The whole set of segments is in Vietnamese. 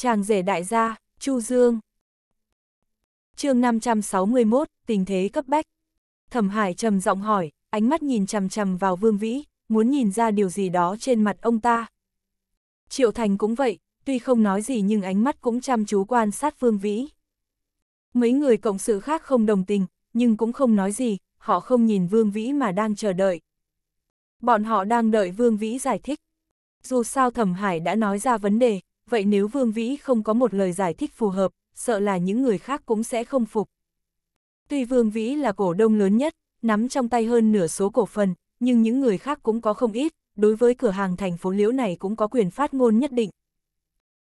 Chàng rể đại gia, Chu Dương. chương 561, tình thế cấp bách. Thẩm Hải trầm giọng hỏi, ánh mắt nhìn chằm chằm vào Vương Vĩ, muốn nhìn ra điều gì đó trên mặt ông ta. Triệu Thành cũng vậy, tuy không nói gì nhưng ánh mắt cũng chăm chú quan sát Vương Vĩ. Mấy người cộng sự khác không đồng tình, nhưng cũng không nói gì, họ không nhìn Vương Vĩ mà đang chờ đợi. Bọn họ đang đợi Vương Vĩ giải thích. Dù sao Thẩm Hải đã nói ra vấn đề, vậy nếu Vương Vĩ không có một lời giải thích phù hợp, sợ là những người khác cũng sẽ không phục. Tuy Vương Vĩ là cổ đông lớn nhất, nắm trong tay hơn nửa số cổ phần, nhưng những người khác cũng có không ít, đối với cửa hàng thành phố Liễu này cũng có quyền phát ngôn nhất định.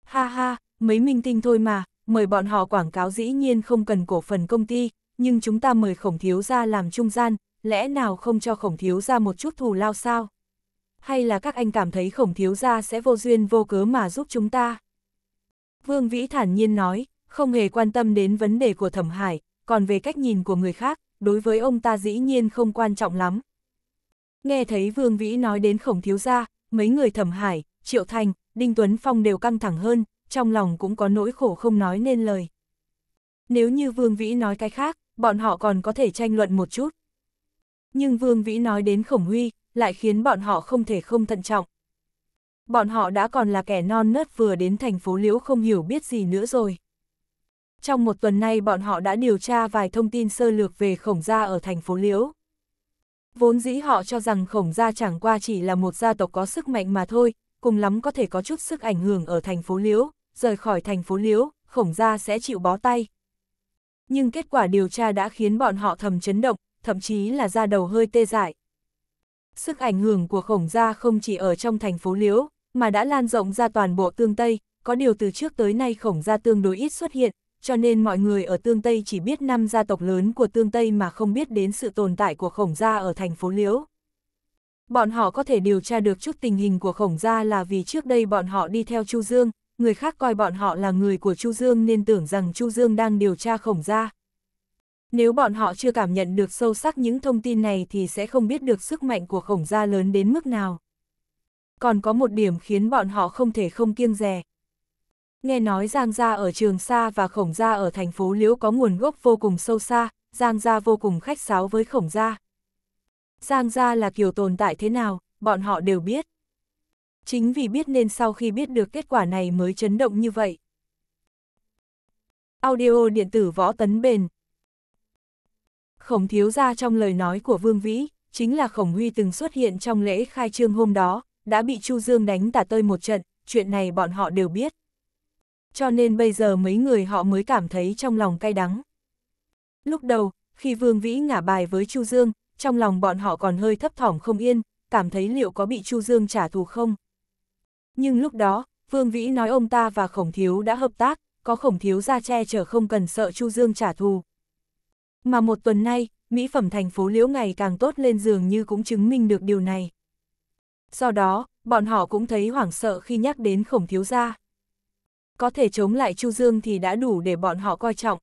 Ha ha, mấy minh tinh thôi mà, mời bọn họ quảng cáo dĩ nhiên không cần cổ phần công ty, nhưng chúng ta mời khổng thiếu ra làm trung gian, lẽ nào không cho khổng thiếu ra một chút thù lao sao? Hay là các anh cảm thấy khổng thiếu gia sẽ vô duyên vô cớ mà giúp chúng ta? Vương Vĩ thản nhiên nói, không hề quan tâm đến vấn đề của Thẩm Hải, còn về cách nhìn của người khác, đối với ông ta dĩ nhiên không quan trọng lắm. Nghe thấy Vương Vĩ nói đến khổng thiếu gia, mấy người Thẩm Hải, Triệu Thành, Đinh Tuấn Phong đều căng thẳng hơn, trong lòng cũng có nỗi khổ không nói nên lời. Nếu như Vương Vĩ nói cái khác, bọn họ còn có thể tranh luận một chút. Nhưng Vương Vĩ nói đến khổng huy, lại khiến bọn họ không thể không thận trọng. Bọn họ đã còn là kẻ non nớt vừa đến thành phố Liễu không hiểu biết gì nữa rồi. Trong một tuần nay bọn họ đã điều tra vài thông tin sơ lược về khổng gia ở thành phố Liễu. Vốn dĩ họ cho rằng khổng gia chẳng qua chỉ là một gia tộc có sức mạnh mà thôi, cùng lắm có thể có chút sức ảnh hưởng ở thành phố Liễu, rời khỏi thành phố Liễu, khổng gia sẽ chịu bó tay. Nhưng kết quả điều tra đã khiến bọn họ thầm chấn động, thậm chí là ra đầu hơi tê dại. Sức ảnh hưởng của khổng gia không chỉ ở trong thành phố Liễu, mà đã lan rộng ra toàn bộ tương Tây, có điều từ trước tới nay khổng gia tương đối ít xuất hiện, cho nên mọi người ở tương Tây chỉ biết năm gia tộc lớn của tương Tây mà không biết đến sự tồn tại của khổng gia ở thành phố Liễu. Bọn họ có thể điều tra được chút tình hình của khổng gia là vì trước đây bọn họ đi theo Chu Dương, người khác coi bọn họ là người của Chu Dương nên tưởng rằng Chu Dương đang điều tra khổng gia. Nếu bọn họ chưa cảm nhận được sâu sắc những thông tin này thì sẽ không biết được sức mạnh của khổng gia lớn đến mức nào. Còn có một điểm khiến bọn họ không thể không kiêng rè. Nghe nói Giang Gia ở Trường Sa và Khổng Gia ở thành phố Liễu có nguồn gốc vô cùng sâu xa, Giang Gia vô cùng khách sáo với Khổng Gia. Giang Gia là kiểu tồn tại thế nào, bọn họ đều biết. Chính vì biết nên sau khi biết được kết quả này mới chấn động như vậy. Audio điện tử võ tấn bền Khổng thiếu gia trong lời nói của Vương Vĩ, chính là Khổng Huy từng xuất hiện trong lễ khai trương hôm đó, đã bị Chu Dương đánh tả tơi một trận, chuyện này bọn họ đều biết. Cho nên bây giờ mấy người họ mới cảm thấy trong lòng cay đắng. Lúc đầu, khi Vương Vĩ ngả bài với Chu Dương, trong lòng bọn họ còn hơi thấp thỏm không yên, cảm thấy liệu có bị Chu Dương trả thù không. Nhưng lúc đó, Vương Vĩ nói ông ta và Khổng Thiếu đã hợp tác, có Khổng Thiếu ra che chở không cần sợ Chu Dương trả thù. Mà một tuần nay, mỹ phẩm thành phố Liễu ngày càng tốt lên dường như cũng chứng minh được điều này. Do đó, bọn họ cũng thấy hoảng sợ khi nhắc đến khổng thiếu gia. Có thể chống lại Chu Dương thì đã đủ để bọn họ coi trọng.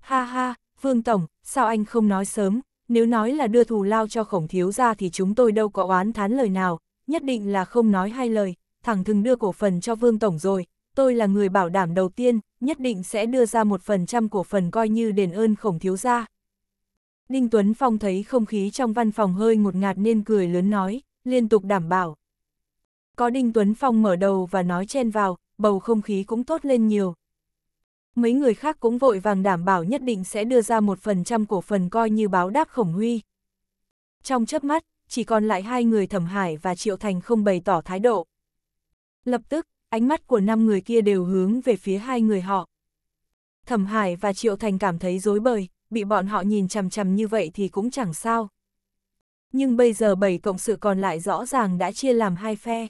Ha ha, Vương Tổng, sao anh không nói sớm, nếu nói là đưa thù lao cho khổng thiếu gia thì chúng tôi đâu có oán thán lời nào, nhất định là không nói hai lời, thẳng thừng đưa cổ phần cho Vương Tổng rồi, tôi là người bảo đảm đầu tiên, nhất định sẽ đưa ra một phần trăm cổ phần coi như đền ơn khổng thiếu gia. Đinh Tuấn Phong thấy không khí trong văn phòng hơi ngột ngạt nên cười lớn nói, liên tục đảm bảo. Có Đinh Tuấn Phong mở đầu và nói chen vào, bầu không khí cũng tốt lên nhiều. Mấy người khác cũng vội vàng đảm bảo nhất định sẽ đưa ra một phần trăm cổ phần coi như báo đáp khổng huy. Trong chớp mắt, chỉ còn lại hai người Thẩm Hải và Triệu Thành không bày tỏ thái độ. Lập tức, ánh mắt của năm người kia đều hướng về phía hai người họ. Thẩm Hải và Triệu Thành cảm thấy dối bời, bị bọn họ nhìn chằm chằm như vậy thì cũng chẳng sao. Nhưng bây giờ bảy cộng sự còn lại rõ ràng đã chia làm hai phe.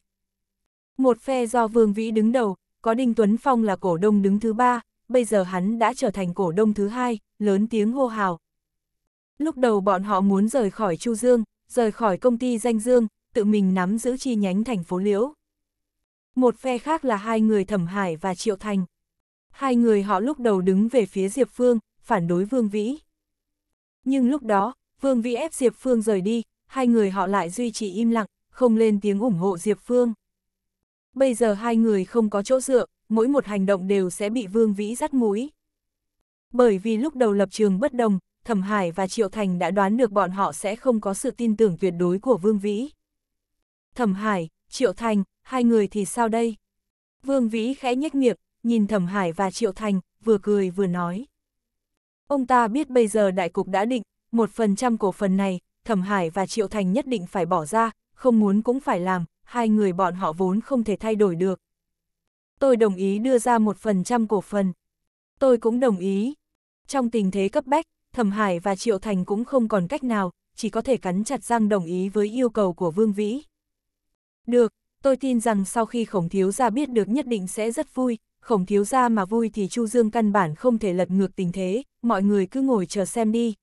Một phe do Vương Vĩ đứng đầu, có Đinh Tuấn Phong là cổ đông đứng thứ ba, bây giờ hắn đã trở thành cổ đông thứ hai, lớn tiếng hô hào. Lúc đầu bọn họ muốn rời khỏi Chu Dương, rời khỏi công ty danh Dương, tự mình nắm giữ chi nhánh thành phố Liễu. Một phe khác là hai người Thẩm Hải và Triệu Thành. Hai người họ lúc đầu đứng về phía Diệp Phương, phản đối Vương Vĩ. Nhưng lúc đó, Vương Vĩ ép Diệp Phương rời đi, hai người họ lại duy trì im lặng, không lên tiếng ủng hộ Diệp Phương. Bây giờ hai người không có chỗ dựa, mỗi một hành động đều sẽ bị Vương Vĩ dắt mũi. Bởi vì lúc đầu lập trường bất đồng, Thẩm Hải và Triệu Thành đã đoán được bọn họ sẽ không có sự tin tưởng tuyệt đối của Vương Vĩ. Thẩm Hải, Triệu Thành, hai người thì sao đây? Vương Vĩ khẽ nhếch miệng, nhìn Thẩm Hải và Triệu Thành, vừa cười vừa nói. Ông ta biết bây giờ đại cục đã định, một phần trăm cổ phần này, Thẩm Hải và Triệu Thành nhất định phải bỏ ra, không muốn cũng phải làm, hai người bọn họ vốn không thể thay đổi được. Tôi đồng ý đưa ra một phần trăm cổ phần. Tôi cũng đồng ý. Trong tình thế cấp bách, Thẩm Hải và Triệu Thành cũng không còn cách nào, chỉ có thể cắn chặt răng đồng ý với yêu cầu của Vương Vĩ. Được, tôi tin rằng sau khi khổng thiếu gia biết được nhất định sẽ rất vui, khổng thiếu gia mà vui thì Chu Dương căn bản không thể lật ngược tình thế, mọi người cứ ngồi chờ xem đi.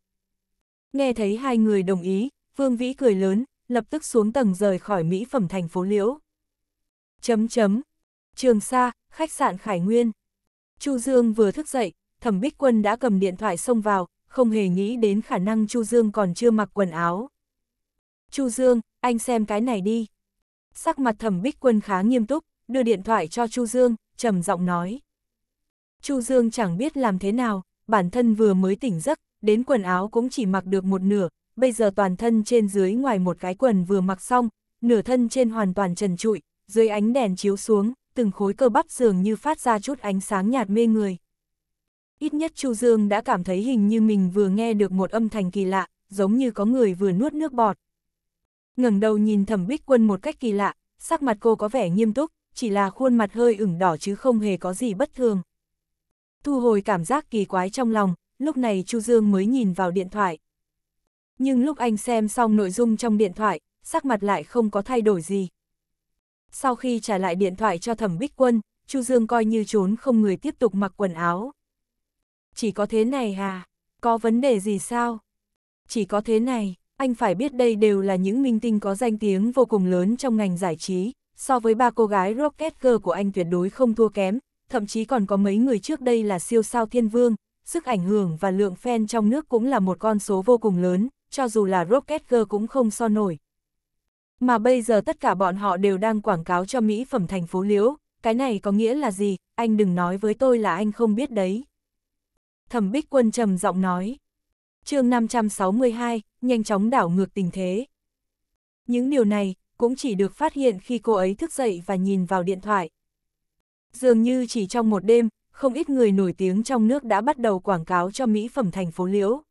Nghe thấy hai người đồng ý, Vương Vĩ cười lớn, lập tức xuống tầng rời khỏi Mỹ phẩm thành phố Liễu. Chấm chấm. Trường Sa, khách sạn Khải Nguyên. Chu Dương vừa thức dậy, Thẩm Bích Quân đã cầm điện thoại xông vào, không hề nghĩ đến khả năng Chu Dương còn chưa mặc quần áo. Chu Dương, anh xem cái này đi. Sắc mặt Thẩm Bích Quân khá nghiêm túc, đưa điện thoại cho Chu Dương, trầm giọng nói. Chu Dương chẳng biết làm thế nào, bản thân vừa mới tỉnh giấc, đến quần áo cũng chỉ mặc được một nửa, bây giờ toàn thân trên dưới ngoài một cái quần vừa mặc xong, nửa thân trên hoàn toàn trần trụi, dưới ánh đèn chiếu xuống, từng khối cơ bắp dường như phát ra chút ánh sáng nhạt mê người. Ít nhất Chu Dương đã cảm thấy hình như mình vừa nghe được một âm thanh kỳ lạ, giống như có người vừa nuốt nước bọt ngẩng đầu nhìn thẩm bích quân một cách kỳ lạ, sắc mặt cô có vẻ nghiêm túc, chỉ là khuôn mặt hơi ửng đỏ chứ không hề có gì bất thường. Thu hồi cảm giác kỳ quái trong lòng, lúc này Chu Dương mới nhìn vào điện thoại. Nhưng lúc anh xem xong nội dung trong điện thoại, sắc mặt lại không có thay đổi gì. Sau khi trả lại điện thoại cho Thẩm Bích Quân, Chu Dương coi như trốn không người tiếp tục mặc quần áo. Chỉ có thế này à? Có vấn đề gì sao? Chỉ có thế này, anh phải biết đây đều là những minh tinh có danh tiếng vô cùng lớn trong ngành giải trí, so với ba cô gái Rocket Girl của anh tuyệt đối không thua kém, thậm chí còn có mấy người trước đây là siêu sao thiên vương, sức ảnh hưởng và lượng fan trong nước cũng là một con số vô cùng lớn, cho dù là Rocket Girl cũng không so nổi. Mà bây giờ tất cả bọn họ đều đang quảng cáo cho mỹ phẩm thành phố Liễu, cái này có nghĩa là gì, anh đừng nói với tôi là anh không biết đấy. Thẩm Bích Quân trầm giọng nói chương 562, nhanh chóng đảo ngược tình thế. Những điều này cũng chỉ được phát hiện khi cô ấy thức dậy và nhìn vào điện thoại. Dường như chỉ trong một đêm, không ít người nổi tiếng trong nước đã bắt đầu quảng cáo cho mỹ phẩm thành phố Liễu.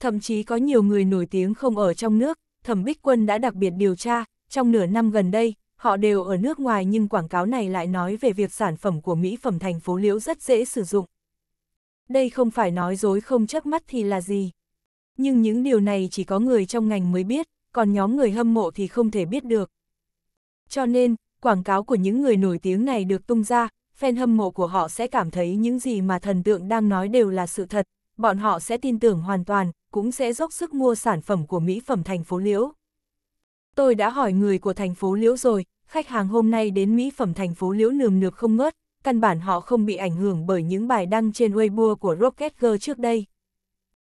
Thậm chí có nhiều người nổi tiếng không ở trong nước, Thẩm Bích Quân đã đặc biệt điều tra, trong nửa năm gần đây, họ đều ở nước ngoài nhưng quảng cáo này lại nói về việc sản phẩm của mỹ phẩm thành phố Liễu rất dễ sử dụng. Đây không phải nói dối không chớp mắt thì là gì. Nhưng những điều này chỉ có người trong ngành mới biết, còn nhóm người hâm mộ thì không thể biết được. Cho nên, quảng cáo của những người nổi tiếng này được tung ra, fan hâm mộ của họ sẽ cảm thấy những gì mà thần tượng đang nói đều là sự thật, bọn họ sẽ tin tưởng hoàn toàn, cũng sẽ dốc sức mua sản phẩm của mỹ phẩm thành phố Liễu. Tôi đã hỏi người của thành phố Liễu rồi, khách hàng hôm nay đến mỹ phẩm thành phố Liễu nườm nượp không ngớt, căn bản họ không bị ảnh hưởng bởi những bài đăng trên Weibo của Rocket Girl trước đây.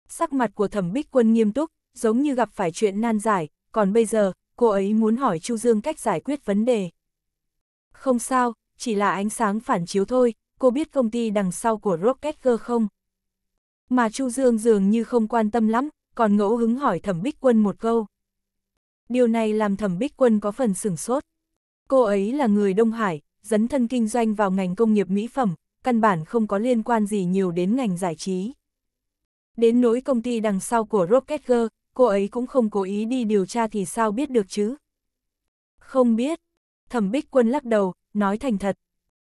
Sắc mặt của thẩm bích quân nghiêm túc, giống như gặp phải chuyện nan giải, còn bây giờ, cô ấy muốn hỏi Chu Dương cách giải quyết vấn đề. Không sao, chỉ là ánh sáng phản chiếu thôi, cô biết công ty đằng sau của Rocket Girl không? Mà Chu Dương dường như không quan tâm lắm, còn ngẫu hứng hỏi Thẩm Bích Quân một câu. Điều này làm Thẩm Bích Quân có phần sửng sốt. Cô ấy là người Đông Hải, dấn thân kinh doanh vào ngành công nghiệp mỹ phẩm, căn bản không có liên quan gì nhiều đến ngành giải trí. Đến nỗi công ty đằng sau của Rocket Girl, cô ấy cũng không cố ý đi điều tra thì sao biết được chứ? Không biết. Thẩm Bích Quân lắc đầu, nói thành thật.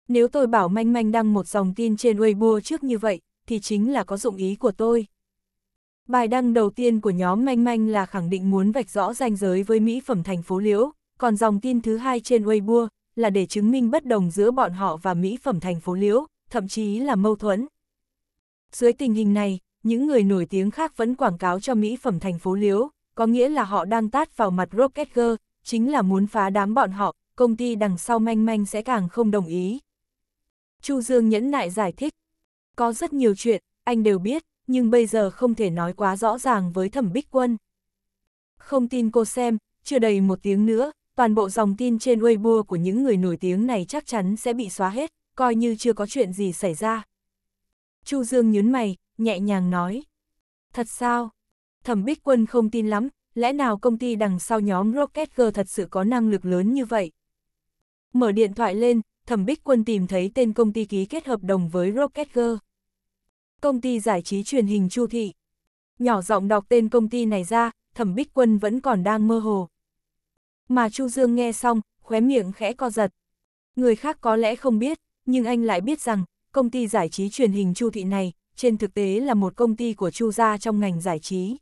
Nếu tôi bảo manh manh đăng một dòng tin trên Weibo trước như vậy, thì chính là có dụng ý của tôi. Bài đăng đầu tiên của nhóm manh manh là khẳng định muốn vạch rõ ranh giới với mỹ phẩm thành phố Liễu, còn dòng tin thứ hai trên Weibo là để chứng minh bất đồng giữa bọn họ và mỹ phẩm thành phố Liễu, thậm chí là mâu thuẫn. Dưới tình hình này, những người nổi tiếng khác vẫn quảng cáo cho mỹ phẩm thành phố Liễu, có nghĩa là họ đang tát vào mặt Rocket Girl, chính là muốn phá đám bọn họ, công ty đằng sau manh manh sẽ càng không đồng ý. Chu Dương nhẫn nại giải thích, có rất nhiều chuyện, anh đều biết, nhưng bây giờ không thể nói quá rõ ràng với thẩm bích quân. Không tin cô xem, chưa đầy một tiếng nữa, toàn bộ dòng tin trên Weibo của những người nổi tiếng này chắc chắn sẽ bị xóa hết, coi như chưa có chuyện gì xảy ra. Chu Dương nhún mày, nhẹ nhàng nói. Thật sao? Thẩm Bích Quân không tin lắm, lẽ nào công ty đằng sau nhóm Rocket Girl thật sự có năng lực lớn như vậy? Mở điện thoại lên, Thẩm Bích Quân tìm thấy tên công ty ký kết hợp đồng với Rocket Girl. Công ty giải trí truyền hình Chu Thị. Nhỏ giọng đọc tên công ty này ra, Thẩm Bích Quân vẫn còn đang mơ hồ. Mà Chu Dương nghe xong, khóe miệng khẽ co giật. Người khác có lẽ không biết, nhưng anh lại biết rằng, công ty giải trí truyền hình Chu Thị này, trên thực tế là một công ty của Chu gia trong ngành giải trí.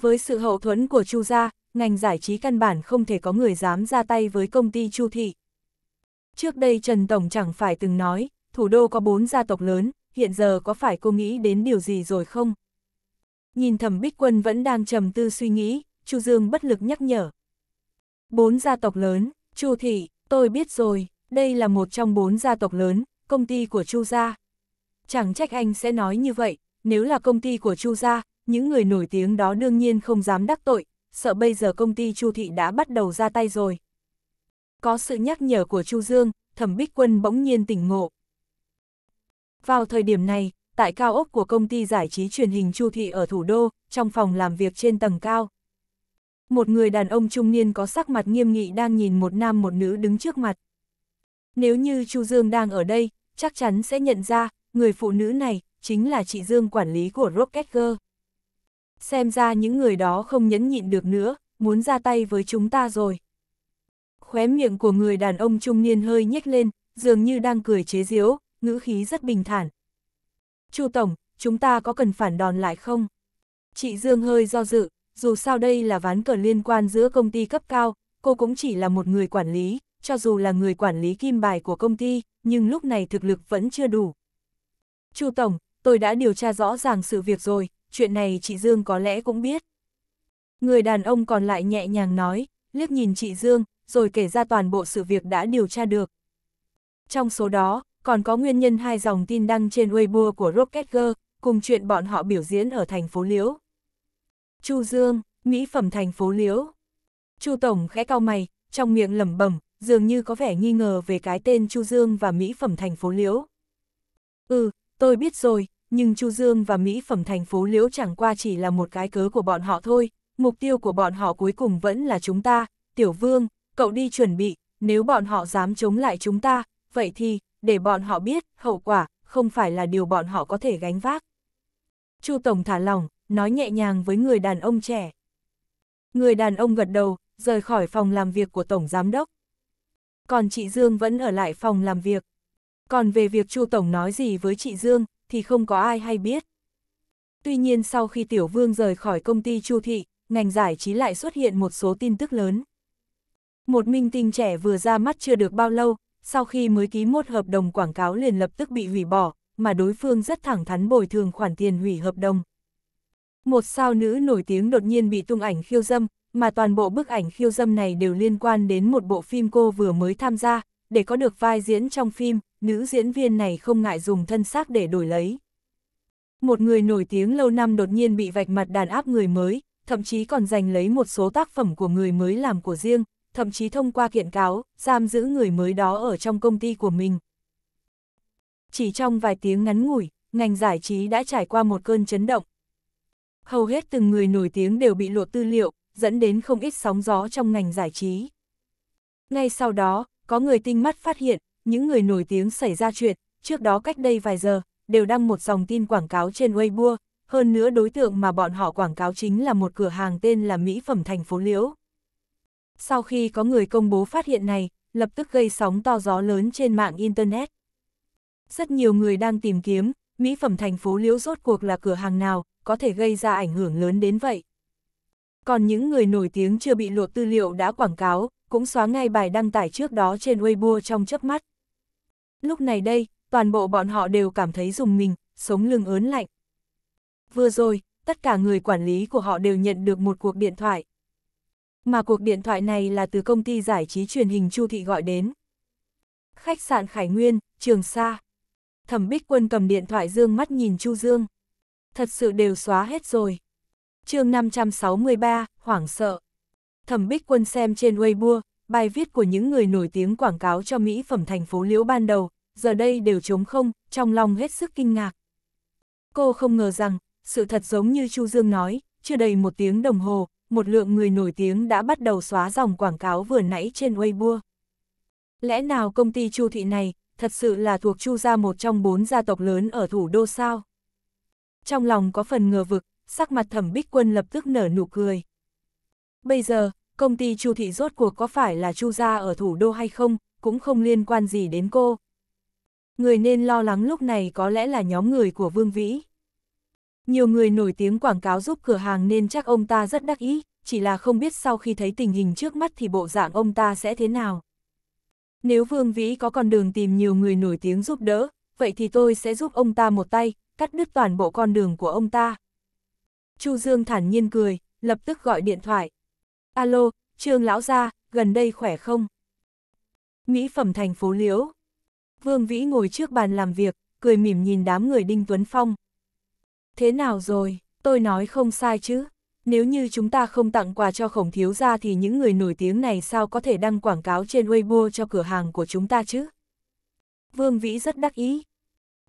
Với sự hậu thuẫn của Chu gia, ngành giải trí căn bản không thể có người dám ra tay với công ty Chu Thị. Trước đây Trần Tổng chẳng phải từng nói, thủ đô có bốn gia tộc lớn, hiện giờ có phải cô nghĩ đến điều gì rồi không? Nhìn thẩm bích quân vẫn đang trầm tư suy nghĩ, Chu Dương bất lực nhắc nhở. Bốn gia tộc lớn, Chu Thị, tôi biết rồi, đây là một trong bốn gia tộc lớn, công ty của Chu gia. Chẳng trách anh sẽ nói như vậy, nếu là công ty của Chu gia, những người nổi tiếng đó đương nhiên không dám đắc tội, sợ bây giờ công ty Chu Thị đã bắt đầu ra tay rồi. Có sự nhắc nhở của Chu Dương, Thẩm Bích Quân bỗng nhiên tỉnh ngộ. Vào thời điểm này, tại cao ốc của công ty giải trí truyền hình Chu Thị ở thủ đô, trong phòng làm việc trên tầng cao. Một người đàn ông trung niên có sắc mặt nghiêm nghị đang nhìn một nam một nữ đứng trước mặt. Nếu như Chu Dương đang ở đây, chắc chắn sẽ nhận ra, người phụ nữ này, chính là chị Dương quản lý của Rocket Girl. Xem ra những người đó không nhẫn nhịn được nữa, muốn ra tay với chúng ta rồi. Khóe miệng của người đàn ông trung niên hơi nhếch lên, dường như đang cười chế giễu, ngữ khí rất bình thản. Chu Tổng, chúng ta có cần phản đòn lại không? Chị Dương hơi do dự, dù sao đây là ván cờ liên quan giữa công ty cấp cao, cô cũng chỉ là một người quản lý, cho dù là người quản lý kim bài của công ty, nhưng lúc này thực lực vẫn chưa đủ. Chu Tổng, tôi đã điều tra rõ ràng sự việc rồi, chuyện này chị Dương có lẽ cũng biết. Người đàn ông còn lại nhẹ nhàng nói, liếc nhìn chị Dương, rồi kể ra toàn bộ sự việc đã điều tra được. Trong số đó, còn có nguyên nhân hai dòng tin đăng trên Weibo của Rocket Girl, cùng chuyện bọn họ biểu diễn ở thành phố Liễu. Chu Dương, mỹ phẩm thành phố Liễu. Chu Tổng khẽ cau mày, trong miệng lẩm bẩm, dường như có vẻ nghi ngờ về cái tên Chu Dương và mỹ phẩm thành phố Liễu. Ừ, tôi biết rồi, nhưng Chu Dương và mỹ phẩm thành phố Liễu chẳng qua chỉ là một cái cớ của bọn họ thôi, mục tiêu của bọn họ cuối cùng vẫn là chúng ta, Tiểu Vương, cậu đi chuẩn bị, nếu bọn họ dám chống lại chúng ta, vậy thì, để bọn họ biết, hậu quả, không phải là điều bọn họ có thể gánh vác. Chu Tổng thả lòng, nói nhẹ nhàng với người đàn ông trẻ. Người đàn ông gật đầu, rời khỏi phòng làm việc của Tổng Giám Đốc. Còn chị Dương vẫn ở lại phòng làm việc. Còn về việc Chu Tổng nói gì với chị Dương, thì không có ai hay biết. Tuy nhiên sau khi Tiểu Vương rời khỏi công ty Chu Thị, ngành giải trí lại xuất hiện một số tin tức lớn. Một minh tinh trẻ vừa ra mắt chưa được bao lâu, sau khi mới ký một hợp đồng quảng cáo liền lập tức bị hủy bỏ, mà đối phương rất thẳng thắn bồi thường khoản tiền hủy hợp đồng. Một sao nữ nổi tiếng đột nhiên bị tung ảnh khiêu dâm, mà toàn bộ bức ảnh khiêu dâm này đều liên quan đến một bộ phim cô vừa mới tham gia, để có được vai diễn trong phim, nữ diễn viên này không ngại dùng thân xác để đổi lấy. Một người nổi tiếng lâu năm đột nhiên bị vạch mặt đàn áp người mới, thậm chí còn giành lấy một số tác phẩm của người mới làm của riêng, thậm chí thông qua kiện cáo, giam giữ người mới đó ở trong công ty của mình. Chỉ trong vài tiếng ngắn ngủi, ngành giải trí đã trải qua một cơn chấn động. Hầu hết từng người nổi tiếng đều bị lộ tư liệu, dẫn đến không ít sóng gió trong ngành giải trí. Ngay sau đó, có người tinh mắt phát hiện, những người nổi tiếng xảy ra chuyện, trước đó cách đây vài giờ, đều đăng một dòng tin quảng cáo trên Weibo, hơn nữa đối tượng mà bọn họ quảng cáo chính là một cửa hàng tên là Mỹ phẩm thành phố Liễu. Sau khi có người công bố phát hiện này, lập tức gây sóng to gió lớn trên mạng Internet. Rất nhiều người đang tìm kiếm, mỹ phẩm thành phố Liễu rốt cuộc là cửa hàng nào, có thể gây ra ảnh hưởng lớn đến vậy. Còn những người nổi tiếng chưa bị lộ tư liệu đã quảng cáo, cũng xóa ngay bài đăng tải trước đó trên Weibo trong chớp mắt. Lúc này đây, toàn bộ bọn họ đều cảm thấy dùng mình, sống lưng ớn lạnh. Vừa rồi, tất cả người quản lý của họ đều nhận được một cuộc điện thoại. Mà cuộc điện thoại này là từ công ty giải trí truyền hình Chu Thị gọi đến. Khách sạn Khải Nguyên, Trường Sa. Thẩm Bích Quân cầm điện thoại dương mắt nhìn Chu Dương. Thật sự đều xóa hết rồi. chương 563, hoảng sợ. Thẩm Bích Quân xem trên Weibo, bài viết của những người nổi tiếng quảng cáo cho Mỹ phẩm thành phố Liễu ban đầu, giờ đây đều trống không, trong lòng hết sức kinh ngạc. Cô không ngờ rằng, sự thật giống như Chu Dương nói, chưa đầy một tiếng đồng hồ, một lượng người nổi tiếng đã bắt đầu xóa dòng quảng cáo vừa nãy trên Weibo. Lẽ nào công ty Chu Thị này, thật sự là thuộc Chu gia một trong bốn gia tộc lớn ở thủ đô sao? Trong lòng có phần ngờ vực, sắc mặt thẩm bích quân lập tức nở nụ cười. Bây giờ, công ty Chu Thị rốt cuộc có phải là Chu gia ở thủ đô hay không, cũng không liên quan gì đến cô. Người nên lo lắng lúc này có lẽ là nhóm người của Vương Vĩ. Nhiều người nổi tiếng quảng cáo giúp cửa hàng nên chắc ông ta rất đắc ý, chỉ là không biết sau khi thấy tình hình trước mắt thì bộ dạng ông ta sẽ thế nào. Nếu Vương Vĩ có con đường tìm nhiều người nổi tiếng giúp đỡ, vậy thì tôi sẽ giúp ông ta một tay, cắt đứt toàn bộ con đường của ông ta. Chu Dương thản nhiên cười, lập tức gọi điện thoại. Alo, Trương Lão Gia, gần đây khỏe không? Mỹ phẩm thành phố Liễu. Vương Vĩ ngồi trước bàn làm việc, cười mỉm nhìn đám người Đinh Tuấn Phong. Thế nào rồi, tôi nói không sai chứ? Nếu như chúng ta không tặng quà cho khổng thiếu gia thì những người nổi tiếng này sao có thể đăng quảng cáo trên Weibo cho cửa hàng của chúng ta chứ? Vương Vĩ rất đắc ý.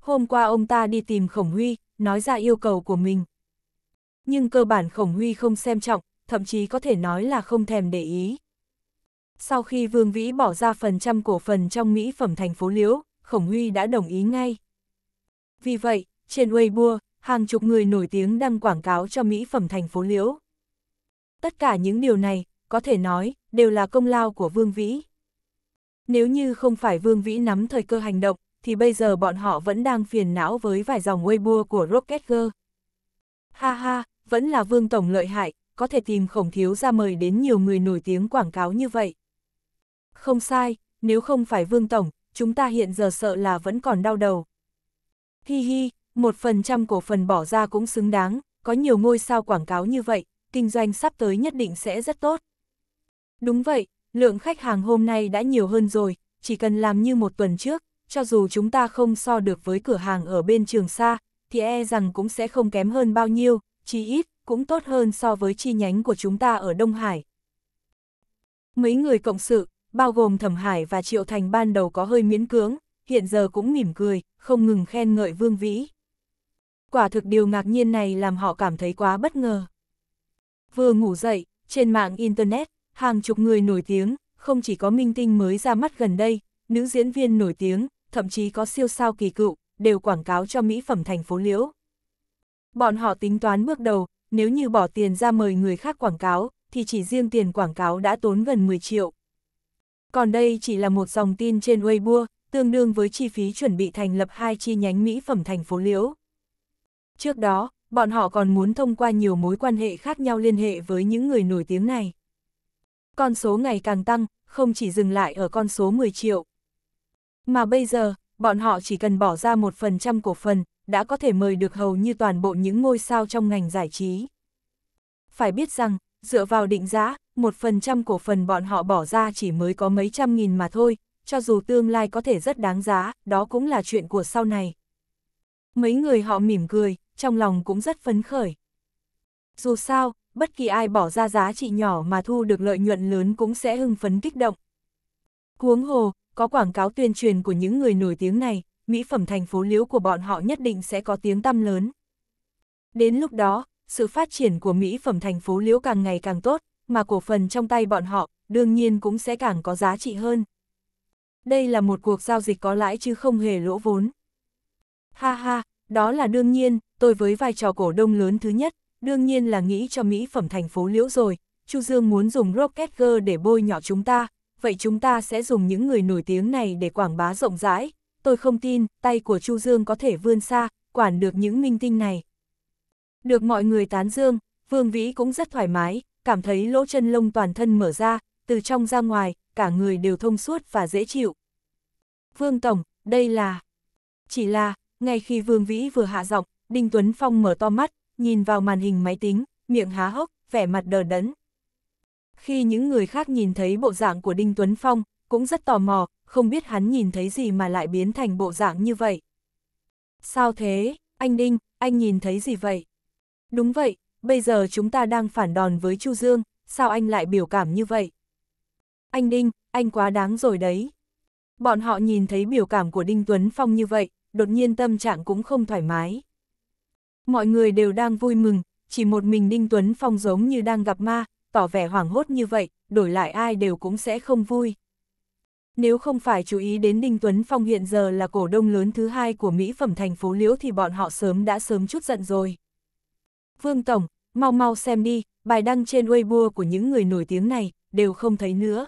Hôm qua ông ta đi tìm khổng huy, nói ra yêu cầu của mình. Nhưng cơ bản khổng huy không xem trọng, thậm chí có thể nói là không thèm để ý. Sau khi Vương Vĩ bỏ ra phần trăm cổ phần trong mỹ phẩm thành phố Liễu, Khổng Huy đã đồng ý ngay. Vì vậy, trên Weibo, hàng chục người nổi tiếng đăng quảng cáo cho mỹ phẩm thành phố Liễu. Tất cả những điều này, có thể nói, đều là công lao của Vương Vĩ. Nếu như không phải Vương Vĩ nắm thời cơ hành động, thì bây giờ bọn họ vẫn đang phiền não với vài dòng Weibo của Rocket Girl. Ha ha, vẫn là Vương Tổng lợi hại, có thể tìm khổng thiếu ra mời đến nhiều người nổi tiếng quảng cáo như vậy. Không sai, nếu không phải Vương Tổng, chúng ta hiện giờ sợ là vẫn còn đau đầu. Hi hi, một phần trăm cổ phần bỏ ra cũng xứng đáng, có nhiều ngôi sao quảng cáo như vậy, kinh doanh sắp tới nhất định sẽ rất tốt. Đúng vậy, lượng khách hàng hôm nay đã nhiều hơn rồi, chỉ cần làm như một tuần trước, cho dù chúng ta không so được với cửa hàng ở bên trường xa, thì e rằng cũng sẽ không kém hơn bao nhiêu, chỉ ít, cũng tốt hơn so với chi nhánh của chúng ta ở Đông Hải. Mấy người cộng sự, bao gồm Thẩm Hải và Triệu Thành ban đầu có hơi miễn cưỡng, hiện giờ cũng mỉm cười, không ngừng khen ngợi Vương Vĩ. Quả thực điều ngạc nhiên này làm họ cảm thấy quá bất ngờ. Vừa ngủ dậy, trên mạng Internet, hàng chục người nổi tiếng, không chỉ có minh tinh mới ra mắt gần đây, nữ diễn viên nổi tiếng, thậm chí có siêu sao kỳ cựu, đều quảng cáo cho mỹ phẩm thành phố Liễu. Bọn họ tính toán bước đầu, nếu như bỏ tiền ra mời người khác quảng cáo, thì chỉ riêng tiền quảng cáo đã tốn gần 10 triệu. Còn đây chỉ là một dòng tin trên Weibo, tương đương với chi phí chuẩn bị thành lập hai chi nhánh mỹ phẩm thành phố Liễu. Trước đó, bọn họ còn muốn thông qua nhiều mối quan hệ khác nhau liên hệ với những người nổi tiếng này. Con số ngày càng tăng, không chỉ dừng lại ở con số 10 triệu. Mà bây giờ, bọn họ chỉ cần bỏ ra một phần trăm cổ phần, đã có thể mời được hầu như toàn bộ những ngôi sao trong ngành giải trí. Phải biết rằng, dựa vào định giá, một phần trăm cổ phần bọn họ bỏ ra chỉ mới có mấy trăm nghìn mà thôi, cho dù tương lai có thể rất đáng giá, đó cũng là chuyện của sau này. Mấy người họ mỉm cười, trong lòng cũng rất phấn khởi. Dù sao, bất kỳ ai bỏ ra giá trị nhỏ mà thu được lợi nhuận lớn cũng sẽ hưng phấn kích động. cuống hồ, có quảng cáo tuyên truyền của những người nổi tiếng này, mỹ phẩm thành phố liễu của bọn họ nhất định sẽ có tiếng tăm lớn. Đến lúc đó, sự phát triển của mỹ phẩm thành phố liễu càng ngày càng tốt, mà cổ phần trong tay bọn họ, đương nhiên cũng sẽ càng có giá trị hơn. Đây là một cuộc giao dịch có lãi chứ không hề lỗ vốn. Ha ha, đó là đương nhiên, tôi với vai trò cổ đông lớn thứ nhất, đương nhiên là nghĩ cho mỹ phẩm thành phố liễu rồi, Chu Dương muốn dùng Rocket Girl để bôi nhỏ chúng ta, vậy chúng ta sẽ dùng những người nổi tiếng này để quảng bá rộng rãi, tôi không tin, tay của Chu Dương có thể vươn xa, quản được những minh tinh này. Được mọi người tán dương, Vương Vĩ cũng rất thoải mái, cảm thấy lỗ chân lông toàn thân mở ra, từ trong ra ngoài, cả người đều thông suốt và dễ chịu. Vương Tổng, đây là... Chỉ là, ngay khi Vương Vĩ vừa hạ giọng, Đinh Tuấn Phong mở to mắt, nhìn vào màn hình máy tính, miệng há hốc, vẻ mặt đờ đẫn. Khi những người khác nhìn thấy bộ dạng của Đinh Tuấn Phong, cũng rất tò mò, không biết hắn nhìn thấy gì mà lại biến thành bộ dạng như vậy. Sao thế, anh Đinh, anh nhìn thấy gì vậy? Đúng vậy, bây giờ chúng ta đang phản đòn với Chu Dương, sao anh lại biểu cảm như vậy? Anh Đinh, anh quá đáng rồi đấy. Bọn họ nhìn thấy biểu cảm của Đinh Tuấn Phong như vậy, đột nhiên tâm trạng cũng không thoải mái. Mọi người đều đang vui mừng, chỉ một mình Đinh Tuấn Phong giống như đang gặp ma, tỏ vẻ hoảng hốt như vậy, đổi lại ai đều cũng sẽ không vui. Nếu không phải chú ý đến Đinh Tuấn Phong hiện giờ là cổ đông lớn thứ hai của Mỹ phẩm thành phố Liễu thì bọn họ sớm đã sớm chút giận rồi. Vương Tổng, mau mau xem đi, bài đăng trên Weibo của những người nổi tiếng này, đều không thấy nữa.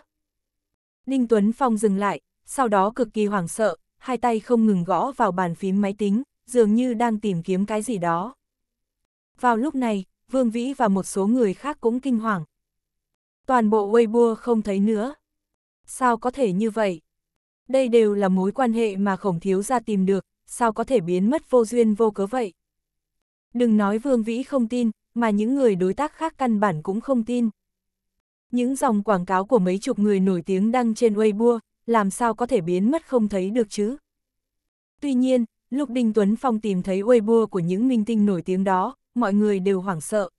Đinh Tuấn Phong dừng lại, sau đó cực kỳ hoảng sợ, hai tay không ngừng gõ vào bàn phím máy tính, dường như đang tìm kiếm cái gì đó. Vào lúc này, Vương Vĩ và một số người khác cũng kinh hoàng. Toàn bộ Weibo không thấy nữa. Sao có thể như vậy? Đây đều là mối quan hệ mà khổng thiếu ra tìm được, sao có thể biến mất vô duyên vô cớ vậy? Đừng nói Vương Vĩ không tin, mà những người đối tác khác căn bản cũng không tin. Những dòng quảng cáo của mấy chục người nổi tiếng đăng trên Weibo, làm sao có thể biến mất không thấy được chứ? Tuy nhiên, lúc Đinh Tuấn Phong tìm thấy Weibo của những minh tinh nổi tiếng đó, mọi người đều hoảng sợ.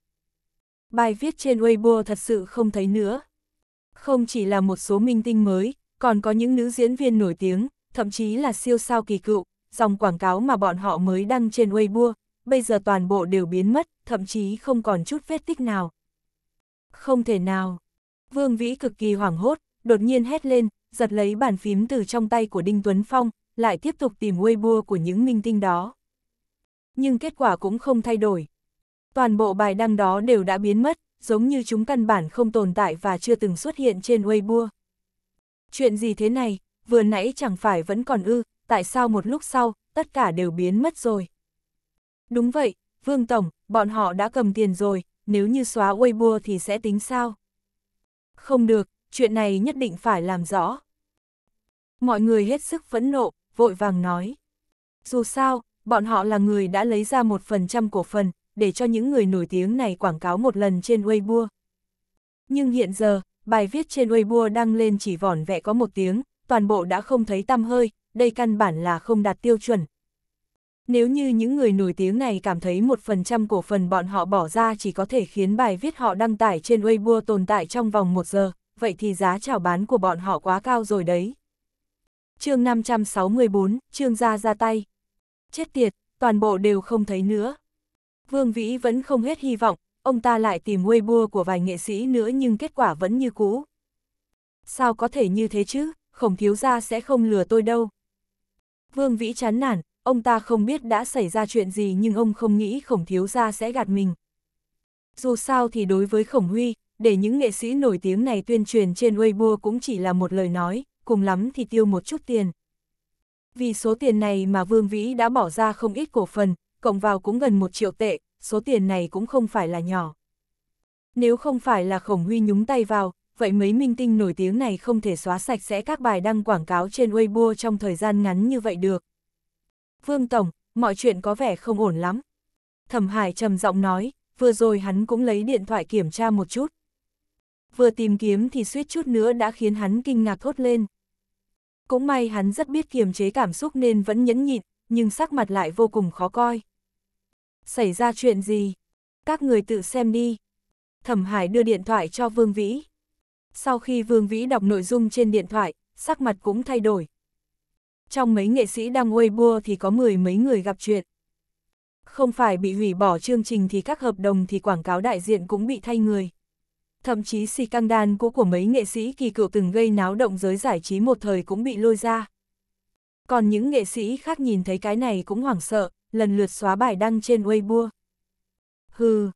Bài viết trên Weibo thật sự không thấy nữa. Không chỉ là một số minh tinh mới, còn có những nữ diễn viên nổi tiếng, thậm chí là siêu sao kỳ cựu, dòng quảng cáo mà bọn họ mới đăng trên Weibo, bây giờ toàn bộ đều biến mất, thậm chí không còn chút vết tích nào. Không thể nào. Vương Vĩ cực kỳ hoảng hốt, đột nhiên hét lên, giật lấy bàn phím từ trong tay của Đinh Tuấn Phong, lại tiếp tục tìm Weibo của những minh tinh đó. Nhưng kết quả cũng không thay đổi. Toàn bộ bài đăng đó đều đã biến mất, giống như chúng căn bản không tồn tại và chưa từng xuất hiện trên Weibo. Chuyện gì thế này, vừa nãy chẳng phải vẫn còn ư, tại sao một lúc sau, tất cả đều biến mất rồi. Đúng vậy, Vương Tổng, bọn họ đã cầm tiền rồi, nếu như xóa Weibo thì sẽ tính sao? Không được, chuyện này nhất định phải làm rõ. Mọi người hết sức phẫn nộ, vội vàng nói. Dù sao, bọn họ là người đã lấy ra một phần trăm cổ phần, để cho những người nổi tiếng này quảng cáo một lần trên Weibo. Nhưng hiện giờ, bài viết trên Weibo đăng lên chỉ vỏn vẹ có một tiếng, toàn bộ đã không thấy tăm hơi, đây căn bản là không đạt tiêu chuẩn. Nếu như những người nổi tiếng này cảm thấy một phần trăm cổ phần bọn họ bỏ ra chỉ có thể khiến bài viết họ đăng tải trên Weibo tồn tại trong vòng một giờ, vậy thì giá chào bán của bọn họ quá cao rồi đấy. chương 564, trương gia ra tay. Chết tiệt, toàn bộ đều không thấy nữa. Vương Vĩ vẫn không hết hy vọng, ông ta lại tìm Weibo của vài nghệ sĩ nữa nhưng kết quả vẫn như cũ. Sao có thể như thế chứ, khổng thiếu gia sẽ không lừa tôi đâu. Vương Vĩ chán nản, ông ta không biết đã xảy ra chuyện gì nhưng ông không nghĩ khổng thiếu gia sẽ gạt mình. Dù sao thì đối với khổng huy, để những nghệ sĩ nổi tiếng này tuyên truyền trên Weibo cũng chỉ là một lời nói, cùng lắm thì tiêu một chút tiền. Vì số tiền này mà Vương Vĩ đã bỏ ra không ít cổ phần, cộng vào cũng gần một triệu tệ, số tiền này cũng không phải là nhỏ. Nếu không phải là khổng huy nhúng tay vào, vậy mấy minh tinh nổi tiếng này không thể xóa sạch sẽ các bài đăng quảng cáo trên Weibo trong thời gian ngắn như vậy được. Vương Tổng, mọi chuyện có vẻ không ổn lắm. Thẩm Hải trầm giọng nói, vừa rồi hắn cũng lấy điện thoại kiểm tra một chút. Vừa tìm kiếm thì suýt chút nữa đã khiến hắn kinh ngạc thốt lên. Cũng may hắn rất biết kiềm chế cảm xúc nên vẫn nhẫn nhịn, nhưng sắc mặt lại vô cùng khó coi. Xảy ra chuyện gì? Các người tự xem đi. Thẩm Hải đưa điện thoại cho Vương Vĩ. Sau khi Vương Vĩ đọc nội dung trên điện thoại, sắc mặt cũng thay đổi. Trong mấy nghệ sĩ đang Weibo thì có mười mấy người gặp chuyện. Không phải bị hủy bỏ chương trình thì các hợp đồng thì quảng cáo đại diện cũng bị thay người. Thậm chí xì căng đan cũ của mấy nghệ sĩ kỳ cựu từng gây náo động giới giải trí một thời cũng bị lôi ra. Còn những nghệ sĩ khác nhìn thấy cái này cũng hoảng sợ, lần lượt xóa bài đăng trên Weibo. Hừ,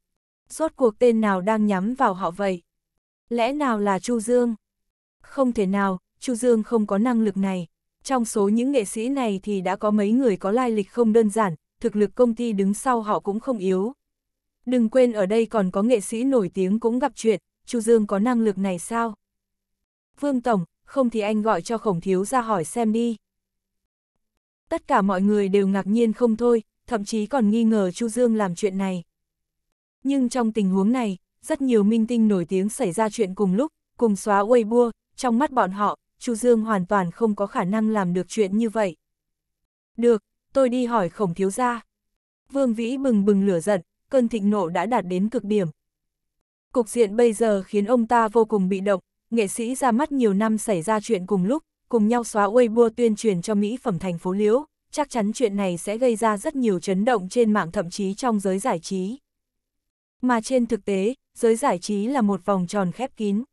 rốt cuộc tên nào đang nhắm vào họ vậy? Lẽ nào là Chu Dương? Không thể nào, Chu Dương không có năng lực này. Trong số những nghệ sĩ này thì đã có mấy người có lai lịch không đơn giản, thực lực công ty đứng sau họ cũng không yếu. Đừng quên ở đây còn có nghệ sĩ nổi tiếng cũng gặp chuyện, Chu Dương có năng lực này sao? Vương Tổng, không thì anh gọi cho khổng thiếu ra hỏi xem đi. Tất cả mọi người đều ngạc nhiên không thôi, thậm chí còn nghi ngờ Chu Dương làm chuyện này. Nhưng trong tình huống này, rất nhiều minh tinh nổi tiếng xảy ra chuyện cùng lúc, cùng xóa Weibo, trong mắt bọn họ, Chu Dương hoàn toàn không có khả năng làm được chuyện như vậy. Được, tôi đi hỏi khổng thiếu gia. Vương Vĩ bừng bừng lửa giận, cơn thịnh nộ đã đạt đến cực điểm. Cục diện bây giờ khiến ông ta vô cùng bị động, nghệ sĩ ra mắt nhiều năm xảy ra chuyện cùng lúc, cùng nhau xóa Weibo tuyên truyền cho Mỹ phẩm thành phố Liễu, chắc chắn chuyện này sẽ gây ra rất nhiều chấn động trên mạng thậm chí trong giới giải trí. Mà trên thực tế, giới giải trí là một vòng tròn khép kín.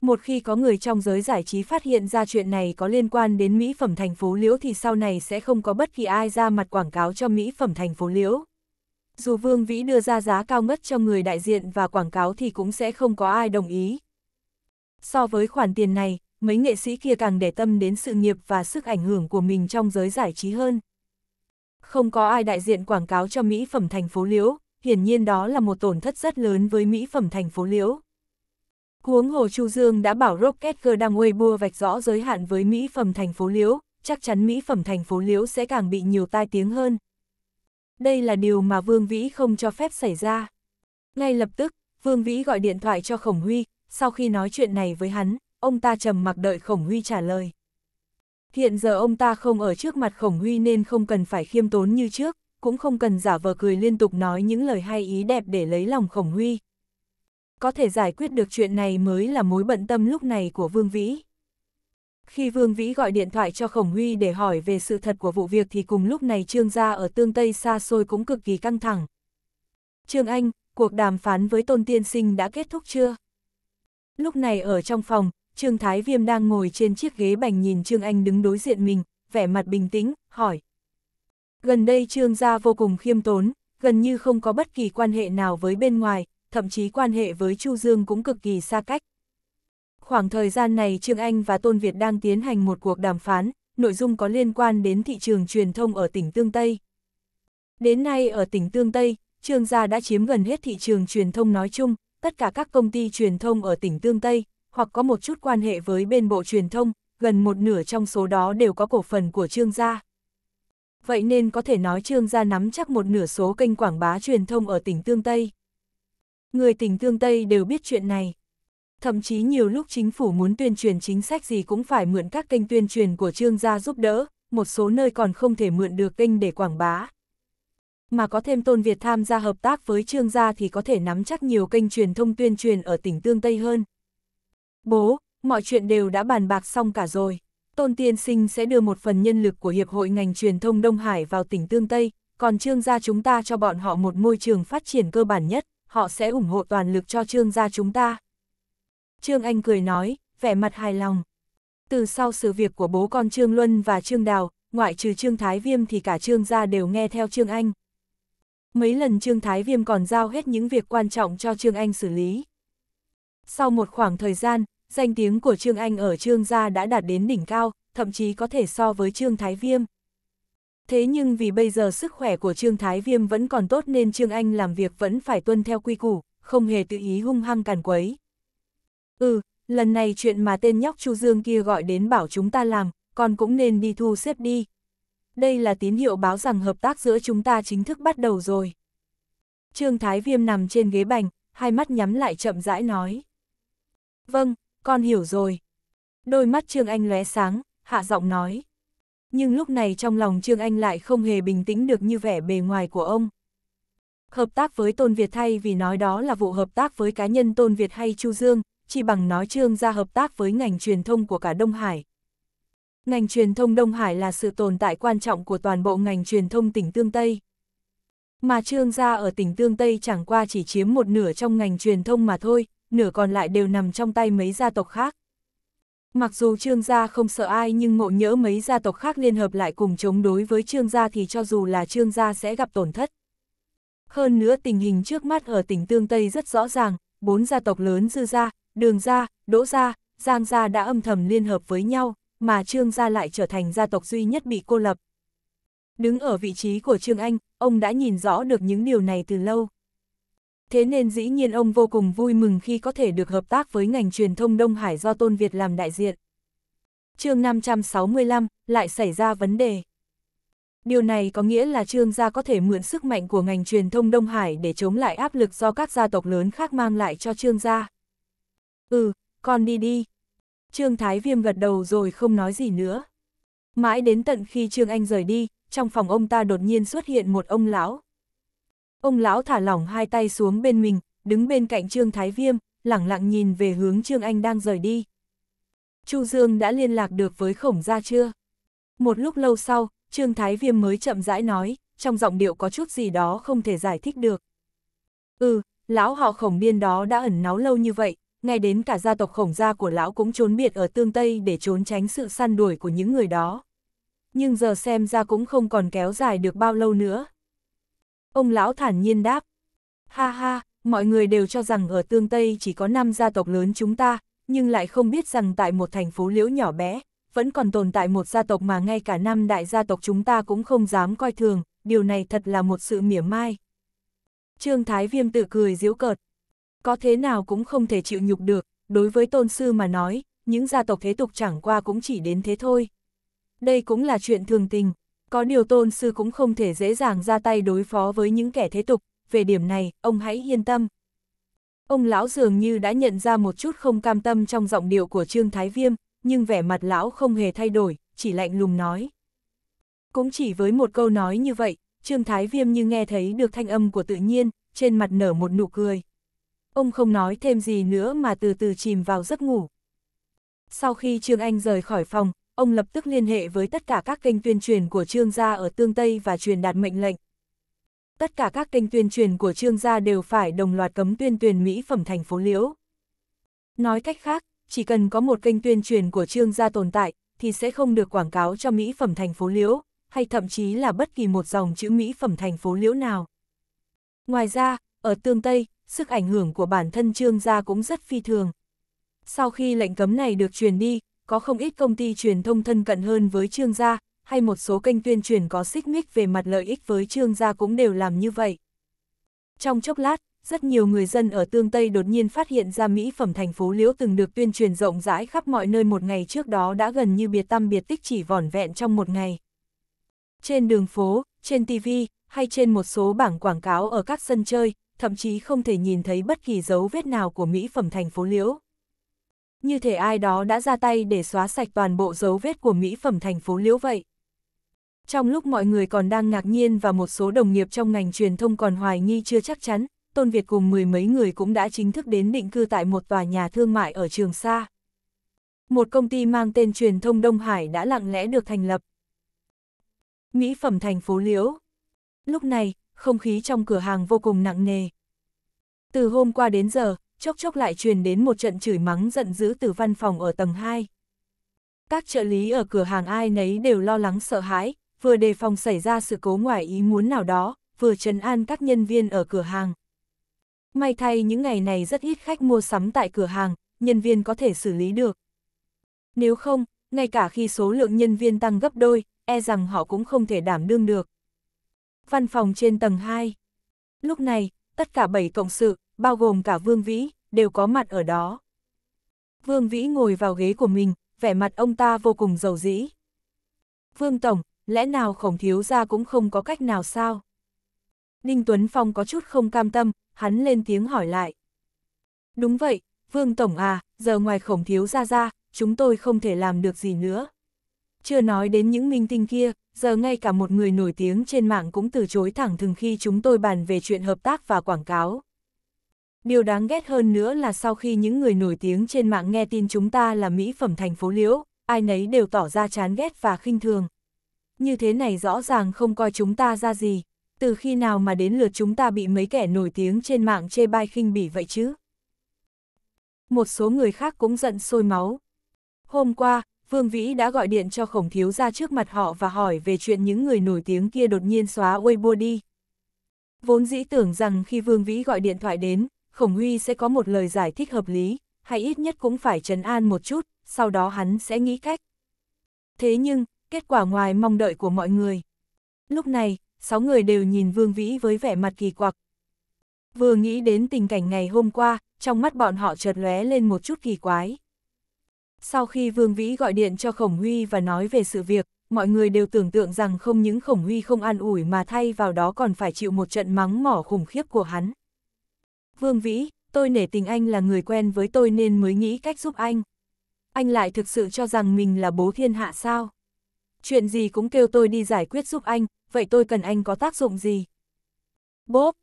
Một khi có người trong giới giải trí phát hiện ra chuyện này có liên quan đến mỹ phẩm thành phố Liễu thì sau này sẽ không có bất kỳ ai ra mặt quảng cáo cho mỹ phẩm thành phố Liễu. Dù Vương Vĩ đưa ra giá cao ngất cho người đại diện và quảng cáo thì cũng sẽ không có ai đồng ý. So với khoản tiền này, mấy nghệ sĩ kia càng để tâm đến sự nghiệp và sức ảnh hưởng của mình trong giới giải trí hơn. Không có ai đại diện quảng cáo cho mỹ phẩm thành phố Liễu, hiển nhiên đó là một tổn thất rất lớn với mỹ phẩm thành phố Liễu. Huống Hồ Chu Dương đã bảo Rocket Girl đang Weibo vạch rõ giới hạn với mỹ phẩm thành phố Liễu, chắc chắn mỹ phẩm thành phố Liễu sẽ càng bị nhiều tai tiếng hơn. Đây là điều mà Vương Vĩ không cho phép xảy ra. Ngay lập tức, Vương Vĩ gọi điện thoại cho Khổng Huy, sau khi nói chuyện này với hắn, ông ta trầm mặc đợi Khổng Huy trả lời. Hiện giờ ông ta không ở trước mặt Khổng Huy nên không cần phải khiêm tốn như trước, cũng không cần giả vờ cười liên tục nói những lời hay ý đẹp để lấy lòng Khổng Huy. Có thể giải quyết được chuyện này mới là mối bận tâm lúc này của Vương Vĩ. Khi Vương Vĩ gọi điện thoại cho Khổng Huy để hỏi về sự thật của vụ việc thì cùng lúc này Trương gia ở tương Tây xa xôi cũng cực kỳ căng thẳng. Trương Anh, cuộc đàm phán với Tôn Tiên Sinh đã kết thúc chưa? Lúc này ở trong phòng, Trương Thái Viêm đang ngồi trên chiếc ghế bành nhìn Trương Anh đứng đối diện mình, vẻ mặt bình tĩnh, hỏi. Gần đây Trương gia vô cùng khiêm tốn, gần như không có bất kỳ quan hệ nào với bên ngoài, thậm chí quan hệ với Chu Dương cũng cực kỳ xa cách. Khoảng thời gian này Trương Anh và Tôn Việt đang tiến hành một cuộc đàm phán, nội dung có liên quan đến thị trường truyền thông ở tỉnh Tương Tây. Đến nay ở tỉnh Tương Tây, Trương gia đã chiếm gần hết thị trường truyền thông nói chung, tất cả các công ty truyền thông ở tỉnh Tương Tây, hoặc có một chút quan hệ với bên bộ truyền thông, gần một nửa trong số đó đều có cổ phần của Trương gia. Vậy nên có thể nói Trương gia nắm chắc một nửa số kênh quảng bá truyền thông ở tỉnh Tương Tây. Người tỉnh Tương Tây đều biết chuyện này. Thậm chí nhiều lúc chính phủ muốn tuyên truyền chính sách gì cũng phải mượn các kênh tuyên truyền của Trương gia giúp đỡ, một số nơi còn không thể mượn được kênh để quảng bá. Mà có thêm Tôn Việt tham gia hợp tác với Trương gia thì có thể nắm chắc nhiều kênh truyền thông tuyên truyền ở tỉnh Tương Tây hơn. Bố, mọi chuyện đều đã bàn bạc xong cả rồi. Tôn Tiên Sinh sẽ đưa một phần nhân lực của Hiệp hội ngành truyền thông Đông Hải vào tỉnh Tương Tây, còn Trương gia chúng ta cho bọn họ một môi trường phát triển cơ bản nhất, họ sẽ ủng hộ toàn lực cho Trương gia chúng ta. Trương Anh cười nói, vẻ mặt hài lòng. Từ sau sự việc của bố con Trương Luân và Trương Đào, ngoại trừ Trương Thái Viêm thì cả Trương gia đều nghe theo Trương Anh. Mấy lần Trương Thái Viêm còn giao hết những việc quan trọng cho Trương Anh xử lý. Sau một khoảng thời gian, danh tiếng của Trương Anh ở Trương gia đã đạt đến đỉnh cao, thậm chí có thể so với Trương Thái Viêm. Thế nhưng vì bây giờ sức khỏe của Trương Thái Viêm vẫn còn tốt nên Trương Anh làm việc vẫn phải tuân theo quy củ, không hề tự ý hung hăng càn quấy. Ừ, lần này chuyện mà tên nhóc Chu Dương kia gọi đến bảo chúng ta làm, con cũng nên đi thu xếp đi. Đây là tín hiệu báo rằng hợp tác giữa chúng ta chính thức bắt đầu rồi. Trương Thái Viêm nằm trên ghế bành, hai mắt nhắm lại chậm rãi nói. Vâng, con hiểu rồi. Đôi mắt Trương Anh lóe sáng, hạ giọng nói. Nhưng lúc này trong lòng Trương Anh lại không hề bình tĩnh được như vẻ bề ngoài của ông. Hợp tác với Tôn Việt thay vì nói đó là vụ hợp tác với cá nhân Tôn Việt hay Chu Dương, chỉ bằng nói Trương ra hợp tác với ngành truyền thông của cả Đông Hải. Ngành truyền thông Đông Hải là sự tồn tại quan trọng của toàn bộ ngành truyền thông tỉnh Tương Tây. Mà Trương gia ở tỉnh Tương Tây chẳng qua chỉ chiếm một nửa trong ngành truyền thông mà thôi, nửa còn lại đều nằm trong tay mấy gia tộc khác. Mặc dù Trương gia không sợ ai nhưng ngộ nhỡ mấy gia tộc khác liên hợp lại cùng chống đối với Trương gia thì cho dù là Trương gia sẽ gặp tổn thất. Hơn nữa tình hình trước mắt ở tỉnh Tương Tây rất rõ ràng, bốn gia tộc lớn Dư gia, Đường gia, Đỗ gia, Giang gia đã âm thầm liên hợp với nhau, mà Trương gia lại trở thành gia tộc duy nhất bị cô lập. Đứng ở vị trí của Trương Anh, ông đã nhìn rõ được những điều này từ lâu. Thế nên dĩ nhiên ông vô cùng vui mừng khi có thể được hợp tác với ngành truyền thông Đông Hải do Tôn Việt làm đại diện. chương 565, lại xảy ra vấn đề. Điều này có nghĩa là Trương gia có thể mượn sức mạnh của ngành truyền thông Đông Hải để chống lại áp lực do các gia tộc lớn khác mang lại cho Trương gia. Ừ, con đi đi. Trương Thái Viêm gật đầu rồi không nói gì nữa. Mãi đến tận khi Trương Anh rời đi, trong phòng ông ta đột nhiên xuất hiện một ông lão. Ông lão thả lỏng hai tay xuống bên mình, đứng bên cạnh Trương Thái Viêm, lẳng lặng nhìn về hướng Trương Anh đang rời đi. Chu Dương đã liên lạc được với khổng gia chưa? Một lúc lâu sau, Trương Thái Viêm mới chậm rãi nói, trong giọng điệu có chút gì đó không thể giải thích được. Ừ, lão họ khổng điên đó đã ẩn náu lâu như vậy, ngay đến cả gia tộc khổng gia của lão cũng trốn biệt ở tương Tây để trốn tránh sự săn đuổi của những người đó. Nhưng giờ xem ra cũng không còn kéo dài được bao lâu nữa. Ông lão thản nhiên đáp. Ha ha, mọi người đều cho rằng ở tương Tây chỉ có 5 gia tộc lớn chúng ta, nhưng lại không biết rằng tại một thành phố liễu nhỏ bé, vẫn còn tồn tại một gia tộc mà ngay cả năm đại gia tộc chúng ta cũng không dám coi thường, điều này thật là một sự mỉa mai. Trương Thái Viêm tự cười giễu cợt. Có thế nào cũng không thể chịu nhục được, đối với tôn sư mà nói, những gia tộc thế tục chẳng qua cũng chỉ đến thế thôi. Đây cũng là chuyện thường tình, có điều tôn sư cũng không thể dễ dàng ra tay đối phó với những kẻ thế tục, về điểm này, ông hãy yên tâm. Ông lão dường như đã nhận ra một chút không cam tâm trong giọng điệu của Trương Thái Viêm, nhưng vẻ mặt lão không hề thay đổi, chỉ lạnh lùng nói. Cũng chỉ với một câu nói như vậy, Trương Thái Viêm như nghe thấy được thanh âm của tự nhiên, trên mặt nở một nụ cười. Ông không nói thêm gì nữa mà từ từ chìm vào giấc ngủ. Sau khi Trương Anh rời khỏi phòng, ông lập tức liên hệ với tất cả các kênh tuyên truyền của Trương gia ở Tương Tây và truyền đạt mệnh lệnh. Tất cả các kênh tuyên truyền của Trương gia đều phải đồng loạt cấm tuyên truyền mỹ phẩm thành phố Liễu. Nói cách khác, chỉ cần có một kênh tuyên truyền của Trương gia tồn tại, thì sẽ không được quảng cáo cho mỹ phẩm thành phố Liễu, hay thậm chí là bất kỳ một dòng chữ mỹ phẩm thành phố Liễu nào. Ngoài ra, ở Tương Tây, sức ảnh hưởng của bản thân Trương gia cũng rất phi thường. Sau khi lệnh cấm này được truyền đi, có không ít công ty truyền thông thân cận hơn với Trương gia, hay một số kênh tuyên truyền có xích mích về mặt lợi ích với Trương gia cũng đều làm như vậy. Trong chốc lát, rất nhiều người dân ở Tương Tây đột nhiên phát hiện ra mỹ phẩm thành phố Liễu từng được tuyên truyền rộng rãi khắp mọi nơi một ngày trước đó đã gần như biệt tâm biệt tích chỉ vỏn vẹn trong một ngày. Trên đường phố, trên TV, hay trên một số bảng quảng cáo ở các sân chơi, thậm chí không thể nhìn thấy bất kỳ dấu vết nào của mỹ phẩm thành phố Liễu. Như thể ai đó đã ra tay để xóa sạch toàn bộ dấu vết của mỹ phẩm thành phố Liễu vậy. Trong lúc mọi người còn đang ngạc nhiên và một số đồng nghiệp trong ngành truyền thông còn hoài nghi chưa chắc chắn, Tôn Việt cùng mười mấy người cũng đã chính thức đến định cư tại một tòa nhà thương mại ở Trường Sa. Một công ty mang tên truyền thông Đông Hải đã lặng lẽ được thành lập. Mỹ phẩm thành phố Liễu Lúc này, không khí trong cửa hàng vô cùng nặng nề. Từ hôm qua đến giờ, chốc chốc lại truyền đến một trận chửi mắng giận dữ từ văn phòng ở tầng 2. Các trợ lý ở cửa hàng ai nấy đều lo lắng sợ hãi, vừa đề phòng xảy ra sự cố ngoài ý muốn nào đó, vừa trấn an các nhân viên ở cửa hàng. May thay những ngày này rất ít khách mua sắm tại cửa hàng, nhân viên có thể xử lý được. Nếu không, ngay cả khi số lượng nhân viên tăng gấp đôi, e rằng họ cũng không thể đảm đương được. Văn phòng trên tầng 2. Lúc này, tất cả 7 cộng sự, bao gồm cả Vương Vĩ, đều có mặt ở đó. Vương Vĩ ngồi vào ghế của mình, vẻ mặt ông ta vô cùng giàu dĩ. Vương Tổng, lẽ nào khổng thiếu ra cũng không có cách nào sao? Ninh Tuấn Phong có chút không cam tâm, hắn lên tiếng hỏi lại. Đúng vậy, Vương Tổng à, giờ ngoài khổng thiếu ra ra, chúng tôi không thể làm được gì nữa. Chưa nói đến những minh tinh kia, giờ ngay cả một người nổi tiếng trên mạng cũng từ chối thẳng thừng khi chúng tôi bàn về chuyện hợp tác và quảng cáo. Điều đáng ghét hơn nữa là sau khi những người nổi tiếng trên mạng nghe tin chúng ta là mỹ phẩm thành phố Liễu, ai nấy đều tỏ ra chán ghét và khinh thường. Như thế này rõ ràng không coi chúng ta ra gì, từ khi nào mà đến lượt chúng ta bị mấy kẻ nổi tiếng trên mạng chê bai khinh bỉ vậy chứ? Một số người khác cũng giận sôi máu. Hôm qua, Vương Vĩ đã gọi điện cho khổng thiếu ra trước mặt họ và hỏi về chuyện những người nổi tiếng kia đột nhiên xóa Weibo đi. Vốn dĩ tưởng rằng khi Vương Vĩ gọi điện thoại đến, Khổng Huy sẽ có một lời giải thích hợp lý, hay ít nhất cũng phải trấn an một chút, sau đó hắn sẽ nghĩ cách. Thế nhưng, kết quả ngoài mong đợi của mọi người. Lúc này, sáu người đều nhìn Vương Vĩ với vẻ mặt kỳ quặc. Vừa nghĩ đến tình cảnh ngày hôm qua, trong mắt bọn họ chợt lóe lên một chút kỳ quái. Sau khi Vương Vĩ gọi điện cho Khổng Huy và nói về sự việc, mọi người đều tưởng tượng rằng không những Khổng Huy không an ủi mà thay vào đó còn phải chịu một trận mắng mỏ khủng khiếp của hắn. Vương Vĩ, tôi nể tình anh là người quen với tôi nên mới nghĩ cách giúp anh. Anh lại thực sự cho rằng mình là bố thiên hạ sao? Chuyện gì cũng kêu tôi đi giải quyết giúp anh, vậy tôi cần anh có tác dụng gì? Bốp!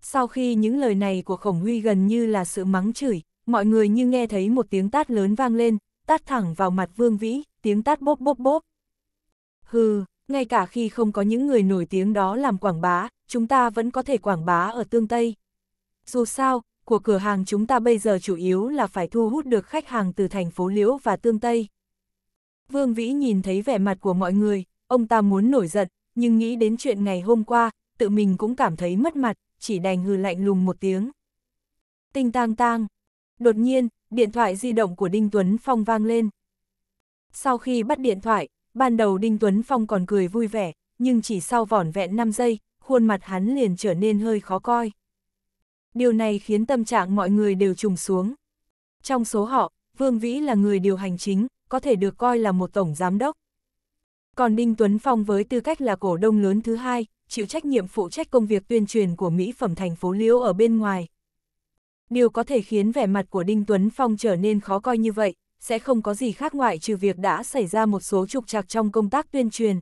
Sau khi những lời này của Khổng Huy gần như là sự mắng chửi, mọi người như nghe thấy một tiếng tát lớn vang lên, tát thẳng vào mặt Vương Vĩ, tiếng tát bốp bốp bốp. Hừ, ngay cả khi không có những người nổi tiếng đó làm quảng bá, chúng ta vẫn có thể quảng bá ở tương Tây. Dù sao, của cửa hàng chúng ta bây giờ chủ yếu là phải thu hút được khách hàng từ thành phố Liễu và tương Tây. Vương Vĩ nhìn thấy vẻ mặt của mọi người, ông ta muốn nổi giận, nhưng nghĩ đến chuyện ngày hôm qua, tự mình cũng cảm thấy mất mặt, chỉ đành hừ lạnh lùng một tiếng. Tinh tang tang. Đột nhiên, điện thoại di động của Đinh Tuấn Phong vang lên. Sau khi bắt điện thoại, ban đầu Đinh Tuấn Phong còn cười vui vẻ, nhưng chỉ sau vỏn vẹn 5 giây, khuôn mặt hắn liền trở nên hơi khó coi. Điều này khiến tâm trạng mọi người đều trùng xuống. Trong số họ, Vương Vĩ là người điều hành chính, có thể được coi là một tổng giám đốc. Còn Đinh Tuấn Phong với tư cách là cổ đông lớn thứ hai, chịu trách nhiệm phụ trách công việc tuyên truyền của Mỹ phẩm thành phố Liễu ở bên ngoài. Điều có thể khiến vẻ mặt của Đinh Tuấn Phong trở nên khó coi như vậy, sẽ không có gì khác ngoại trừ việc đã xảy ra một số trục trặc trong công tác tuyên truyền.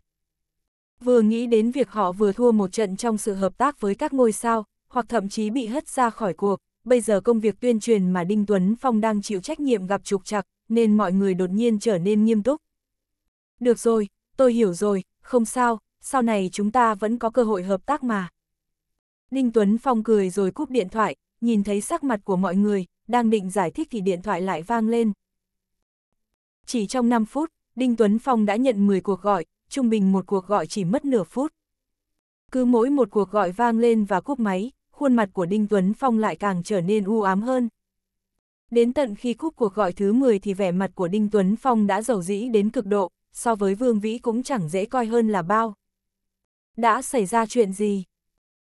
Vừa nghĩ đến việc họ vừa thua một trận trong sự hợp tác với các ngôi sao, hoặc thậm chí bị hất ra khỏi cuộc, bây giờ công việc tuyên truyền mà Đinh Tuấn Phong đang chịu trách nhiệm gặp trục trặc, nên mọi người đột nhiên trở nên nghiêm túc. Được rồi, tôi hiểu rồi, không sao, sau này chúng ta vẫn có cơ hội hợp tác mà. Đinh Tuấn Phong cười rồi cúp điện thoại, nhìn thấy sắc mặt của mọi người, đang định giải thích thì điện thoại lại vang lên. Chỉ trong 5 phút, Đinh Tuấn Phong đã nhận 10 cuộc gọi, trung bình một cuộc gọi chỉ mất nửa phút. Cứ mỗi một cuộc gọi vang lên và cúp máy, khuôn mặt của Đinh Tuấn Phong lại càng trở nên u ám hơn. Đến tận khi cúp cuộc gọi thứ 10 thì vẻ mặt của Đinh Tuấn Phong đã dầu dĩ đến cực độ, so với Vương Vĩ cũng chẳng dễ coi hơn là bao. Đã xảy ra chuyện gì?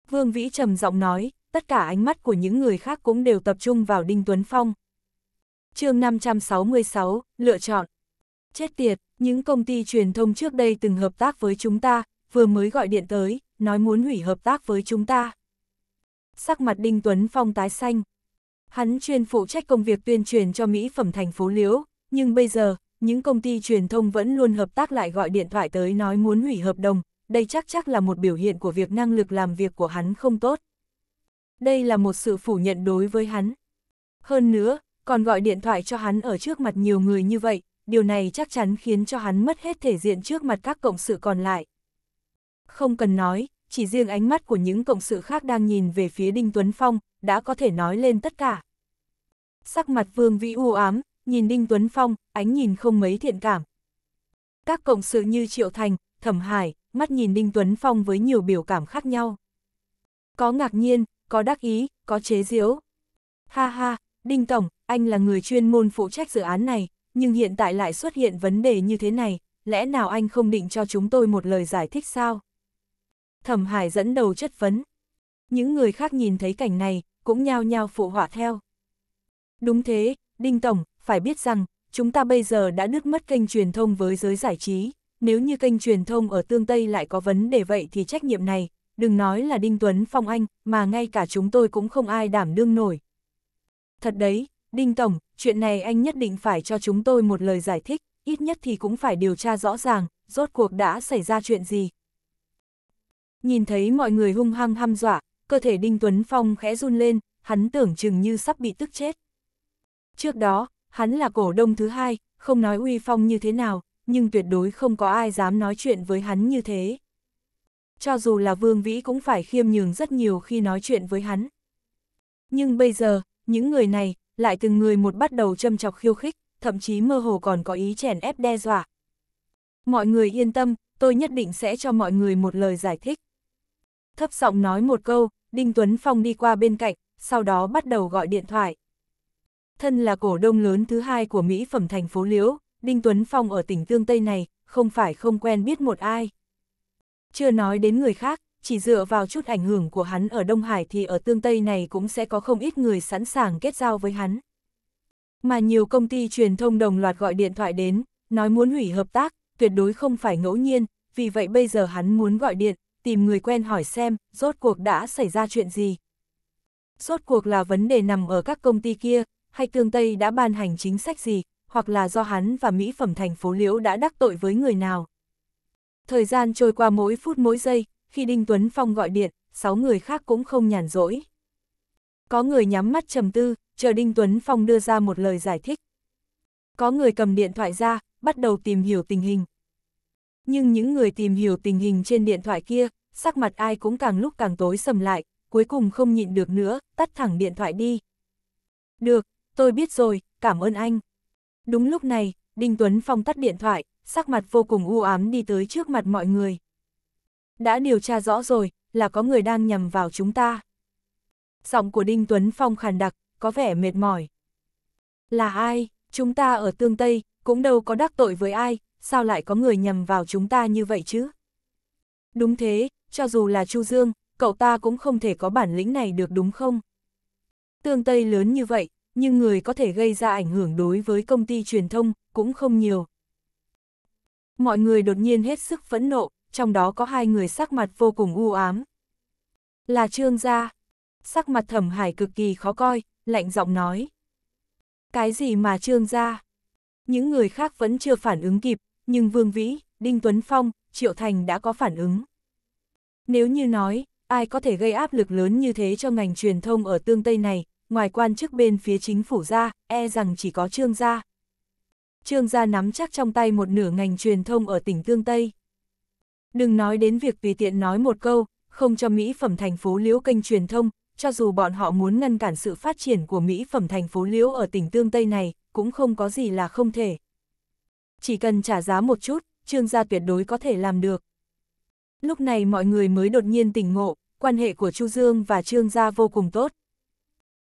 Vương Vĩ trầm giọng nói, tất cả ánh mắt của những người khác cũng đều tập trung vào Đinh Tuấn Phong. chương 566, lựa chọn. Chết tiệt, những công ty truyền thông trước đây từng hợp tác với chúng ta, vừa mới gọi điện tới, nói muốn hủy hợp tác với chúng ta. Sắc mặt Đinh Tuấn Phong tái xanh. Hắn chuyên phụ trách công việc tuyên truyền cho Mỹ phẩm thành phố Liễu, nhưng bây giờ, những công ty truyền thông vẫn luôn hợp tác lại gọi điện thoại tới nói muốn hủy hợp đồng, đây chắc chắc là một biểu hiện của việc năng lực làm việc của hắn không tốt. Đây là một sự phủ nhận đối với hắn. Hơn nữa, còn gọi điện thoại cho hắn ở trước mặt nhiều người như vậy, điều này chắc chắn khiến cho hắn mất hết thể diện trước mặt các cộng sự còn lại. Không cần nói, chỉ riêng ánh mắt của những cộng sự khác đang nhìn về phía Đinh Tuấn Phong, đã có thể nói lên tất cả. Sắc mặt Vương Vĩ u ám, nhìn Đinh Tuấn Phong, ánh nhìn không mấy thiện cảm. Các cộng sự như Triệu Thành, Thẩm Hải, mắt nhìn Đinh Tuấn Phong với nhiều biểu cảm khác nhau. Có ngạc nhiên, có đắc ý, có chế giễu. Ha ha, Đinh Tổng, anh là người chuyên môn phụ trách dự án này, nhưng hiện tại lại xuất hiện vấn đề như thế này, lẽ nào anh không định cho chúng tôi một lời giải thích sao? Thẩm Hải dẫn đầu chất vấn. Những người khác nhìn thấy cảnh này, cũng nhao nhao phụ họa theo. Đúng thế, Đinh Tổng, phải biết rằng, chúng ta bây giờ đã đứt mất kênh truyền thông với giới giải trí, nếu như kênh truyền thông ở tương Tây lại có vấn đề vậy thì trách nhiệm này, đừng nói là Đinh Tuấn Phong Anh, mà ngay cả chúng tôi cũng không ai đảm đương nổi. Thật đấy, Đinh Tổng, chuyện này anh nhất định phải cho chúng tôi một lời giải thích, ít nhất thì cũng phải điều tra rõ ràng, rốt cuộc đã xảy ra chuyện gì. Nhìn thấy mọi người hung hăng hăm dọa, cơ thể Đinh Tuấn Phong khẽ run lên, hắn tưởng chừng như sắp bị tức chết. Trước đó, hắn là cổ đông thứ hai, không nói uy phong như thế nào, nhưng tuyệt đối không có ai dám nói chuyện với hắn như thế. Cho dù là Vương Vĩ cũng phải khiêm nhường rất nhiều khi nói chuyện với hắn. Nhưng bây giờ, những người này, lại từng người một bắt đầu châm chọc khiêu khích, thậm chí mơ hồ còn có ý chèn ép đe dọa. Mọi người yên tâm, tôi nhất định sẽ cho mọi người một lời giải thích. Thấp giọng nói một câu, Đinh Tuấn Phong đi qua bên cạnh, sau đó bắt đầu gọi điện thoại. Thân là cổ đông lớn thứ hai của Mỹ phẩm thành phố Liễu, Đinh Tuấn Phong ở tỉnh Tương Tây này, không phải không quen biết một ai. Chưa nói đến người khác, chỉ dựa vào chút ảnh hưởng của hắn ở Đông Hải thì ở Tương Tây này cũng sẽ có không ít người sẵn sàng kết giao với hắn. Mà nhiều công ty truyền thông đồng loạt gọi điện thoại đến, nói muốn hủy hợp tác, tuyệt đối không phải ngẫu nhiên, vì vậy bây giờ hắn muốn gọi điện, tìm người quen hỏi xem, rốt cuộc đã xảy ra chuyện gì. Rốt cuộc là vấn đề nằm ở các công ty kia, hay Tương Tây đã ban hành chính sách gì, hoặc là do hắn và Mỹ phẩm thành phố Liễu đã đắc tội với người nào. Thời gian trôi qua mỗi phút mỗi giây, khi Đinh Tuấn Phong gọi điện, sáu người khác cũng không nhàn rỗi. Có người nhắm mắt trầm tư, chờ Đinh Tuấn Phong đưa ra một lời giải thích. Có người cầm điện thoại ra, bắt đầu tìm hiểu tình hình. Nhưng những người tìm hiểu tình hình trên điện thoại kia, sắc mặt ai cũng càng lúc càng tối sầm lại, cuối cùng không nhịn được nữa, tắt thẳng điện thoại đi. Được, tôi biết rồi, cảm ơn anh. Đúng lúc này, Đinh Tuấn Phong tắt điện thoại, sắc mặt vô cùng u ám đi tới trước mặt mọi người. Đã điều tra rõ rồi, là có người đang nhằm vào chúng ta. Giọng của Đinh Tuấn Phong khàn đặc, có vẻ mệt mỏi. Là ai? Chúng ta ở tương Tây, cũng đâu có đắc tội với ai, sao lại có người nhầm vào chúng ta như vậy chứ? Đúng thế, cho dù là Chu Dương, cậu ta cũng không thể có bản lĩnh này được đúng không? Tương Tây lớn như vậy, nhưng người có thể gây ra ảnh hưởng đối với công ty truyền thông cũng không nhiều. Mọi người đột nhiên hết sức phẫn nộ, trong đó có hai người sắc mặt vô cùng u ám. Là Trương gia. Sắc mặt Thẩm Hải cực kỳ khó coi, lạnh giọng nói. Cái gì mà Trương gia? Những người khác vẫn chưa phản ứng kịp, nhưng Vương Vĩ, Đinh Tuấn Phong, Triệu Thành đã có phản ứng. Nếu như nói, ai có thể gây áp lực lớn như thế cho ngành truyền thông ở tương Tây này, ngoài quan chức bên phía chính phủ ra, e rằng chỉ có Trương gia. Trương gia nắm chắc trong tay một nửa ngành truyền thông ở tỉnh Tương Tây. Đừng nói đến việc tùy tiện nói một câu, không cho Mỹ phẩm thành phố liễu kênh truyền thông, cho dù bọn họ muốn ngăn cản sự phát triển của Mỹ phẩm thành phố liễu ở tỉnh Tương Tây này, cũng không có gì là không thể. Chỉ cần trả giá một chút, trương gia tuyệt đối có thể làm được. Lúc này mọi người mới đột nhiên tỉnh ngộ, quan hệ của Chu Dương và trương gia vô cùng tốt.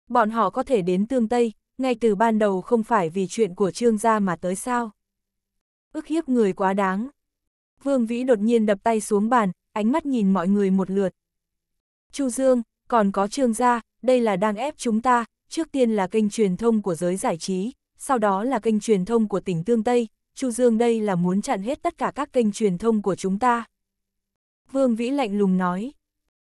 Bọn họ có thể đến Tương Tây, ngay từ ban đầu không phải vì chuyện của trương gia mà tới sao. Ức hiếp người quá đáng. Vương Vĩ đột nhiên đập tay xuống bàn, ánh mắt nhìn mọi người một lượt. Chu Dương, còn có trương gia, đây là đang ép chúng ta, trước tiên là kênh truyền thông của giới giải trí, sau đó là kênh truyền thông của tỉnh Tương Tây, Chu Dương đây là muốn chặn hết tất cả các kênh truyền thông của chúng ta. Vương Vĩ lạnh lùng nói.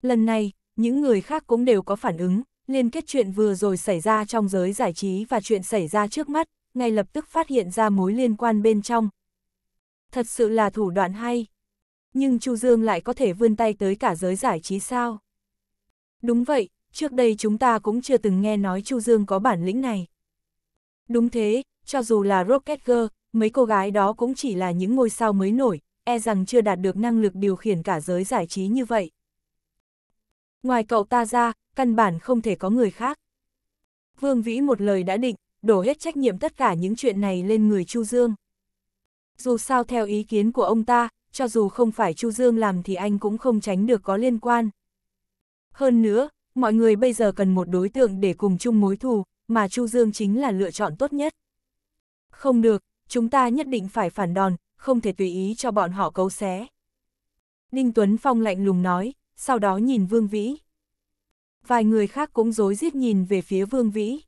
Lần này, những người khác cũng đều có phản ứng, liên kết chuyện vừa rồi xảy ra trong giới giải trí và chuyện xảy ra trước mắt, ngay lập tức phát hiện ra mối liên quan bên trong. Thật sự là thủ đoạn hay. Nhưng Chu Dương lại có thể vươn tay tới cả giới giải trí sao? Đúng vậy, trước đây chúng ta cũng chưa từng nghe nói Chu Dương có bản lĩnh này. Đúng thế, cho dù là Rocket Girl, mấy cô gái đó cũng chỉ là những ngôi sao mới nổi, e rằng chưa đạt được năng lực điều khiển cả giới giải trí như vậy. Ngoài cậu ta ra, căn bản không thể có người khác. Vương Vĩ một lời đã định, đổ hết trách nhiệm tất cả những chuyện này lên người Chu Dương. Dù sao theo ý kiến của ông ta, cho dù không phải Chu Dương làm thì anh cũng không tránh được có liên quan. Hơn nữa, mọi người bây giờ cần một đối tượng để cùng chung mối thù, mà Chu Dương chính là lựa chọn tốt nhất. Không được, chúng ta nhất định phải phản đòn, không thể tùy ý cho bọn họ cấu xé. Ninh Tuấn Phong lạnh lùng nói, sau đó nhìn Vương Vĩ. Vài người khác cũng dối giết nhìn về phía Vương Vĩ.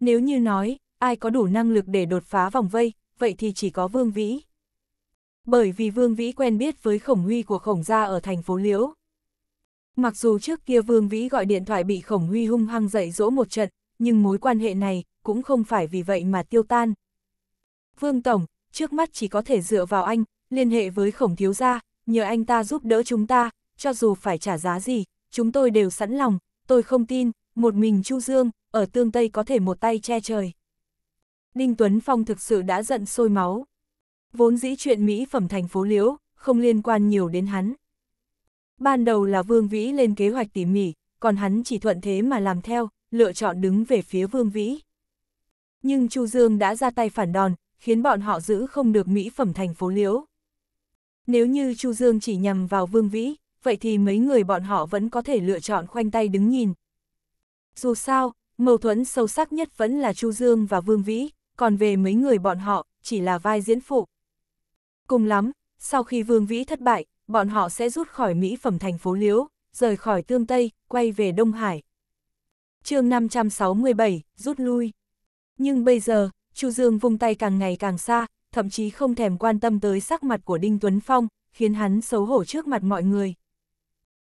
Nếu như nói, ai có đủ năng lực để đột phá vòng vây, vậy thì chỉ có Vương Vĩ. Bởi vì Vương Vĩ quen biết với khổng huy của khổng gia ở thành phố Liễu. Mặc dù trước kia Vương Vĩ gọi điện thoại bị khổng huy hung hăng dạy dỗ một trận, nhưng mối quan hệ này cũng không phải vì vậy mà tiêu tan. Vương Tổng, trước mắt chỉ có thể dựa vào anh, liên hệ với khổng thiếu gia, nhờ anh ta giúp đỡ chúng ta, cho dù phải trả giá gì, chúng tôi đều sẵn lòng, tôi không tin, một mình Chu Dương, ở tương Tây có thể một tay che trời. Đinh Tuấn Phong thực sự đã giận sôi máu. Vốn dĩ chuyện Mỹ phẩm thành phố Liễu, không liên quan nhiều đến hắn. Ban đầu là Vương Vĩ lên kế hoạch tỉ mỉ, còn hắn chỉ thuận thế mà làm theo, lựa chọn đứng về phía Vương Vĩ. Nhưng Chu Dương đã ra tay phản đòn, khiến bọn họ giữ không được mỹ phẩm thành phố Liễu. Nếu như Chu Dương chỉ nhằm vào Vương Vĩ, vậy thì mấy người bọn họ vẫn có thể lựa chọn khoanh tay đứng nhìn. Dù sao, mâu thuẫn sâu sắc nhất vẫn là Chu Dương và Vương Vĩ, còn về mấy người bọn họ, chỉ là vai diễn phụ. Cùng lắm, sau khi Vương Vĩ thất bại, bọn họ sẽ rút khỏi Mỹ phẩm thành phố Liễu, rời khỏi Tương Tây, quay về Đông Hải. chương 567, rút lui. Nhưng bây giờ, Chu Dương vung tay càng ngày càng xa, thậm chí không thèm quan tâm tới sắc mặt của Đinh Tuấn Phong, khiến hắn xấu hổ trước mặt mọi người.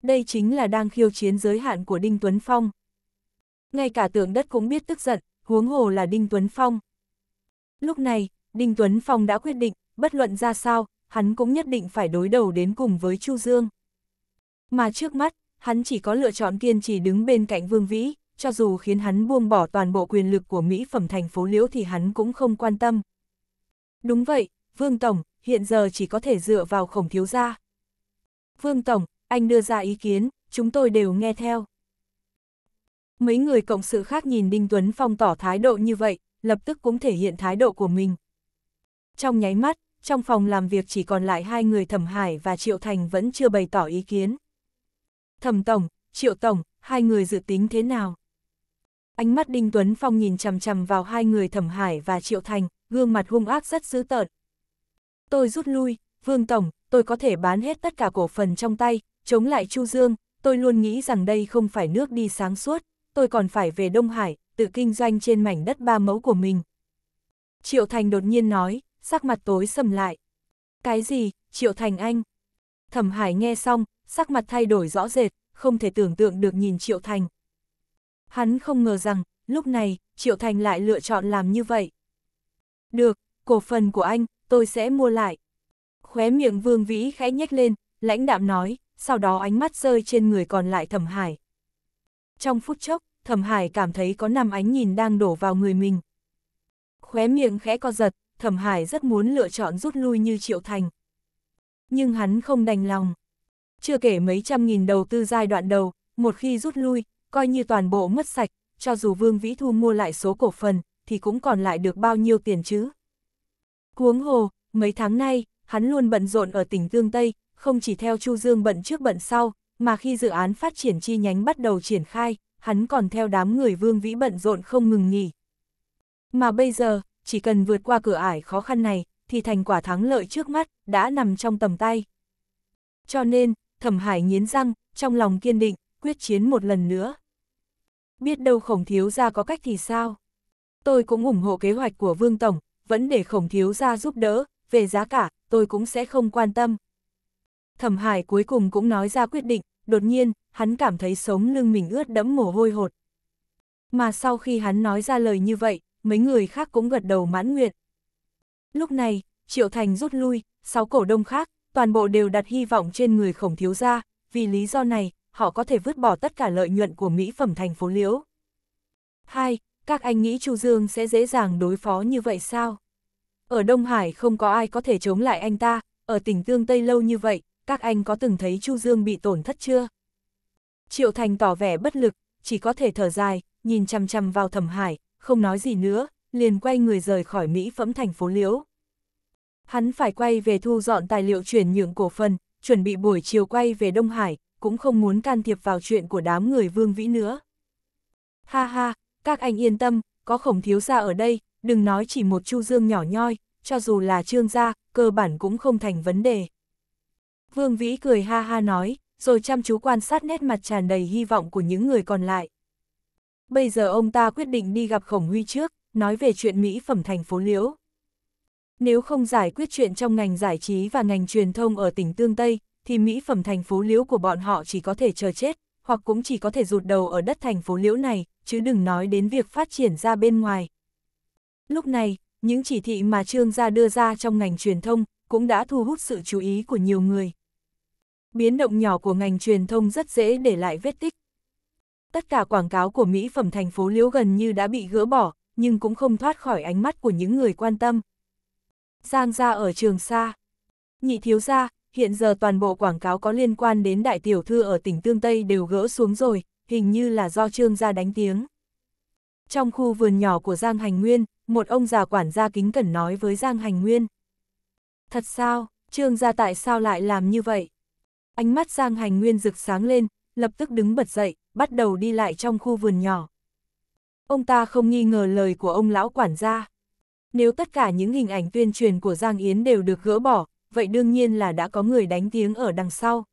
Đây chính là đang khiêu chiến giới hạn của Đinh Tuấn Phong. Ngay cả tượng đất cũng biết tức giận, huống hồ là Đinh Tuấn Phong. Lúc này, Đinh Tuấn Phong đã quyết định, bất luận ra sao, hắn cũng nhất định phải đối đầu đến cùng với Chu Dương. Mà trước mắt, hắn chỉ có lựa chọn kiên trì đứng bên cạnh Vương Vĩ, cho dù khiến hắn buông bỏ toàn bộ quyền lực của Mỹ phẩm thành phố Liễu thì hắn cũng không quan tâm. Đúng vậy, Vương Tổng, hiện giờ chỉ có thể dựa vào khổng thiếu gia. Vương Tổng, anh đưa ra ý kiến, chúng tôi đều nghe theo. Mấy người cộng sự khác nhìn Đinh Tuấn Phong tỏ thái độ như vậy, lập tức cũng thể hiện thái độ của mình. Trong nháy mắt, trong phòng làm việc chỉ còn lại hai người Thẩm Hải và Triệu Thành vẫn chưa bày tỏ ý kiến. Thẩm Tổng, Triệu Tổng, hai người dự tính thế nào? Ánh mắt Đinh Tuấn Phong nhìn chằm chằm vào hai người Thẩm Hải và Triệu Thành, gương mặt hung ác rất dữ tợn. Tôi rút lui, Vương Tổng, tôi có thể bán hết tất cả cổ phần trong tay, chống lại Chu Dương, tôi luôn nghĩ rằng đây không phải nước đi sáng suốt, tôi còn phải về Đông Hải, tự kinh doanh trên mảnh đất ba mẫu của mình. Triệu Thành đột nhiên nói, sắc mặt tối sầm lại. Cái gì, Triệu Thành anh? Thẩm Hải nghe xong, sắc mặt thay đổi rõ rệt, không thể tưởng tượng được nhìn Triệu Thành. Hắn không ngờ rằng, lúc này, Triệu Thành lại lựa chọn làm như vậy. Được, cổ phần của anh, tôi sẽ mua lại. Khóe miệng Vương Vĩ khẽ nhếch lên, lãnh đạm nói, sau đó ánh mắt rơi trên người còn lại Thẩm Hải. Trong phút chốc, Thẩm Hải cảm thấy có năm ánh nhìn đang đổ vào người mình. Khóe miệng khẽ co giật, Thẩm Hải rất muốn lựa chọn rút lui như Triệu Thành. Nhưng hắn không đành lòng. Chưa kể mấy trăm nghìn đầu tư giai đoạn đầu, một khi rút lui, coi như toàn bộ mất sạch, cho dù Vương Vĩ Thu mua lại số cổ phần, thì cũng còn lại được bao nhiêu tiền chứ. Cuống hồ, mấy tháng nay, hắn luôn bận rộn ở tỉnh Tương Tây, không chỉ theo Chu Dương bận trước bận sau, mà khi dự án phát triển chi nhánh bắt đầu triển khai, hắn còn theo đám người Vương Vĩ bận rộn không ngừng nghỉ. Mà bây giờ, chỉ cần vượt qua cửa ải khó khăn này, thì thành quả thắng lợi trước mắt, đã nằm trong tầm tay. Cho nên, Thẩm Hải nghiến răng, trong lòng kiên định, quyết chiến một lần nữa. Biết đâu khổng thiếu ra có cách thì sao? Tôi cũng ủng hộ kế hoạch của Vương Tổng, vẫn để khổng thiếu ra giúp đỡ, về giá cả, tôi cũng sẽ không quan tâm. Thẩm Hải cuối cùng cũng nói ra quyết định, đột nhiên, hắn cảm thấy sống lưng mình ướt đẫm mồ hôi hột. Mà sau khi hắn nói ra lời như vậy, mấy người khác cũng gật đầu mãn nguyện. Lúc này, Triệu Thành rút lui, sáu cổ đông khác, toàn bộ đều đặt hy vọng trên người khổng thiếu gia, vì lý do này, họ có thể vứt bỏ tất cả lợi nhuận của mỹ phẩm thành phố Liễu. 2. Các anh nghĩ Chu Dương sẽ dễ dàng đối phó như vậy sao? Ở Đông Hải không có ai có thể chống lại anh ta, ở tỉnh Tương Tây lâu như vậy, các anh có từng thấy Chu Dương bị tổn thất chưa? Triệu Thành tỏ vẻ bất lực, chỉ có thể thở dài, nhìn chăm chăm vào thẩm hải, không nói gì nữa, liền quay người rời khỏi Mỹ phẩm thành phố Liễu. Hắn phải quay về thu dọn tài liệu chuyển nhượng cổ phần, chuẩn bị buổi chiều quay về Đông Hải, cũng không muốn can thiệp vào chuyện của đám người vương vĩ nữa. Ha ha, các anh yên tâm, có khổng thiếu gia ở đây, đừng nói chỉ một chu dương nhỏ nhoi, cho dù là trương gia, cơ bản cũng không thành vấn đề. Vương Vĩ cười ha ha nói, rồi chăm chú quan sát nét mặt tràn đầy hy vọng của những người còn lại. Bây giờ ông ta quyết định đi gặp Khổng Huy trước, nói về chuyện Mỹ phẩm thành phố Liễu. Nếu không giải quyết chuyện trong ngành giải trí và ngành truyền thông ở tỉnh Tương Tây, thì Mỹ phẩm thành phố Liễu của bọn họ chỉ có thể chờ chết, hoặc cũng chỉ có thể rụt đầu ở đất thành phố Liễu này, chứ đừng nói đến việc phát triển ra bên ngoài. Lúc này, những chỉ thị mà Trương gia đưa ra trong ngành truyền thông cũng đã thu hút sự chú ý của nhiều người. Biến động nhỏ của ngành truyền thông rất dễ để lại vết tích. Tất cả quảng cáo của mỹ phẩm thành phố Liễu gần như đã bị gỡ bỏ, nhưng cũng không thoát khỏi ánh mắt của những người quan tâm. Giang gia ở trường Sa. Nhị thiếu gia, hiện giờ toàn bộ quảng cáo có liên quan đến đại tiểu thư ở tỉnh Tương Tây đều gỡ xuống rồi, hình như là do trương gia đánh tiếng. Trong khu vườn nhỏ của Giang Hành Nguyên, một ông già quản gia kính cẩn nói với Giang Hành Nguyên. Thật sao, trương gia tại sao lại làm như vậy? Ánh mắt Giang Hành Nguyên rực sáng lên, lập tức đứng bật dậy, bắt đầu đi lại trong khu vườn nhỏ. Ông ta không nghi ngờ lời của ông lão quản gia. Nếu tất cả những hình ảnh tuyên truyền của Giang Yến đều được gỡ bỏ, vậy đương nhiên là đã có người đánh tiếng ở đằng sau.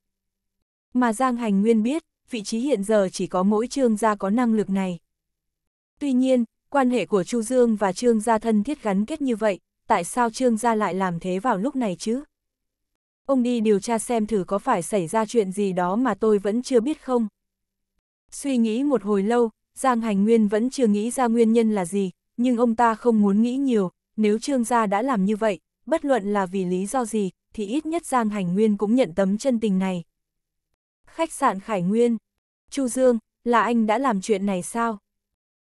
Mà Giang Hành Nguyên biết, vị trí hiện giờ chỉ có mỗi trương gia có năng lực này. Tuy nhiên, quan hệ của Chu Dương và trương gia thân thiết gắn kết như vậy, tại sao trương gia lại làm thế vào lúc này chứ? Ông đi điều tra xem thử có phải xảy ra chuyện gì đó mà tôi vẫn chưa biết không? Suy nghĩ một hồi lâu, Giang Hành Nguyên vẫn chưa nghĩ ra nguyên nhân là gì, nhưng ông ta không muốn nghĩ nhiều, nếu trương gia đã làm như vậy, bất luận là vì lý do gì, thì ít nhất Giang Hành Nguyên cũng nhận tấm chân tình này. Khách sạn Khải Nguyên Chu Dương, là anh đã làm chuyện này sao?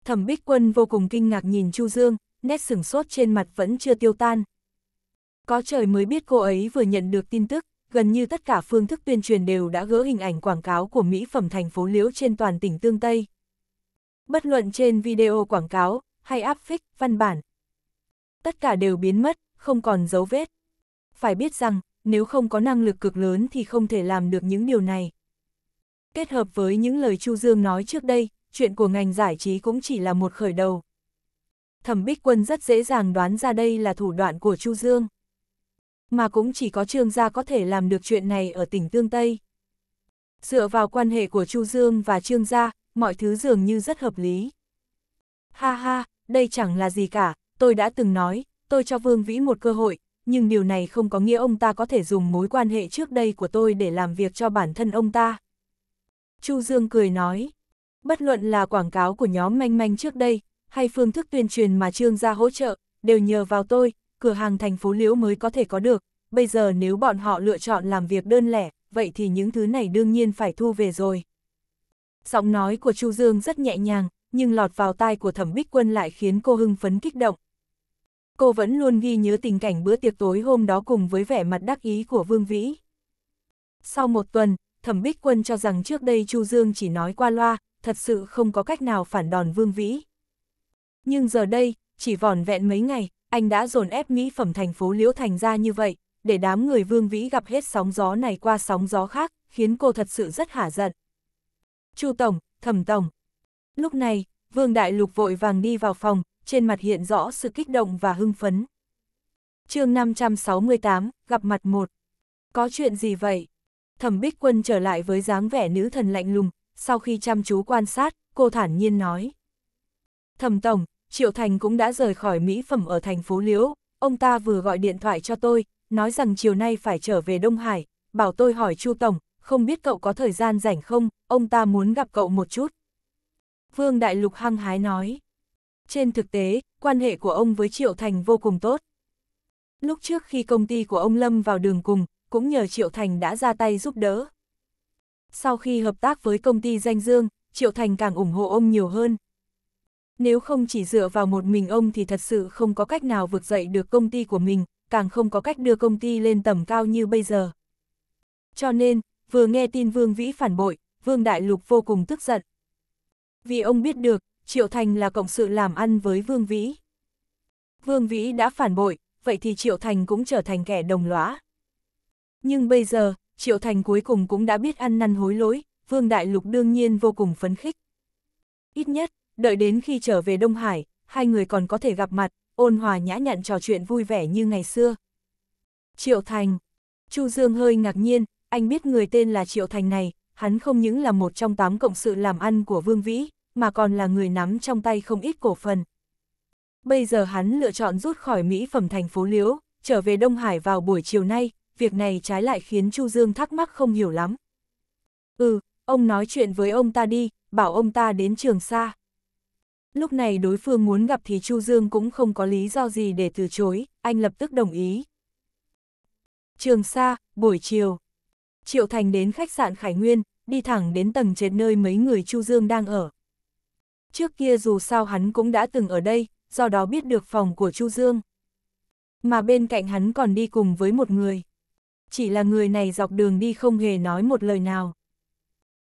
Thẩm Bích Quân vô cùng kinh ngạc nhìn Chu Dương, nét sửng sốt trên mặt vẫn chưa tiêu tan. Có trời mới biết cô ấy vừa nhận được tin tức, gần như tất cả phương thức tuyên truyền đều đã gỡ hình ảnh quảng cáo của mỹ phẩm thành phố Liễu trên toàn tỉnh Tương Tây. Bất luận trên video quảng cáo, hay áp phích, văn bản. Tất cả đều biến mất, không còn dấu vết. Phải biết rằng, nếu không có năng lực cực lớn thì không thể làm được những điều này. Kết hợp với những lời Chu Dương nói trước đây, chuyện của ngành giải trí cũng chỉ là một khởi đầu. Thẩm Bích Quân rất dễ dàng đoán ra đây là thủ đoạn của Chu Dương. Mà cũng chỉ có Trương gia có thể làm được chuyện này ở tỉnh Tương Tây. Dựa vào quan hệ của Chu Dương và Trương gia, mọi thứ dường như rất hợp lý. Ha ha, đây chẳng là gì cả, tôi đã từng nói, tôi cho Vương Vĩ một cơ hội, nhưng điều này không có nghĩa ông ta có thể dùng mối quan hệ trước đây của tôi để làm việc cho bản thân ông ta. Chu Dương cười nói, bất luận là quảng cáo của nhóm manh manh trước đây, hay phương thức tuyên truyền mà Trương gia hỗ trợ, đều nhờ vào tôi, cửa hàng thành phố Liễu mới có thể có được, bây giờ nếu bọn họ lựa chọn làm việc đơn lẻ, vậy thì những thứ này đương nhiên phải thu về rồi. Giọng nói của Chu Dương rất nhẹ nhàng, nhưng lọt vào tai của Thẩm Bích Quân lại khiến cô hưng phấn kích động. Cô vẫn luôn ghi nhớ tình cảnh bữa tiệc tối hôm đó cùng với vẻ mặt đắc ý của Vương Vĩ. Sau một tuần, Thẩm Bích Quân cho rằng trước đây Chu Dương chỉ nói qua loa, thật sự không có cách nào phản đòn Vương Vĩ. Nhưng giờ đây, chỉ vòn vẹn mấy ngày, anh đã dồn ép mỹ phẩm thành phố Liễu Thành ra như vậy, để đám người Vương Vĩ gặp hết sóng gió này qua sóng gió khác, khiến cô thật sự rất hả giận. Chu Tổng, Thẩm Tổng. Lúc này, Vương Đại Lục vội vàng đi vào phòng, trên mặt hiện rõ sự kích động và hưng phấn. chương 568, gặp mặt một. Có chuyện gì vậy? Thẩm Bích Quân trở lại với dáng vẻ nữ thần lạnh lùng, sau khi chăm chú quan sát, cô thản nhiên nói. Thẩm Tổng, Triệu Thành cũng đã rời khỏi Mỹ Phẩm ở thành phố Liễu, ông ta vừa gọi điện thoại cho tôi, nói rằng chiều nay phải trở về Đông Hải, bảo tôi hỏi Chu Tổng, không biết cậu có thời gian rảnh không, ông ta muốn gặp cậu một chút. Vương Đại Lục hăng hái nói. Trên thực tế, quan hệ của ông với Triệu Thành vô cùng tốt. Lúc trước khi công ty của ông Lâm vào đường cùng, cũng nhờ Triệu Thành đã ra tay giúp đỡ. Sau khi hợp tác với công ty Danh Dương, Triệu Thành càng ủng hộ ông nhiều hơn. Nếu không chỉ dựa vào một mình ông thì thật sự không có cách nào vực dậy được công ty của mình, càng không có cách đưa công ty lên tầm cao như bây giờ. Cho nên, vừa nghe tin Vương Vĩ phản bội, Vương Đại Lục vô cùng tức giận. Vì ông biết được, Triệu Thành là cộng sự làm ăn với Vương Vĩ. Vương Vĩ đã phản bội, vậy thì Triệu Thành cũng trở thành kẻ đồng lõa. Nhưng bây giờ, Triệu Thành cuối cùng cũng đã biết ăn năn hối lỗi, Vương Đại Lục đương nhiên vô cùng phấn khích. Ít nhất, đợi đến khi trở về Đông Hải, hai người còn có thể gặp mặt, ôn hòa nhã nhặn trò chuyện vui vẻ như ngày xưa. Triệu Thành Chu Dương hơi ngạc nhiên, anh biết người tên là Triệu Thành này, hắn không những là một trong tám cộng sự làm ăn của Vương Vĩ, mà còn là người nắm trong tay không ít cổ phần. Bây giờ hắn lựa chọn rút khỏi Mỹ phẩm thành phố Liễu, trở về Đông Hải vào buổi chiều nay, việc này trái lại khiến Chu Dương thắc mắc không hiểu lắm. Ừ, ông nói chuyện với ông ta đi, bảo ông ta đến trường xa. Lúc này đối phương muốn gặp thì Chu Dương cũng không có lý do gì để từ chối, anh lập tức đồng ý. Trường Sa, buổi chiều. Triệu Thành đến khách sạn Khải Nguyên, đi thẳng đến tầng trệt nơi mấy người Chu Dương đang ở. Trước kia dù sao hắn cũng đã từng ở đây, do đó biết được phòng của Chu Dương. Mà bên cạnh hắn còn đi cùng với một người. Chỉ là người này dọc đường đi không hề nói một lời nào.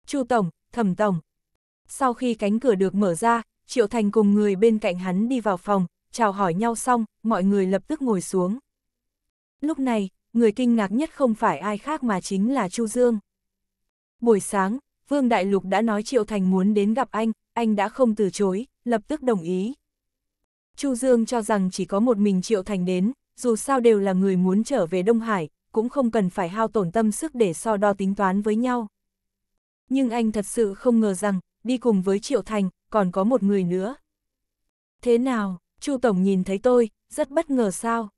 Chu Tổng, Thẩm Tổng. Sau khi cánh cửa được mở ra, Triệu Thành cùng người bên cạnh hắn đi vào phòng, chào hỏi nhau xong, mọi người lập tức ngồi xuống. Lúc này, người kinh ngạc nhất không phải ai khác mà chính là Chu Dương. Buổi sáng, Vương Đại Lục đã nói Triệu Thành muốn đến gặp anh, anh đã không từ chối, lập tức đồng ý. Chu Dương cho rằng chỉ có một mình Triệu Thành đến, dù sao đều là người muốn trở về Đông Hải, cũng không cần phải hao tổn tâm sức để so đo tính toán với nhau. Nhưng anh thật sự không ngờ rằng, đi cùng với Triệu Thành, còn có một người nữa. Thế nào, Chu Tổng nhìn thấy tôi, rất bất ngờ sao?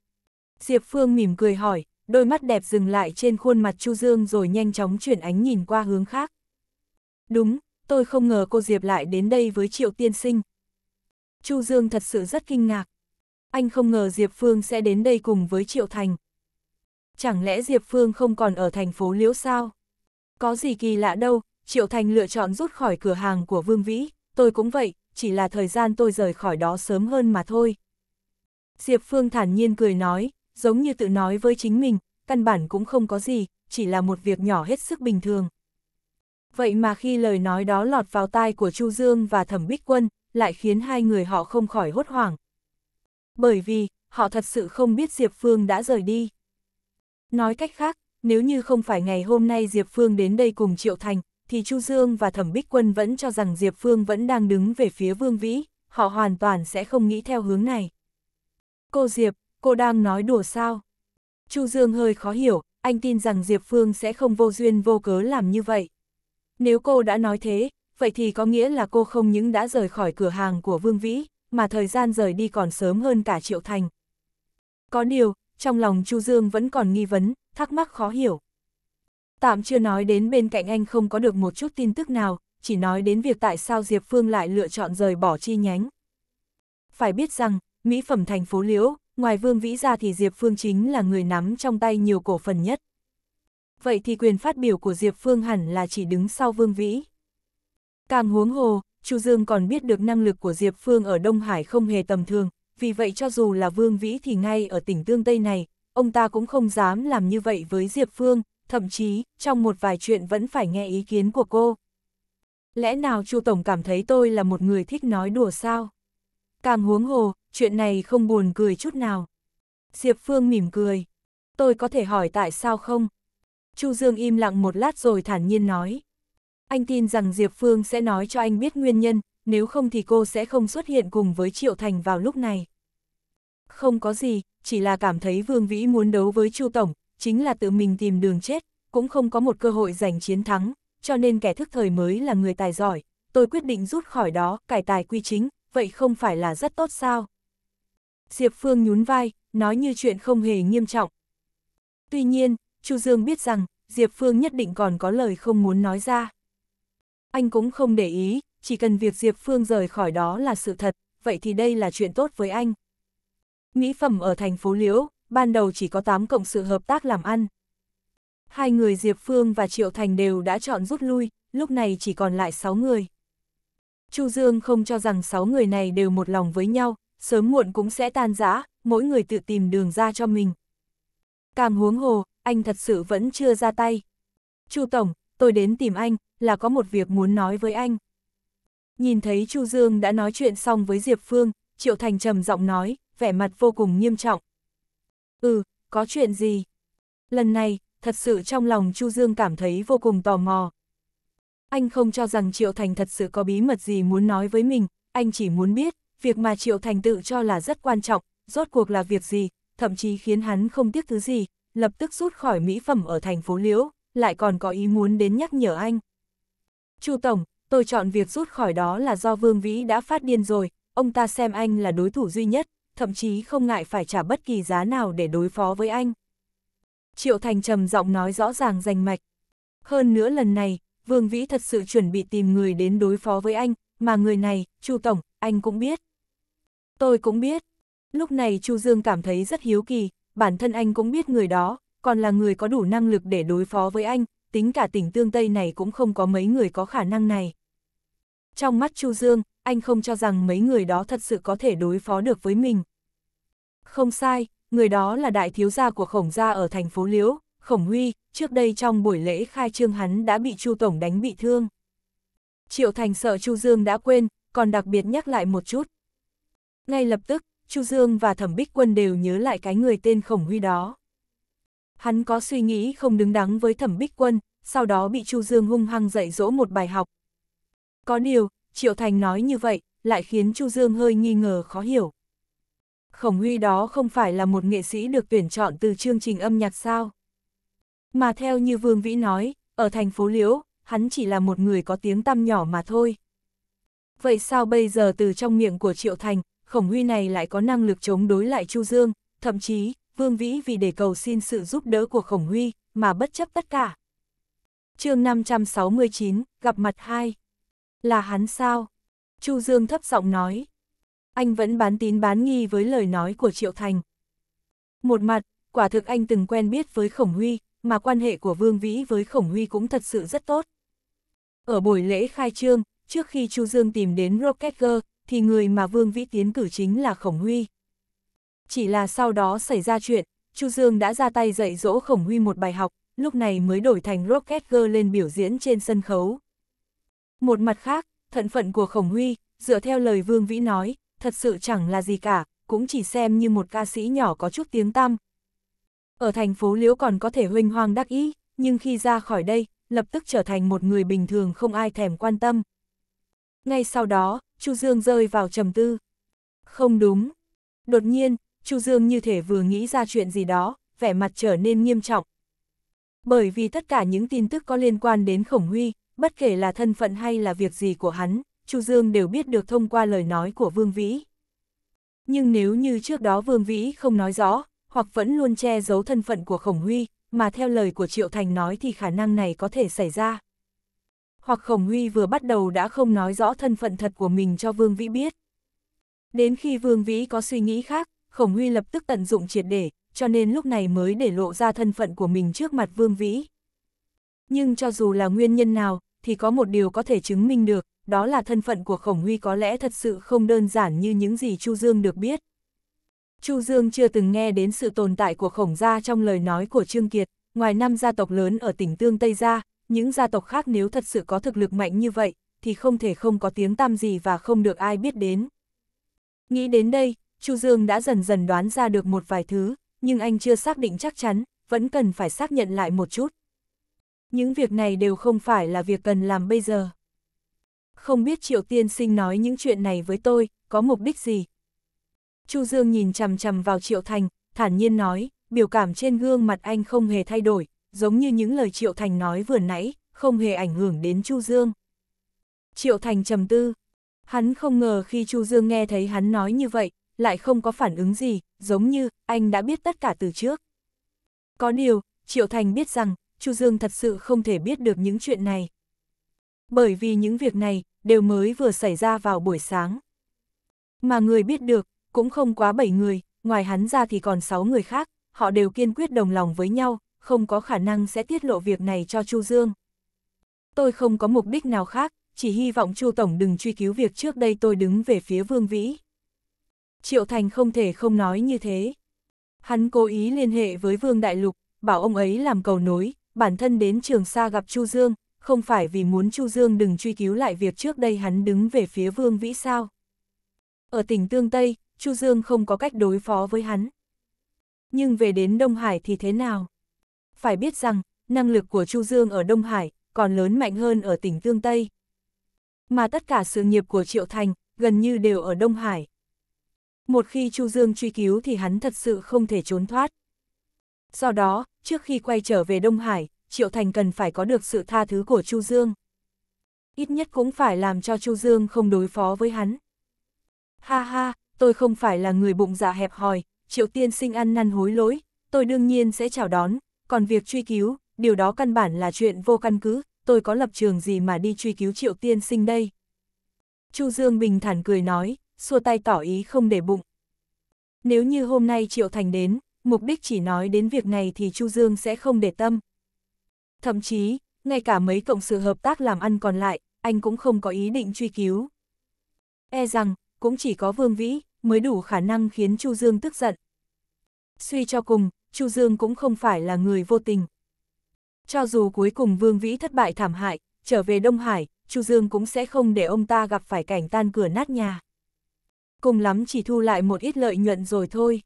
Diệp Phương mỉm cười hỏi, đôi mắt đẹp dừng lại trên khuôn mặt Chu Dương rồi nhanh chóng chuyển ánh nhìn qua hướng khác. Đúng, tôi không ngờ cô Diệp lại đến đây với Triệu Tiên Sinh. Chu Dương thật sự rất kinh ngạc. Anh không ngờ Diệp Phương sẽ đến đây cùng với Triệu Thành. Chẳng lẽ Diệp Phương không còn ở thành phố Liễu sao? Có gì kỳ lạ đâu, Triệu Thành lựa chọn rút khỏi cửa hàng của Vương Vĩ, tôi cũng vậy, chỉ là thời gian tôi rời khỏi đó sớm hơn mà thôi. Diệp Phương thản nhiên cười nói, giống như tự nói với chính mình, căn bản cũng không có gì, chỉ là một việc nhỏ hết sức bình thường. Vậy mà khi lời nói đó lọt vào tai của Chu Dương và Thẩm Bích Quân, lại khiến hai người họ không khỏi hốt hoảng. Bởi vì, họ thật sự không biết Diệp Phương đã rời đi. Nói cách khác, nếu như không phải ngày hôm nay Diệp Phương đến đây cùng Triệu Thành, thì Chu Dương và Thẩm Bích Quân vẫn cho rằng Diệp Phương vẫn đang đứng về phía Vương Vĩ, họ hoàn toàn sẽ không nghĩ theo hướng này. Cô Diệp, cô đang nói đùa sao? Chu Dương hơi khó hiểu, anh tin rằng Diệp Phương sẽ không vô duyên vô cớ làm như vậy. Nếu cô đã nói thế, vậy thì có nghĩa là cô không những đã rời khỏi cửa hàng của Vương Vĩ, mà thời gian rời đi còn sớm hơn cả Triệu Thành. Có điều, trong lòng Chu Dương vẫn còn nghi vấn, thắc mắc khó hiểu. Tạm chưa nói đến bên cạnh anh không có được một chút tin tức nào, chỉ nói đến việc tại sao Diệp Phương lại lựa chọn rời bỏ chi nhánh. Phải biết rằng, mỹ phẩm thành phố Liễu, ngoài Vương Vĩ ra thì Diệp Phương chính là người nắm trong tay nhiều cổ phần nhất. Vậy thì quyền phát biểu của Diệp Phương hẳn là chỉ đứng sau Vương Vĩ. Càng huống hồ, Chu Dương còn biết được năng lực của Diệp Phương ở Đông Hải không hề tầm thường, vì vậy cho dù là Vương Vĩ thì ngay ở tỉnh Tương Tây này, ông ta cũng không dám làm như vậy với Diệp Phương, thậm chí, trong một vài chuyện vẫn phải nghe ý kiến của cô. Lẽ nào Chu Tổng cảm thấy tôi là một người thích nói đùa sao? Càng huống hồ, chuyện này không buồn cười chút nào. Diệp Phương mỉm cười. Tôi có thể hỏi tại sao không? Chu Dương im lặng một lát rồi thản nhiên nói. Anh tin rằng Diệp Phương sẽ nói cho anh biết nguyên nhân, nếu không thì cô sẽ không xuất hiện cùng với Triệu Thành vào lúc này. Không có gì, chỉ là cảm thấy Vương Vĩ muốn đấu với Chu Tổng, chính là tự mình tìm đường chết, cũng không có một cơ hội giành chiến thắng, cho nên kẻ thức thời mới là người tài giỏi, tôi quyết định rút khỏi đó, cải tài quy chính, vậy không phải là rất tốt sao? Diệp Phương nhún vai, nói như chuyện không hề nghiêm trọng. Tuy nhiên, Chu Dương biết rằng, Diệp Phương nhất định còn có lời không muốn nói ra. Anh cũng không để ý, chỉ cần việc Diệp Phương rời khỏi đó là sự thật, vậy thì đây là chuyện tốt với anh. Mỹ phẩm ở thành phố Liễu, ban đầu chỉ có 8 cộng sự hợp tác làm ăn. Hai người Diệp Phương và Triệu Thành đều đã chọn rút lui, lúc này chỉ còn lại 6 người. Chu Dương không cho rằng 6 người này đều một lòng với nhau, sớm muộn cũng sẽ tan rã, mỗi người tự tìm đường ra cho mình. Càng huống hồ, anh thật sự vẫn chưa ra tay. Chu Tổng, tôi đến tìm anh, là có một việc muốn nói với anh. Nhìn thấy Chu Dương đã nói chuyện xong với Diệp Phương, Triệu Thành trầm giọng nói, vẻ mặt vô cùng nghiêm trọng. Ừ, có chuyện gì? Lần này, thật sự trong lòng Chu Dương cảm thấy vô cùng tò mò. Anh không cho rằng Triệu Thành thật sự có bí mật gì muốn nói với mình, anh chỉ muốn biết, việc mà Triệu Thành tự cho là rất quan trọng, rốt cuộc là việc gì, thậm chí khiến hắn không tiếc thứ gì, lập tức rút khỏi mỹ phẩm ở thành phố Liễu, lại còn có ý muốn đến nhắc nhở anh. Chu Tổng, tôi chọn việc rút khỏi đó là do Vương Vĩ đã phát điên rồi, ông ta xem anh là đối thủ duy nhất, thậm chí không ngại phải trả bất kỳ giá nào để đối phó với anh. Triệu Thành trầm giọng nói rõ ràng rành mạch. Hơn nữa lần này, Vương Vĩ thật sự chuẩn bị tìm người đến đối phó với anh, mà người này, Chu Tổng, anh cũng biết. Tôi cũng biết. Lúc này Chu Dương cảm thấy rất hiếu kỳ, bản thân anh cũng biết người đó, còn là người có đủ năng lực để đối phó với anh, tính cả tỉnh Tương Tây này cũng không có mấy người có khả năng này. Trong mắt Chu Dương, anh không cho rằng mấy người đó thật sự có thể đối phó được với mình. Không sai, người đó là đại thiếu gia của khổng gia ở thành phố Liễu, khổng huy, trước đây trong buổi lễ khai trương hắn đã bị Chu Tổng đánh bị thương. Triệu Thành sợ Chu Dương đã quên, còn đặc biệt nhắc lại một chút. Ngay lập tức, Chu Dương và Thẩm Bích Quân đều nhớ lại cái người tên Khổng Huy đó. Hắn có suy nghĩ không đứng đắn với Thẩm Bích Quân, sau đó bị Chu Dương hung hăng dạy dỗ một bài học. Có điều, Triệu Thành nói như vậy, lại khiến Chu Dương hơi nghi ngờ khó hiểu. Khổng Huy đó không phải là một nghệ sĩ được tuyển chọn từ chương trình âm nhạc sao? Mà theo như Vương Vĩ nói, ở thành phố Liễu, hắn chỉ là một người có tiếng tăm nhỏ mà thôi. Vậy sao bây giờ từ trong miệng của Triệu Thành, Khổng Huy này lại có năng lực chống đối lại Chu Dương, thậm chí, Vương Vĩ vì để cầu xin sự giúp đỡ của Khổng Huy, mà bất chấp tất cả. chương 569, gặp mặt hai. Là hắn sao? Chu Dương thấp giọng nói. Anh vẫn bán tín bán nghi với lời nói của Triệu Thành. Một mặt, quả thực anh từng quen biết với Khổng Huy, mà quan hệ của Vương Vĩ với Khổng Huy cũng thật sự rất tốt. Ở buổi lễ khai trương, trước khi Chu Dương tìm đến Rocket Girl, thì người mà Vương Vĩ tiến cử chính là Khổng Huy. Chỉ là sau đó xảy ra chuyện, Chu Dương đã ra tay dạy dỗ Khổng Huy một bài học, lúc này mới đổi thành Rocket Girl lên biểu diễn trên sân khấu. Một mặt khác, thận phận của Khổng Huy, dựa theo lời Vương Vĩ nói, thật sự chẳng là gì cả, cũng chỉ xem như một ca sĩ nhỏ có chút tiếng tăm. Ở thành phố Liễu còn có thể huynh hoang đắc ý, nhưng khi ra khỏi đây, lập tức trở thành một người bình thường không ai thèm quan tâm. Ngay sau đó, Chu Dương rơi vào trầm tư. Không đúng. Đột nhiên, Chu Dương như thể vừa nghĩ ra chuyện gì đó, vẻ mặt trở nên nghiêm trọng. Bởi vì tất cả những tin tức có liên quan đến Khổng Huy, bất kể là thân phận hay là việc gì của hắn, Chu Dương đều biết được thông qua lời nói của Vương Vĩ. Nhưng nếu như trước đó Vương Vĩ không nói rõ, hoặc vẫn luôn che giấu thân phận của Khổng Huy, mà theo lời của Triệu Thành nói thì khả năng này có thể xảy ra. Hoặc Khổng Huy vừa bắt đầu đã không nói rõ thân phận thật của mình cho Vương Vĩ biết. Đến khi Vương Vĩ có suy nghĩ khác, Khổng Huy lập tức tận dụng triệt để, cho nên lúc này mới để lộ ra thân phận của mình trước mặt Vương Vĩ. Nhưng cho dù là nguyên nhân nào, thì có một điều có thể chứng minh được, đó là thân phận của Khổng Huy có lẽ thật sự không đơn giản như những gì Chu Dương được biết. Chu Dương chưa từng nghe đến sự tồn tại của Khổng gia trong lời nói của Trương Kiệt, ngoài năm gia tộc lớn ở tỉnh Tương Tây gia những gia tộc khác nếu thật sự có thực lực mạnh như vậy, thì không thể không có tiếng tăm gì và không được ai biết đến. Nghĩ đến đây, Chu Dương đã dần dần đoán ra được một vài thứ, nhưng anh chưa xác định chắc chắn, vẫn cần phải xác nhận lại một chút. Những việc này đều không phải là việc cần làm bây giờ. Không biết Triệu Tiên Sinh nói những chuyện này với tôi, có mục đích gì? Chu Dương nhìn chằm chằm vào Triệu Thành, thản nhiên nói, biểu cảm trên gương mặt anh không hề thay đổi, giống như những lời Triệu Thành nói vừa nãy, không hề ảnh hưởng đến Chu Dương. Triệu Thành trầm tư, hắn không ngờ khi Chu Dương nghe thấy hắn nói như vậy, lại không có phản ứng gì, giống như anh đã biết tất cả từ trước. Có điều, Triệu Thành biết rằng, Chu Dương thật sự không thể biết được những chuyện này. Bởi vì những việc này, đều mới vừa xảy ra vào buổi sáng. Mà người biết được, cũng không quá 7 người, ngoài hắn ra thì còn 6 người khác, họ đều kiên quyết đồng lòng với nhau, không có khả năng sẽ tiết lộ việc này cho Chu Dương. Tôi không có mục đích nào khác, chỉ hy vọng Chu Tổng đừng truy cứu việc trước đây tôi đứng về phía Vương Vĩ. Triệu Thành không thể không nói như thế. Hắn cố ý liên hệ với Vương Đại Lục, bảo ông ấy làm cầu nối, bản thân đến Trường Sa gặp Chu Dương, không phải vì muốn Chu Dương đừng truy cứu lại việc trước đây hắn đứng về phía Vương Vĩ sao. Ở tỉnh Tương Tây, Chu Dương không có cách đối phó với hắn. Nhưng về đến Đông Hải thì thế nào? Phải biết rằng, năng lực của Chu Dương ở Đông Hải còn lớn mạnh hơn ở tỉnh Tương Tây. Mà tất cả sự nghiệp của Triệu Thành gần như đều ở Đông Hải. Một khi Chu Dương truy cứu thì hắn thật sự không thể trốn thoát. Do đó, trước khi quay trở về Đông Hải, Triệu Thành cần phải có được sự tha thứ của Chu Dương. Ít nhất cũng phải làm cho Chu Dương không đối phó với hắn. Ha ha, tôi không phải là người bụng dạ hẹp hòi, Triệu Tiên sinh ăn năn hối lỗi, tôi đương nhiên sẽ chào đón, còn việc truy cứu, điều đó căn bản là chuyện vô căn cứ, tôi có lập trường gì mà đi truy cứu Triệu Tiên sinh đây. Chu Dương bình thản cười nói, xua tay tỏ ý không để bụng. Nếu như hôm nay Triệu Thành đến, mục đích chỉ nói đến việc này thì Chu Dương sẽ không để tâm. Thậm chí, ngay cả mấy cộng sự hợp tác làm ăn còn lại, anh cũng không có ý định truy cứu. E rằng, cũng chỉ có Vương Vĩ mới đủ khả năng khiến Chu Dương tức giận. Suy cho cùng, Chu Dương cũng không phải là người vô tình. Cho dù cuối cùng Vương Vĩ thất bại thảm hại, trở về Đông Hải, Chu Dương cũng sẽ không để ông ta gặp phải cảnh tan cửa nát nhà. Cùng lắm chỉ thu lại một ít lợi nhuận rồi thôi.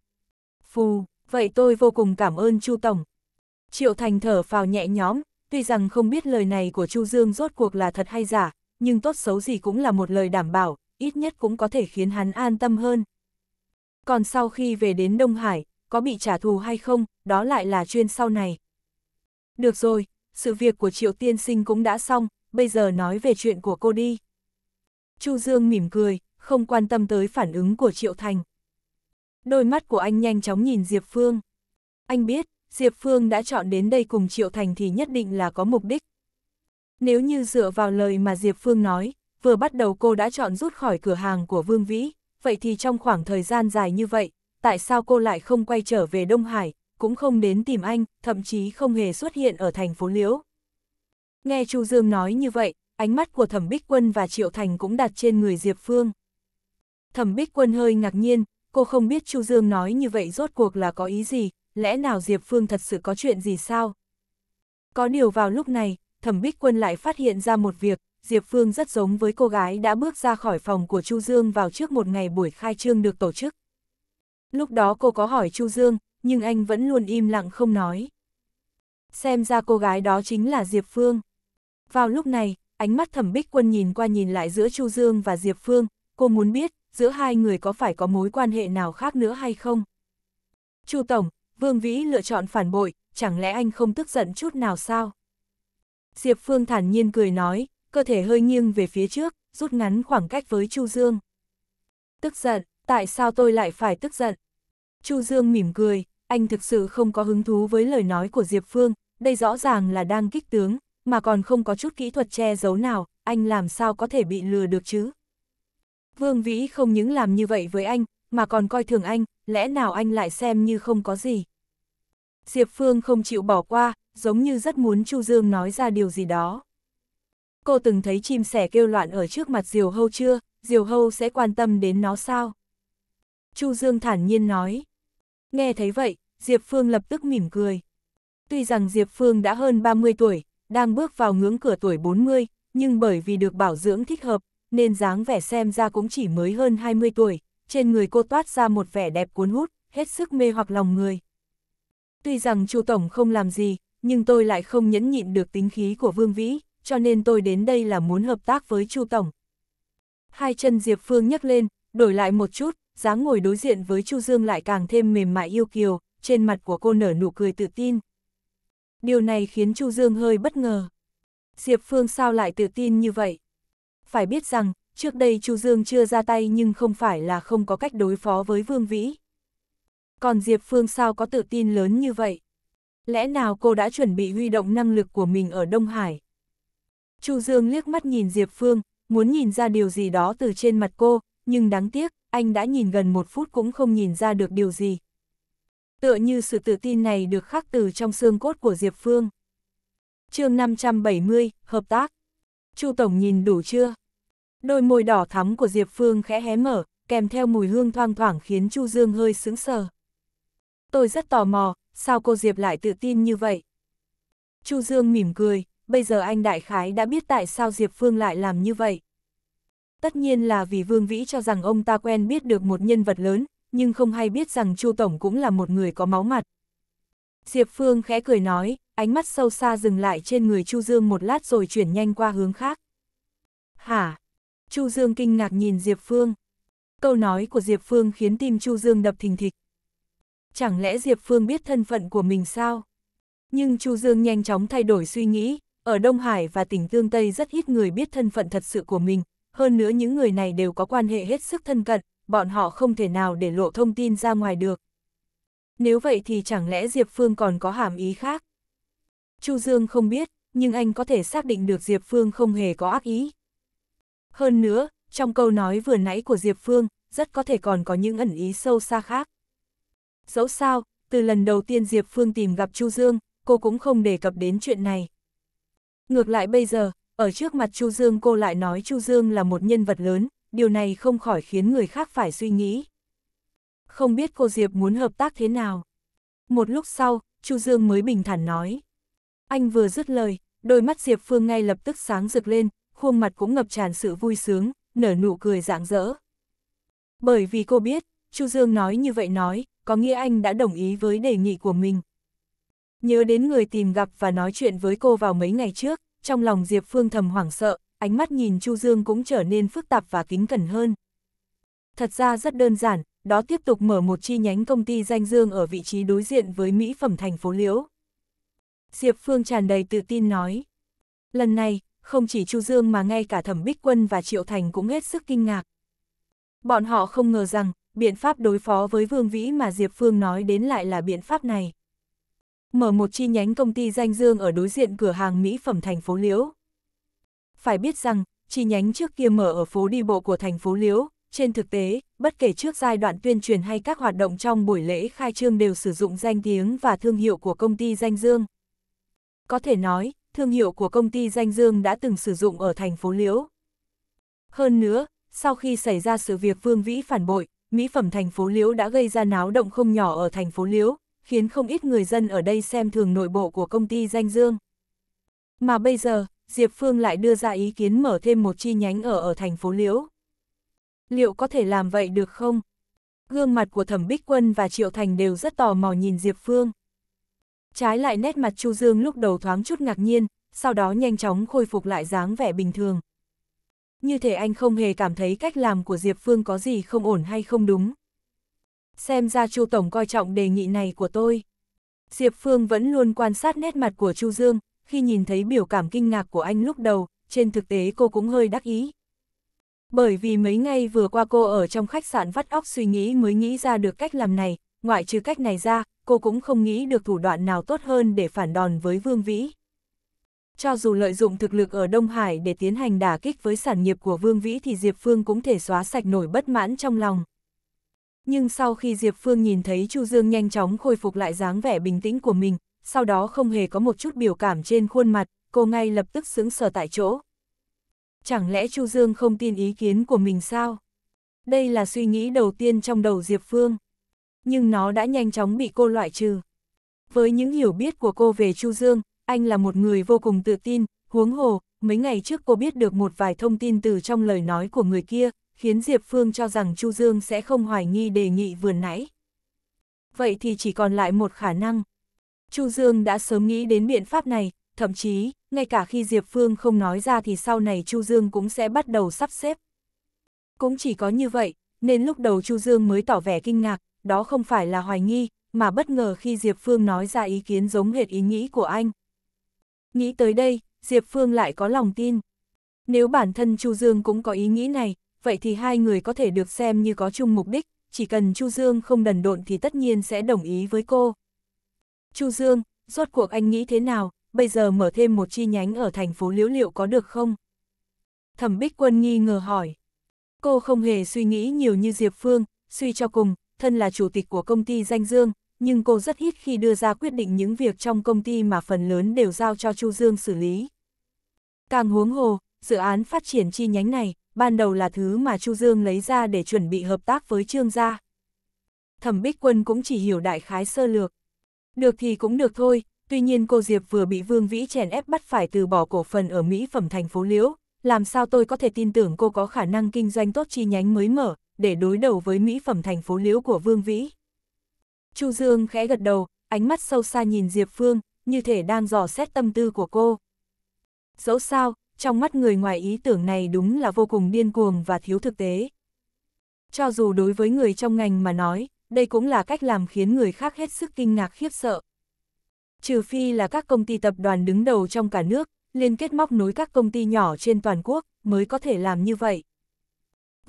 Phù, vậy tôi vô cùng cảm ơn Chu Tổng. Triệu Thành thở phào nhẹ nhõm, tuy rằng không biết lời này của Chu Dương rốt cuộc là thật hay giả, nhưng tốt xấu gì cũng là một lời đảm bảo, ít nhất cũng có thể khiến hắn an tâm hơn. Còn sau khi về đến Đông Hải, có bị trả thù hay không, đó lại là chuyên sau này. Được rồi, sự việc của Triệu Tiên Sinh cũng đã xong, bây giờ nói về chuyện của cô đi. Chu Dương mỉm cười, không quan tâm tới phản ứng của Triệu Thành. Đôi mắt của anh nhanh chóng nhìn Diệp Phương. Anh biết, Diệp Phương đã chọn đến đây cùng Triệu Thành thì nhất định là có mục đích. Nếu như dựa vào lời mà Diệp Phương nói, vừa bắt đầu cô đã chọn rút khỏi cửa hàng của Vương Vĩ, vậy thì trong khoảng thời gian dài như vậy, tại sao cô lại không quay trở về Đông Hải, cũng không đến tìm anh, thậm chí không hề xuất hiện ở thành phố Liễu. Nghe Chu Dương nói như vậy, ánh mắt của Thẩm Bích Quân và Triệu Thành cũng đặt trên người Diệp Phương. Thẩm Bích Quân hơi ngạc nhiên, cô không biết Chu Dương nói như vậy rốt cuộc là có ý gì, lẽ nào Diệp Phương thật sự có chuyện gì sao? Có điều vào lúc này, thẩm bích quân lại phát hiện ra một việc, Diệp Phương rất giống với cô gái đã bước ra khỏi phòng của Chu Dương vào trước một ngày buổi khai trương được tổ chức. Lúc đó cô có hỏi Chu Dương, nhưng anh vẫn luôn im lặng không nói. Xem ra cô gái đó chính là Diệp Phương. Vào lúc này, ánh mắt thẩm bích quân nhìn qua nhìn lại giữa Chu Dương và Diệp Phương, cô muốn biết, giữa hai người có phải có mối quan hệ nào khác nữa hay không? Chu Tổng, Vương Vĩ lựa chọn phản bội, chẳng lẽ anh không tức giận chút nào sao? Diệp Phương thản nhiên cười nói, cơ thể hơi nghiêng về phía trước, rút ngắn khoảng cách với Chu Dương. Tức giận, tại sao tôi lại phải tức giận? Chu Dương mỉm cười, anh thực sự không có hứng thú với lời nói của Diệp Phương, đây rõ ràng là đang kích tướng, mà còn không có chút kỹ thuật che giấu nào, anh làm sao có thể bị lừa được chứ? Vương Vĩ không những làm như vậy với anh, mà còn coi thường anh, lẽ nào anh lại xem như không có gì? Diệp Phương không chịu bỏ qua, giống như rất muốn Chu Dương nói ra điều gì đó. Cô từng thấy chim sẻ kêu loạn ở trước mặt Diều Hâu chưa, Diều Hâu sẽ quan tâm đến nó sao? Chu Dương thản nhiên nói. Nghe thấy vậy, Diệp Phương lập tức mỉm cười. Tuy rằng Diệp Phương đã hơn 30 tuổi, đang bước vào ngưỡng cửa tuổi 40, nhưng bởi vì được bảo dưỡng thích hợp, nên dáng vẻ xem ra cũng chỉ mới hơn 20 tuổi, trên người cô toát ra một vẻ đẹp cuốn hút, hết sức mê hoặc lòng người. Tuy rằng Chu Tổng không làm gì, nhưng tôi lại không nhẫn nhịn được tính khí của Vương Vĩ, cho nên tôi đến đây là muốn hợp tác với Chu Tổng. Hai chân Diệp Phương nhấc lên, đổi lại một chút, dáng ngồi đối diện với Chu Dương lại càng thêm mềm mại yêu kiều, trên mặt của cô nở nụ cười tự tin. Điều này khiến Chu Dương hơi bất ngờ. Diệp Phương sao lại tự tin như vậy? Phải biết rằng, trước đây Chu Dương chưa ra tay nhưng không phải là không có cách đối phó với Vương Vĩ. Còn Diệp Phương sao có tự tin lớn như vậy? Lẽ nào cô đã chuẩn bị huy động năng lực của mình ở Đông Hải? Chu Dương liếc mắt nhìn Diệp Phương, muốn nhìn ra điều gì đó từ trên mặt cô, nhưng đáng tiếc, anh đã nhìn gần một phút cũng không nhìn ra được điều gì. Tựa như sự tự tin này được khắc từ trong xương cốt của Diệp Phương. chương 570, Hợp tác. Chu Tổng nhìn đủ chưa? Đôi môi đỏ thắm của Diệp Phương khẽ hé mở, kèm theo mùi hương thoang thoảng khiến Chu Dương hơi sững sờ. Tôi rất tò mò, sao cô Diệp lại tự tin như vậy? Chu Dương mỉm cười, bây giờ anh đại khái đã biết tại sao Diệp Phương lại làm như vậy. Tất nhiên là vì Vương Vĩ cho rằng ông ta quen biết được một nhân vật lớn, nhưng không hay biết rằng Chu Tổng cũng là một người có máu mặt. Diệp Phương khẽ cười nói, ánh mắt sâu xa dừng lại trên người Chu Dương một lát rồi chuyển nhanh qua hướng khác. Hả? Chu Dương kinh ngạc nhìn Diệp Phương. Câu nói của Diệp Phương khiến tim Chu Dương đập thình thịch. Chẳng lẽ Diệp Phương biết thân phận của mình sao? Nhưng Chu Dương nhanh chóng thay đổi suy nghĩ, ở Đông Hải và tỉnh Tương Tây rất ít người biết thân phận thật sự của mình, hơn nữa những người này đều có quan hệ hết sức thân cận, bọn họ không thể nào để lộ thông tin ra ngoài được. Nếu vậy thì chẳng lẽ Diệp Phương còn có hàm ý khác? Chu Dương không biết, nhưng anh có thể xác định được Diệp Phương không hề có ác ý. Hơn nữa, trong câu nói vừa nãy của Diệp Phương, rất có thể còn có những ẩn ý sâu xa khác. Dẫu sao, từ lần đầu tiên Diệp Phương tìm gặp Chu Dương, cô cũng không đề cập đến chuyện này. Ngược lại bây giờ, ở trước mặt Chu Dương cô lại nói Chu Dương là một nhân vật lớn, điều này không khỏi khiến người khác phải suy nghĩ. Không biết cô Diệp muốn hợp tác thế nào. Một lúc sau, Chu Dương mới bình thản nói. Anh vừa dứt lời, đôi mắt Diệp Phương ngay lập tức sáng rực lên, khuôn mặt cũng ngập tràn sự vui sướng, nở nụ cười rạng rỡ. Bởi vì cô biết, Chu Dương nói như vậy nói, có nghĩa anh đã đồng ý với đề nghị của mình. Nhớ đến người tìm gặp và nói chuyện với cô vào mấy ngày trước, trong lòng Diệp Phương thầm hoảng sợ, ánh mắt nhìn Chu Dương cũng trở nên phức tạp và kính cẩn hơn. Thật ra rất đơn giản, đó tiếp tục mở một chi nhánh công ty danh dương ở vị trí đối diện với Mỹ phẩm thành phố Liễu. Diệp Phương tràn đầy tự tin nói. Lần này, không chỉ Chu Dương mà ngay cả Thẩm Bích Quân và Triệu Thành cũng hết sức kinh ngạc. Bọn họ không ngờ rằng, biện pháp đối phó với Vương Vĩ mà Diệp Phương nói đến lại là biện pháp này. Mở một chi nhánh công ty danh dương ở đối diện cửa hàng mỹ phẩm thành phố Liễu. Phải biết rằng, chi nhánh trước kia mở ở phố đi bộ của thành phố Liễu, trên thực tế, bất kể trước giai đoạn tuyên truyền hay các hoạt động trong buổi lễ khai trương đều sử dụng danh tiếng và thương hiệu của công ty danh dương. Có thể nói, thương hiệu của công ty danh dương đã từng sử dụng ở thành phố Liễu. Hơn nữa, sau khi xảy ra sự việc Vương Vĩ phản bội, mỹ phẩm thành phố Liễu đã gây ra náo động không nhỏ ở thành phố Liễu, khiến không ít người dân ở đây xem thường nội bộ của công ty danh dương. Mà bây giờ, Diệp Phương lại đưa ra ý kiến mở thêm một chi nhánh ở ở thành phố Liễu. Liệu có thể làm vậy được không? Gương mặt của Thẩm Bích Quân và Triệu Thành đều rất tò mò nhìn Diệp Phương. Trái lại nét mặt Chu Dương lúc đầu thoáng chút ngạc nhiên, sau đó nhanh chóng khôi phục lại dáng vẻ bình thường. Như thể anh không hề cảm thấy cách làm của Diệp Phương có gì không ổn hay không đúng. Xem ra Chu Tổng coi trọng đề nghị này của tôi. Diệp Phương vẫn luôn quan sát nét mặt của Chu Dương, khi nhìn thấy biểu cảm kinh ngạc của anh lúc đầu, trên thực tế cô cũng hơi đắc ý. Bởi vì mấy ngày vừa qua cô ở trong khách sạn vắt óc suy nghĩ mới nghĩ ra được cách làm này, ngoại trừ cách này ra, cô cũng không nghĩ được thủ đoạn nào tốt hơn để phản đòn với Vương Vĩ. Cho dù lợi dụng thực lực ở Đông Hải để tiến hành đả kích với sản nghiệp của Vương Vĩ thì Diệp Phương cũng thể xóa sạch nổi bất mãn trong lòng. Nhưng sau khi Diệp Phương nhìn thấy Chu Dương nhanh chóng khôi phục lại dáng vẻ bình tĩnh của mình, sau đó không hề có một chút biểu cảm trên khuôn mặt, cô ngay lập tức sững sờ tại chỗ. Chẳng lẽ Chu Dương không tin ý kiến của mình sao? Đây là suy nghĩ đầu tiên trong đầu Diệp Phương. Nhưng nó đã nhanh chóng bị cô loại trừ. Với những hiểu biết của cô về Chu Dương, anh là một người vô cùng tự tin, huống hồ, mấy ngày trước cô biết được một vài thông tin từ trong lời nói của người kia, khiến Diệp Phương cho rằng Chu Dương sẽ không hoài nghi đề nghị vừa nãy. Vậy thì chỉ còn lại một khả năng. Chu Dương đã sớm nghĩ đến biện pháp này, thậm chí, ngay cả khi Diệp Phương không nói ra thì sau này Chu Dương cũng sẽ bắt đầu sắp xếp. Cũng chỉ có như vậy, nên lúc đầu Chu Dương mới tỏ vẻ kinh ngạc, đó không phải là hoài nghi, mà bất ngờ khi Diệp Phương nói ra ý kiến giống hệt ý nghĩ của anh. Nghĩ tới đây, Diệp Phương lại có lòng tin. Nếu bản thân Chu Dương cũng có ý nghĩ này, vậy thì hai người có thể được xem như có chung mục đích, chỉ cần Chu Dương không đần độn thì tất nhiên sẽ đồng ý với cô. Chu Dương, rốt cuộc anh nghĩ thế nào, bây giờ mở thêm một chi nhánh ở thành phố Liễu Liệu có được không? Thẩm Bích Quân nghi ngờ hỏi. Cô không hề suy nghĩ nhiều như Diệp Phương, suy cho cùng, thân là chủ tịch của công ty danh dương, nhưng cô rất ít khi đưa ra quyết định những việc trong công ty mà phần lớn đều giao cho Chu Dương xử lý. Càng huống hồ, dự án phát triển chi nhánh này, ban đầu là thứ mà Chu Dương lấy ra để chuẩn bị hợp tác với Trương gia. Thẩm Bích Quân cũng chỉ hiểu đại khái sơ lược. Được thì cũng được thôi, tuy nhiên cô Diệp vừa bị Vương Vĩ chèn ép bắt phải từ bỏ cổ phần ở Mỹ phẩm thành phố Liễu, làm sao tôi có thể tin tưởng cô có khả năng kinh doanh tốt chi nhánh mới mở, để đối đầu với Mỹ phẩm thành phố Liễu của Vương Vĩ. Chu Dương khẽ gật đầu, ánh mắt sâu xa nhìn Diệp Phương, như thể đang dò xét tâm tư của cô. Dẫu sao, trong mắt người ngoài ý tưởng này đúng là vô cùng điên cuồng và thiếu thực tế. Cho dù đối với người trong ngành mà nói, đây cũng là cách làm khiến người khác hết sức kinh ngạc khiếp sợ. Trừ phi là các công ty tập đoàn đứng đầu trong cả nước, liên kết móc nối các công ty nhỏ trên toàn quốc, mới có thể làm như vậy.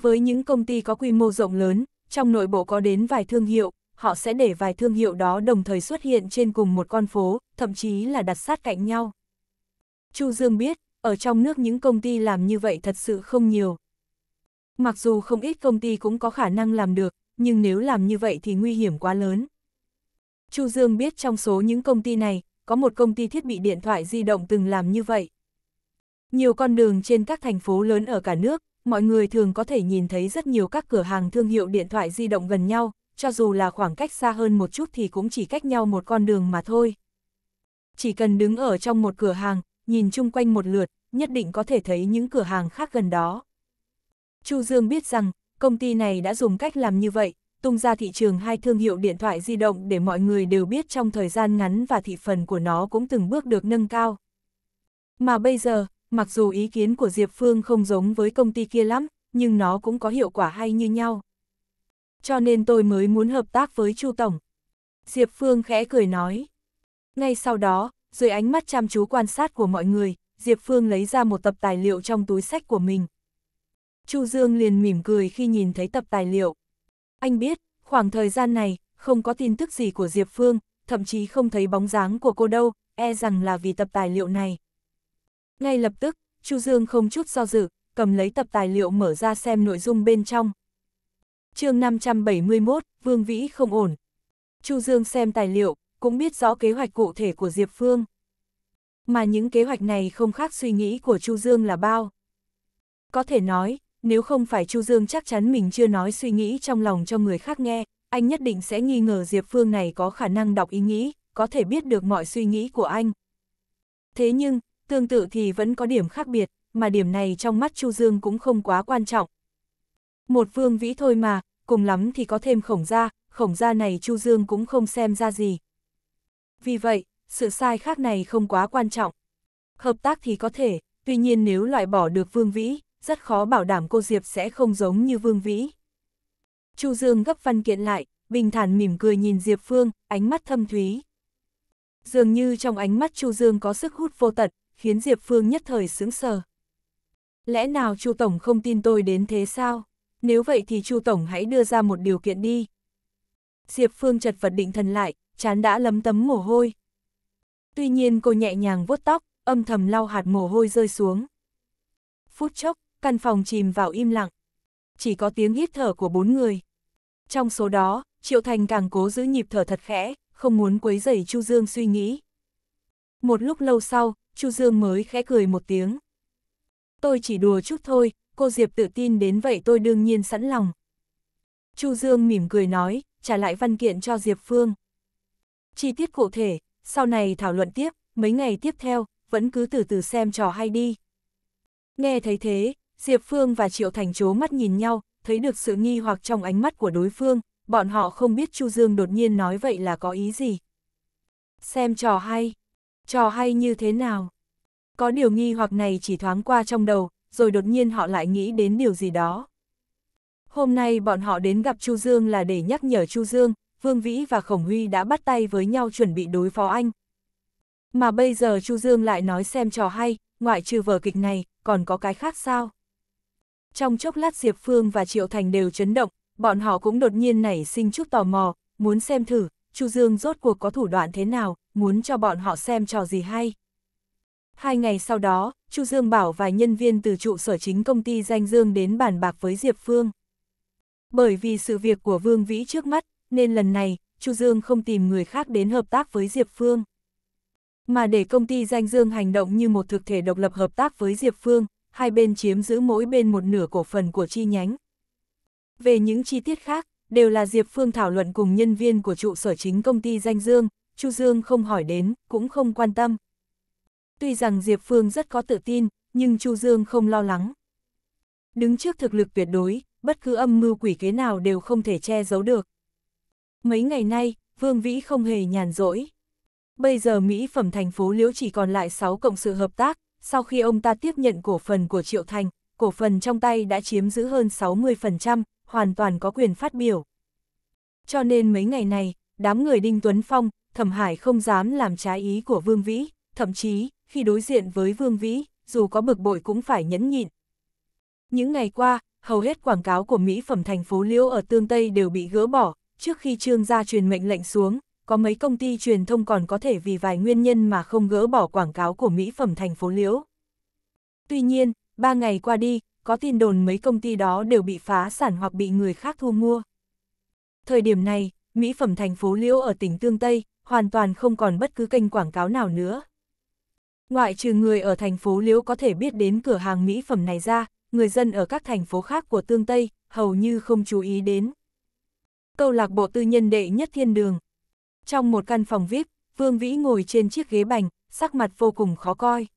Với những công ty có quy mô rộng lớn, trong nội bộ có đến vài thương hiệu, họ sẽ để vài thương hiệu đó đồng thời xuất hiện trên cùng một con phố, thậm chí là đặt sát cạnh nhau. Chu Dương biết, ở trong nước những công ty làm như vậy thật sự không nhiều. Mặc dù không ít công ty cũng có khả năng làm được, nhưng nếu làm như vậy thì nguy hiểm quá lớn. Chu Dương biết trong số những công ty này, có một công ty thiết bị điện thoại di động từng làm như vậy. Nhiều con đường trên các thành phố lớn ở cả nước, mọi người thường có thể nhìn thấy rất nhiều các cửa hàng thương hiệu điện thoại di động gần nhau, cho dù là khoảng cách xa hơn một chút thì cũng chỉ cách nhau một con đường mà thôi. Chỉ cần đứng ở trong một cửa hàng, nhìn chung quanh một lượt, nhất định có thể thấy những cửa hàng khác gần đó. Chu Dương biết rằng, công ty này đã dùng cách làm như vậy, tung ra thị trường hai thương hiệu điện thoại di động để mọi người đều biết trong thời gian ngắn và thị phần của nó cũng từng bước được nâng cao. Mà bây giờ, mặc dù ý kiến của Diệp Phương không giống với công ty kia lắm, nhưng nó cũng có hiệu quả hay như nhau. Cho nên tôi mới muốn hợp tác với Chu Tổng. Diệp Phương khẽ cười nói. Ngay sau đó, dưới ánh mắt chăm chú quan sát của mọi người, Diệp Phương lấy ra một tập tài liệu trong túi sách của mình. Chu Dương liền mỉm cười khi nhìn thấy tập tài liệu. Anh biết, khoảng thời gian này, không có tin tức gì của Diệp Phương, thậm chí không thấy bóng dáng của cô đâu, e rằng là vì tập tài liệu này. Ngay lập tức, Chu Dương không chút do dự, cầm lấy tập tài liệu mở ra xem nội dung bên trong. chương 571, Vương Vĩ không ổn. Chu Dương xem tài liệu, cũng biết rõ kế hoạch cụ thể của Diệp Phương. Mà những kế hoạch này không khác suy nghĩ của Chu Dương là bao. Có thể nói, nếu không phải Chu Dương chắc chắn mình chưa nói suy nghĩ trong lòng cho người khác nghe, anh nhất định sẽ nghi ngờ Diệp Phương này có khả năng đọc ý nghĩ, có thể biết được mọi suy nghĩ của anh. Thế nhưng, tương tự thì vẫn có điểm khác biệt, mà điểm này trong mắt Chu Dương cũng không quá quan trọng. Một vương vĩ thôi mà, cùng lắm thì có thêm khổng gia, khổng gia này Chu Dương cũng không xem ra gì. Vì vậy, sự sai khác này không quá quan trọng. Hợp tác thì có thể, tuy nhiên nếu loại bỏ được vương vĩ, rất khó bảo đảm cô Diệp sẽ không giống như vương vĩ. Chu Dương gấp văn kiện lại, bình thản mỉm cười nhìn Diệp Phương, ánh mắt thâm thúy. Dường như trong ánh mắt Chu Dương có sức hút vô tận, khiến Diệp Phương nhất thời sướng sờ. Lẽ nào Chu Tổng không tin tôi đến thế sao? Nếu vậy thì Chu Tổng hãy đưa ra một điều kiện đi. Diệp Phương chật vật định thần lại, chán đã lấm tấm mồ hôi. Tuy nhiên cô nhẹ nhàng vuốt tóc, âm thầm lau hạt mồ hôi rơi xuống. Phút chốc, căn phòng chìm vào im lặng. Chỉ có tiếng hít thở của bốn người. Trong số đó, Triệu Thành càng cố giữ nhịp thở thật khẽ, không muốn quấy rầy Chu Dương suy nghĩ. Một lúc lâu sau, Chu Dương mới khẽ cười một tiếng. Tôi chỉ đùa chút thôi, cô Diệp tự tin đến vậy tôi đương nhiên sẵn lòng. Chu Dương mỉm cười nói, trả lại văn kiện cho Diệp Phương. Chi tiết cụ thể, sau này thảo luận tiếp, mấy ngày tiếp theo, vẫn cứ từ từ xem trò hay đi. Nghe thấy thế, Diệp Phương và Triệu Thành chố mắt nhìn nhau, thấy được sự nghi hoặc trong ánh mắt của đối phương, bọn họ không biết Chu Dương đột nhiên nói vậy là có ý gì. Xem trò hay. Trò hay như thế nào? Có điều nghi hoặc này chỉ thoáng qua trong đầu, rồi đột nhiên họ lại nghĩ đến điều gì đó. Hôm nay bọn họ đến gặp Chu Dương là để nhắc nhở Chu Dương, Vương Vĩ và Khổng Huy đã bắt tay với nhau chuẩn bị đối phó anh. Mà bây giờ Chu Dương lại nói xem trò hay, ngoại trừ vở kịch này, còn có cái khác sao? Trong chốc lát Diệp Phương và Triệu Thành đều chấn động, bọn họ cũng đột nhiên nảy sinh chút tò mò, muốn xem thử, Chu Dương rốt cuộc có thủ đoạn thế nào, muốn cho bọn họ xem trò gì hay. Hai ngày sau đó, Chu Dương bảo vài nhân viên từ trụ sở chính công ty danh Dương đến bàn bạc với Diệp Phương. Bởi vì sự việc của Vương Vĩ trước mắt, nên lần này, Chu Dương không tìm người khác đến hợp tác với Diệp Phương. Mà để công ty danh Dương hành động như một thực thể độc lập hợp tác với Diệp Phương, hai bên chiếm giữ mỗi bên một nửa cổ phần của chi nhánh. Về những chi tiết khác, đều là Diệp Phương thảo luận cùng nhân viên của trụ sở chính công ty danh Dương, Chu Dương không hỏi đến, cũng không quan tâm. Tuy rằng Diệp Phương rất có tự tin, nhưng Chu Dương không lo lắng. Đứng trước thực lực tuyệt đối, bất cứ âm mưu quỷ kế nào đều không thể che giấu được. Mấy ngày nay, Vương Vĩ không hề nhàn rỗi. Bây giờ Mỹ phẩm thành phố Liễu chỉ còn lại 6 cộng sự hợp tác, sau khi ông ta tiếp nhận cổ phần của Triệu Thành, cổ phần trong tay đã chiếm giữ hơn 60%, hoàn toàn có quyền phát biểu. Cho nên mấy ngày này, đám người Đinh Tuấn Phong, Thẩm Hải không dám làm trái ý của Vương Vĩ, thậm chí, khi đối diện với Vương Vĩ, dù có bực bội cũng phải nhẫn nhịn. Những ngày qua, hầu hết quảng cáo của Mỹ phẩm thành phố Liễu ở Tương Tây đều bị gỡ bỏ, trước khi trương gia truyền mệnh lệnh xuống, có mấy công ty truyền thông còn có thể vì vài nguyên nhân mà không gỡ bỏ quảng cáo của Mỹ phẩm thành phố Liễu. Tuy nhiên, ba ngày qua đi, có tin đồn mấy công ty đó đều bị phá sản hoặc bị người khác thu mua. Thời điểm này, Mỹ phẩm thành phố Liễu ở tỉnh Tương Tây, hoàn toàn không còn bất cứ kênh quảng cáo nào nữa. Ngoại trừ người ở thành phố Liễu có thể biết đến cửa hàng mỹ phẩm này ra, người dân ở các thành phố khác của Tương Tây, hầu như không chú ý đến. Câu lạc bộ tư nhân đệ nhất thiên đường. Trong một căn phòng VIP, Vương Vĩ ngồi trên chiếc ghế bành, sắc mặt vô cùng khó coi.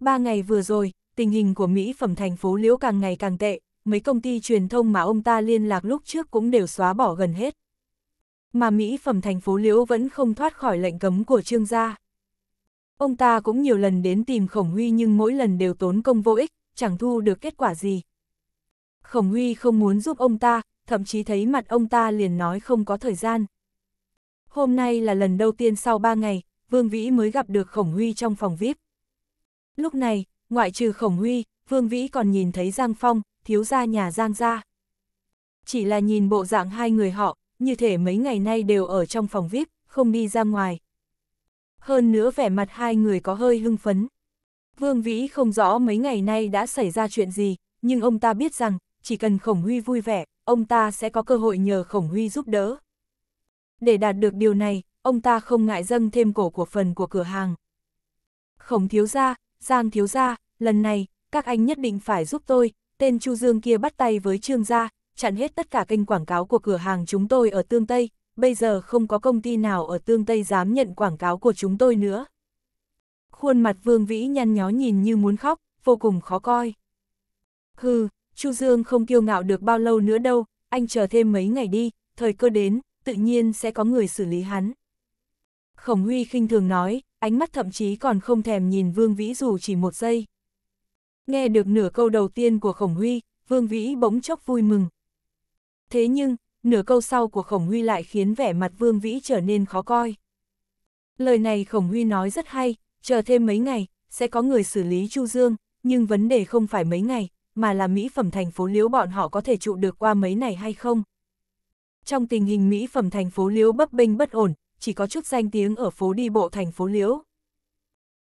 Ba ngày vừa rồi, tình hình của Mỹ phẩm thành phố Liễu càng ngày càng tệ, mấy công ty truyền thông mà ông ta liên lạc lúc trước cũng đều xóa bỏ gần hết. Mà Mỹ phẩm thành phố Liễu vẫn không thoát khỏi lệnh cấm của trương gia. Ông ta cũng nhiều lần đến tìm Khổng Huy nhưng mỗi lần đều tốn công vô ích, chẳng thu được kết quả gì. Khổng Huy không muốn giúp ông ta, thậm chí thấy mặt ông ta liền nói không có thời gian. Hôm nay là lần đầu tiên sau ba ngày, Vương Vĩ mới gặp được Khổng Huy trong phòng VIP. Lúc này, ngoại trừ Khổng Huy, Vương Vĩ còn nhìn thấy Giang Phong, thiếu gia nhà Giang gia. Chỉ là nhìn bộ dạng hai người họ, như thể mấy ngày nay đều ở trong phòng VIP, không đi ra ngoài. Hơn nữa vẻ mặt hai người có hơi hưng phấn. Vương Vĩ không rõ mấy ngày nay đã xảy ra chuyện gì, nhưng ông ta biết rằng, chỉ cần Khổng Huy vui vẻ, ông ta sẽ có cơ hội nhờ Khổng Huy giúp đỡ. Để đạt được điều này, ông ta không ngại dâng thêm cổ của phần của cửa hàng. Khổng thiếu gia, Giang thiếu gia, lần này, các anh nhất định phải giúp tôi, tên Chu Dương kia bắt tay với Trương gia, chặn hết tất cả kênh quảng cáo của cửa hàng chúng tôi ở Tương Tây, bây giờ không có công ty nào ở Tương Tây dám nhận quảng cáo của chúng tôi nữa. Khuôn mặt Vương Vĩ nhăn nhó nhìn như muốn khóc, vô cùng khó coi. Hừ, Chu Dương không kiêu ngạo được bao lâu nữa đâu, anh chờ thêm mấy ngày đi, thời cơ đến, tự nhiên sẽ có người xử lý hắn. Khổng Huy khinh thường nói, ánh mắt thậm chí còn không thèm nhìn Vương Vĩ dù chỉ một giây. Nghe được nửa câu đầu tiên của Khổng Huy, Vương Vĩ bỗng chốc vui mừng. Thế nhưng, nửa câu sau của Khổng Huy lại khiến vẻ mặt Vương Vĩ trở nên khó coi. Lời này Khổng Huy nói rất hay, chờ thêm mấy ngày, sẽ có người xử lý Chu Dương, nhưng vấn đề không phải mấy ngày, mà là mỹ phẩm thành phố Liễu bọn họ có thể trụ được qua mấy này hay không. Trong tình hình mỹ phẩm thành phố Liễu bấp bênh bất ổn, chỉ có chút danh tiếng ở phố đi bộ thành phố Liễu.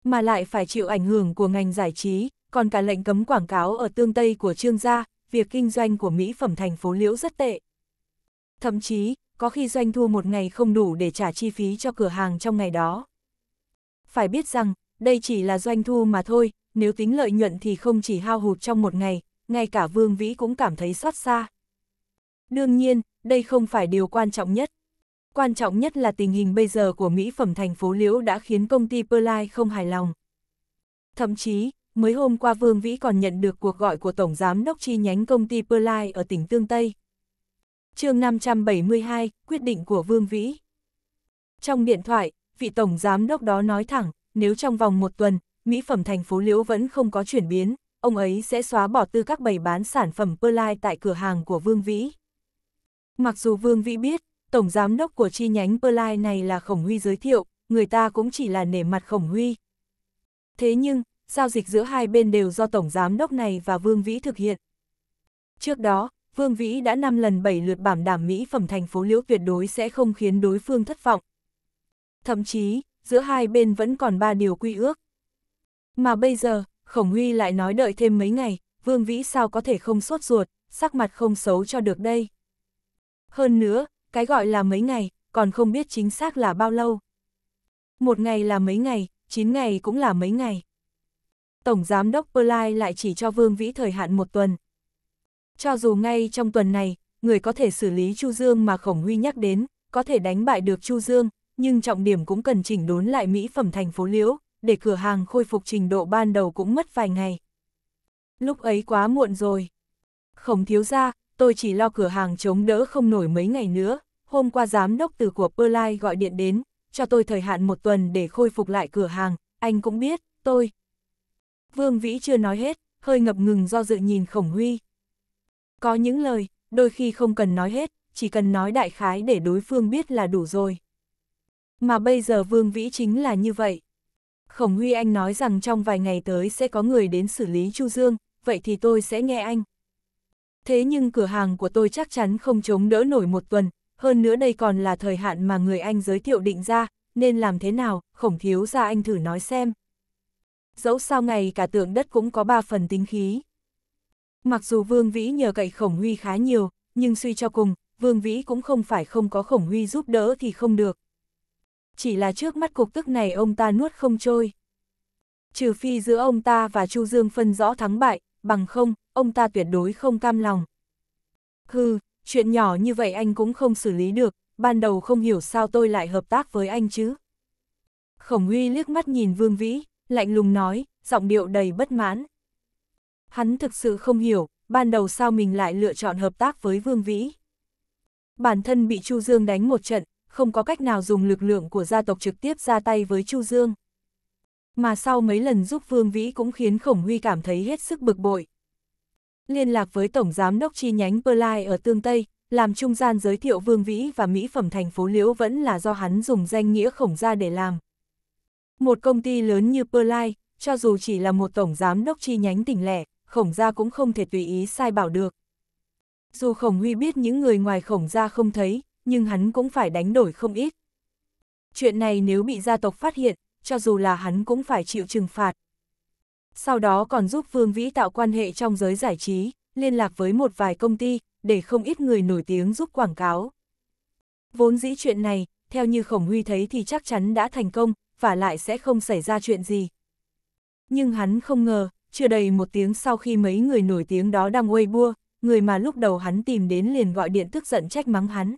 Mà lại phải chịu ảnh hưởng của ngành giải trí, còn cả lệnh cấm quảng cáo ở tương Tây của Trương gia, việc kinh doanh của mỹ phẩm thành phố Liễu rất tệ. Thậm chí, có khi doanh thu một ngày không đủ để trả chi phí cho cửa hàng trong ngày đó. Phải biết rằng, đây chỉ là doanh thu mà thôi, nếu tính lợi nhuận thì không chỉ hao hụt trong một ngày, ngay cả Vương Vĩ cũng cảm thấy xót xa. Đương nhiên, đây không phải điều quan trọng nhất. Quan trọng nhất là tình hình bây giờ của mỹ phẩm thành phố Liễu đã khiến công ty Perlai không hài lòng. Thậm chí, mới hôm qua Vương Vĩ còn nhận được cuộc gọi của Tổng Giám đốc chi nhánh công ty Perlai ở tỉnh Tương Tây. chương 572, quyết định của Vương Vĩ. Trong điện thoại, vị Tổng Giám đốc đó nói thẳng, nếu trong vòng một tuần, mỹ phẩm thành phố Liễu vẫn không có chuyển biến, ông ấy sẽ xóa bỏ tư các bày bán sản phẩm Perlite tại cửa hàng của Vương Vĩ. Mặc dù Vương Vĩ biết, Tổng Giám đốc của chi nhánh Perlite này là Khổng Huy giới thiệu, người ta cũng chỉ là nể mặt Khổng Huy. Thế nhưng, giao dịch giữa hai bên đều do Tổng Giám đốc này và Vương Vĩ thực hiện. Trước đó, Vương Vĩ đã 5 lần 7 lượt bảo đảm mỹ phẩm thành phố Liễu tuyệt đối sẽ không khiến đối phương thất vọng. Thậm chí, giữa hai bên vẫn còn ba điều quy ước. Mà bây giờ, Khổng Huy lại nói đợi thêm mấy ngày, Vương Vĩ sao có thể không sốt ruột, sắc mặt không xấu cho được đây. Hơn nữa, cái gọi là mấy ngày, còn không biết chính xác là bao lâu. Một ngày là mấy ngày, chín ngày cũng là mấy ngày. Tổng Giám đốc Perlite lại chỉ cho Vương Vĩ thời hạn một tuần. Cho dù ngay trong tuần này, người có thể xử lý Chu Dương mà Khổng Huy nhắc đến, có thể đánh bại được Chu Dương, nhưng trọng điểm cũng cần chỉnh đốn lại mỹ phẩm thành phố Liễu, để cửa hàng khôi phục trình độ ban đầu cũng mất vài ngày. Lúc ấy quá muộn rồi. Khổng thiếu ra, tôi chỉ lo cửa hàng chống đỡ không nổi mấy ngày nữa, hôm qua giám đốc từ của Perlai gọi điện đến, cho tôi thời hạn một tuần để khôi phục lại cửa hàng, anh cũng biết, tôi. Vương Vĩ chưa nói hết, hơi ngập ngừng do dự nhìn Khổng Huy. Có những lời, đôi khi không cần nói hết, chỉ cần nói đại khái để đối phương biết là đủ rồi. Mà bây giờ Vương Vĩ chính là như vậy. Khổng Huy Anh nói rằng trong vài ngày tới sẽ có người đến xử lý Chu Dương, vậy thì tôi sẽ nghe anh. Thế nhưng cửa hàng của tôi chắc chắn không chống đỡ nổi một tuần, hơn nữa đây còn là thời hạn mà người anh giới thiệu định ra, nên làm thế nào, khổng thiếu ra anh thử nói xem. Dẫu sao ngày cả tượng đất cũng có ba phần tính khí. Mặc dù Vương Vĩ nhờ cậy khổng huy khá nhiều, nhưng suy cho cùng, Vương Vĩ cũng không phải không có khổng huy giúp đỡ thì không được. Chỉ là trước mắt cục tức này ông ta nuốt không trôi. Trừ phi giữa ông ta và Chu Dương phân rõ thắng bại, bằng không, ông ta tuyệt đối không cam lòng. Hừ, chuyện nhỏ như vậy anh cũng không xử lý được, ban đầu không hiểu sao tôi lại hợp tác với anh chứ. Khổng Huy liếc mắt nhìn Vương Vĩ, lạnh lùng nói, giọng điệu đầy bất mãn. Hắn thực sự không hiểu, ban đầu sao mình lại lựa chọn hợp tác với Vương Vĩ. Bản thân bị Chu Dương đánh một trận, không có cách nào dùng lực lượng của gia tộc trực tiếp ra tay với Chu Dương. Mà sau mấy lần giúp Vương Vĩ cũng khiến Khổng Huy cảm thấy hết sức bực bội. Liên lạc với Tổng Giám đốc chi nhánh Perlai ở Tương Tây, làm trung gian giới thiệu Vương Vĩ và mỹ phẩm thành phố Liễu vẫn là do hắn dùng danh nghĩa khổng gia để làm. Một công ty lớn như Perlai, cho dù chỉ là một tổng giám đốc chi nhánh tỉnh lẻ, khổng gia cũng không thể tùy ý sai bảo được. Dù khổng huy biết những người ngoài khổng gia không thấy, nhưng hắn cũng phải đánh đổi không ít. Chuyện này nếu bị gia tộc phát hiện, cho dù là hắn cũng phải chịu trừng phạt. Sau đó còn giúp Vương Vĩ tạo quan hệ trong giới giải trí, liên lạc với một vài công ty, để không ít người nổi tiếng giúp quảng cáo. Vốn dĩ chuyện này, theo như Khổng Huy thấy thì chắc chắn đã thành công, và lại sẽ không xảy ra chuyện gì. Nhưng hắn không ngờ, chưa đầy một tiếng sau khi mấy người nổi tiếng đó đăng Weibo, người mà lúc đầu hắn tìm đến liền gọi điện tức giận trách mắng hắn.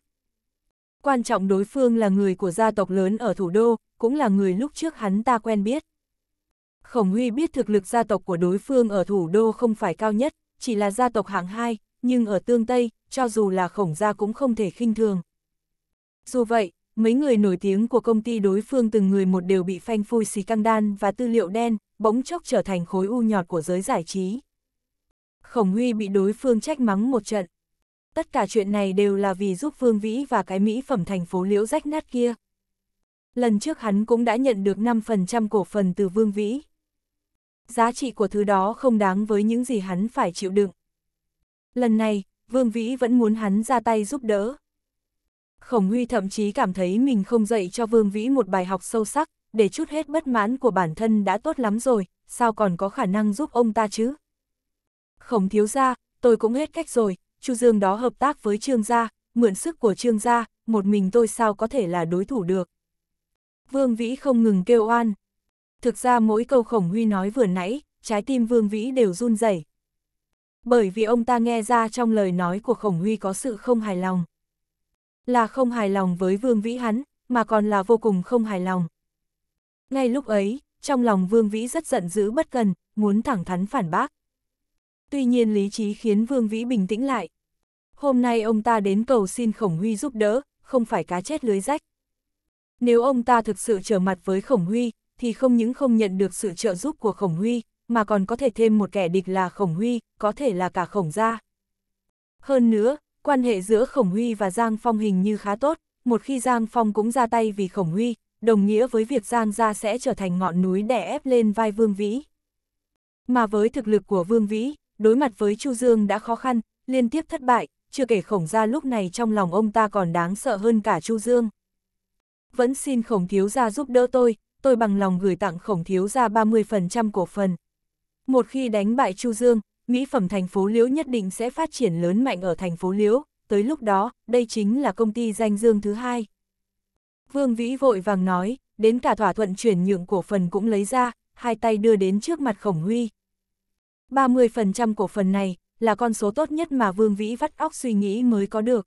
Quan trọng đối phương là người của gia tộc lớn ở thủ đô, cũng là người lúc trước hắn ta quen biết. Khổng Huy biết thực lực gia tộc của đối phương ở thủ đô không phải cao nhất, chỉ là gia tộc hạng 2, nhưng ở tương Tây, cho dù là khổng gia cũng không thể khinh thường. Dù vậy, mấy người nổi tiếng của công ty đối phương từng người một đều bị phanh phui xì căng đan và tư liệu đen, bỗng chốc trở thành khối u nhọt của giới giải trí. Khổng Huy bị đối phương trách mắng một trận. Tất cả chuyện này đều là vì giúp Vương Vĩ và cái mỹ phẩm thành phố liễu rách nát kia. Lần trước hắn cũng đã nhận được 5% cổ phần từ Vương Vĩ. Giá trị của thứ đó không đáng với những gì hắn phải chịu đựng. Lần này, Vương Vĩ vẫn muốn hắn ra tay giúp đỡ. Khổng Huy thậm chí cảm thấy mình không dạy cho Vương Vĩ một bài học sâu sắc, để chút hết bất mãn của bản thân đã tốt lắm rồi, sao còn có khả năng giúp ông ta chứ? Khổng thiếu gia, tôi cũng hết cách rồi, Chu Dương đó hợp tác với Trương gia, mượn sức của Trương gia, một mình tôi sao có thể là đối thủ được. Vương Vĩ không ngừng kêu oan. Thực ra mỗi câu Khổng Huy nói vừa nãy, trái tim Vương Vĩ đều run rẩy. Bởi vì ông ta nghe ra trong lời nói của Khổng Huy có sự không hài lòng. Là không hài lòng với Vương Vĩ hắn, mà còn là vô cùng không hài lòng. Ngay lúc ấy, trong lòng Vương Vĩ rất giận dữ bất cần, muốn thẳng thắn phản bác. Tuy nhiên lý trí khiến Vương Vĩ bình tĩnh lại. Hôm nay ông ta đến cầu xin Khổng Huy giúp đỡ, không phải cá chết lưới rách. Nếu ông ta thực sự trở mặt với Khổng Huy, thì không những không nhận được sự trợ giúp của Khổng Huy, mà còn có thể thêm một kẻ địch là Khổng Huy, có thể là cả Khổng gia. Hơn nữa, quan hệ giữa Khổng Huy và Giang Phong hình như khá tốt, một khi Giang Phong cũng ra tay vì Khổng Huy, đồng nghĩa với việc Giang gia sẽ trở thành ngọn núi đè ép lên vai Vương Vĩ. Mà với thực lực của Vương Vĩ, đối mặt với Chu Dương đã khó khăn, liên tiếp thất bại, chưa kể khổng gia lúc này trong lòng ông ta còn đáng sợ hơn cả Chu Dương. Vẫn xin khổng thiếu gia giúp đỡ tôi, tôi bằng lòng gửi tặng khổng thiếu gia 30% cổ phần. Một khi đánh bại Chu Dương, mỹ phẩm thành phố Liễu nhất định sẽ phát triển lớn mạnh ở thành phố Liễu, tới lúc đó, đây chính là công ty danh dương thứ hai. Vương Vĩ vội vàng nói, đến cả thỏa thuận chuyển nhượng cổ phần cũng lấy ra, hai tay đưa đến trước mặt Khổng Huy. 30% cổ phần này là con số tốt nhất mà Vương Vĩ vắt óc suy nghĩ mới có được.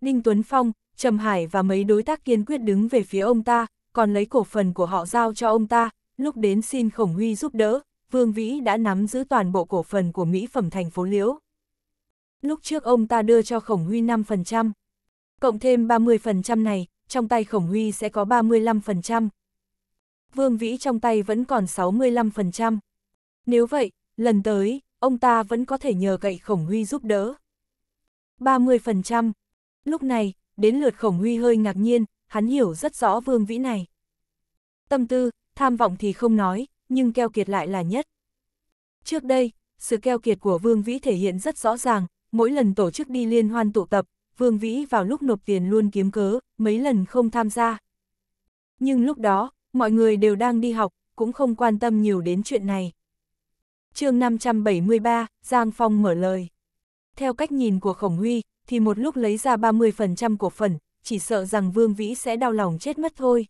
Đinh Tuấn Phong, Trầm Hải và mấy đối tác kiên quyết đứng về phía ông ta, còn lấy cổ phần của họ giao cho ông ta, lúc đến xin Khổng Huy giúp đỡ, Vương Vĩ đã nắm giữ toàn bộ cổ phần của Mỹ phẩm thành phố Liễu. Lúc trước ông ta đưa cho Khổng Huy 5%, cộng thêm 30% này, trong tay Khổng Huy sẽ có 35%. Vương Vĩ trong tay vẫn còn 65%. Nếu vậy, lần tới, ông ta vẫn có thể nhờ gậy Khổng Huy giúp đỡ. 30%. Lúc này, đến lượt Khổng Huy hơi ngạc nhiên, hắn hiểu rất rõ Vương Vĩ này. Tâm tư, tham vọng thì không nói, nhưng keo kiệt lại là nhất. Trước đây, sự keo kiệt của Vương Vĩ thể hiện rất rõ ràng, mỗi lần tổ chức đi liên hoan tụ tập, Vương Vĩ vào lúc nộp tiền luôn kiếm cớ, mấy lần không tham gia. Nhưng lúc đó, mọi người đều đang đi học, cũng không quan tâm nhiều đến chuyện này chương 573, Giang Phong mở lời. Theo cách nhìn của Khổng Huy, thì một lúc lấy ra 30% cổ phần, chỉ sợ rằng Vương Vĩ sẽ đau lòng chết mất thôi.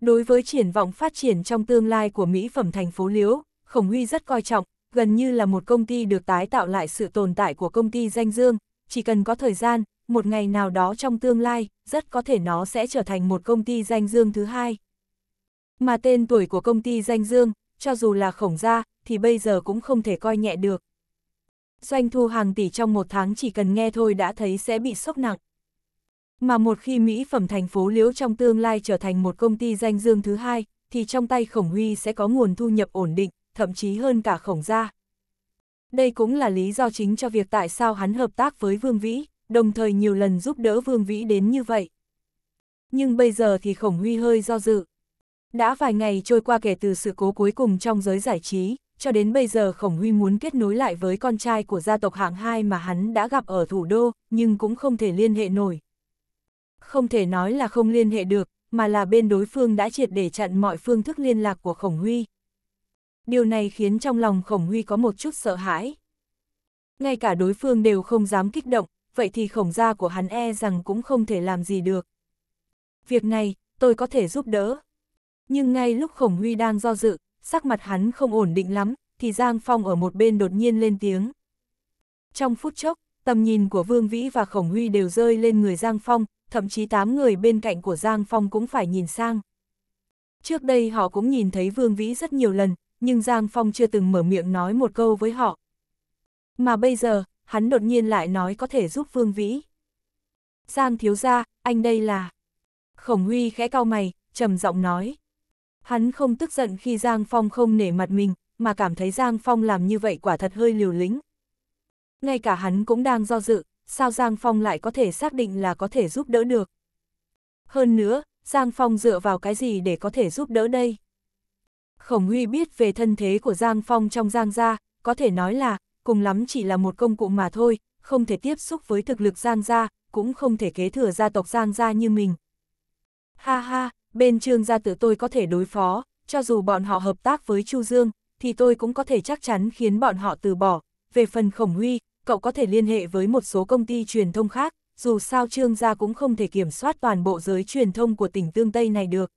Đối với triển vọng phát triển trong tương lai của Mỹ phẩm thành phố Liễu, Khổng Huy rất coi trọng, gần như là một công ty được tái tạo lại sự tồn tại của công ty danh dương, chỉ cần có thời gian, một ngày nào đó trong tương lai, rất có thể nó sẽ trở thành một công ty danh dương thứ hai. Mà tên tuổi của công ty danh dương, cho dù là khổng gia, thì bây giờ cũng không thể coi nhẹ được. Doanh thu hàng tỷ trong một tháng chỉ cần nghe thôi đã thấy sẽ bị sốc nặng. Mà một khi mỹ phẩm thành phố Liễu trong tương lai trở thành một công ty danh dương thứ hai, thì trong tay khổng huy sẽ có nguồn thu nhập ổn định, thậm chí hơn cả khổng gia. Đây cũng là lý do chính cho việc tại sao hắn hợp tác với Vương Vĩ, đồng thời nhiều lần giúp đỡ Vương Vĩ đến như vậy. Nhưng bây giờ thì khổng huy hơi do dự. Đã vài ngày trôi qua kể từ sự cố cuối cùng trong giới giải trí, cho đến bây giờ khổng huy muốn kết nối lại với con trai của gia tộc hạng 2 mà hắn đã gặp ở thủ đô, nhưng cũng không thể liên hệ nổi. Không thể nói là không liên hệ được, mà là bên đối phương đã triệt để chặn mọi phương thức liên lạc của khổng huy. Điều này khiến trong lòng khổng huy có một chút sợ hãi. Ngay cả đối phương đều không dám kích động, vậy thì khổng gia của hắn e rằng cũng không thể làm gì được. Việc này, tôi có thể giúp đỡ. Nhưng ngay lúc khổng huy đang do dự, sắc mặt hắn không ổn định lắm, thì Giang Phong ở một bên đột nhiên lên tiếng. Trong phút chốc, tầm nhìn của Vương Vĩ và Khổng Huy đều rơi lên người Giang Phong, thậm chí tám người bên cạnh của Giang Phong cũng phải nhìn sang. Trước đây họ cũng nhìn thấy Vương Vĩ rất nhiều lần, nhưng Giang Phong chưa từng mở miệng nói một câu với họ. Mà bây giờ, hắn đột nhiên lại nói có thể giúp Vương Vĩ. Giang thiếu gia, anh đây là... Khổng Huy khẽ cau mày, trầm giọng nói. Hắn không tức giận khi Giang Phong không nể mặt mình, mà cảm thấy Giang Phong làm như vậy quả thật hơi liều lĩnh. Ngay cả hắn cũng đang do dự, sao Giang Phong lại có thể xác định là có thể giúp đỡ được. Hơn nữa, Giang Phong dựa vào cái gì để có thể giúp đỡ đây? Khổng Huy biết về thân thế của Giang Phong trong Giang gia, có thể nói là, cùng lắm chỉ là một công cụ mà thôi, không thể tiếp xúc với thực lực Giang gia, cũng không thể kế thừa gia tộc Giang gia như mình. Ha ha, bên trương gia tự tôi có thể đối phó, cho dù bọn họ hợp tác với Chu Dương, thì tôi cũng có thể chắc chắn khiến bọn họ từ bỏ. Về phần Khổng Huy, cậu có thể liên hệ với một số công ty truyền thông khác, dù sao trương gia cũng không thể kiểm soát toàn bộ giới truyền thông của tỉnh Tương Tây này được.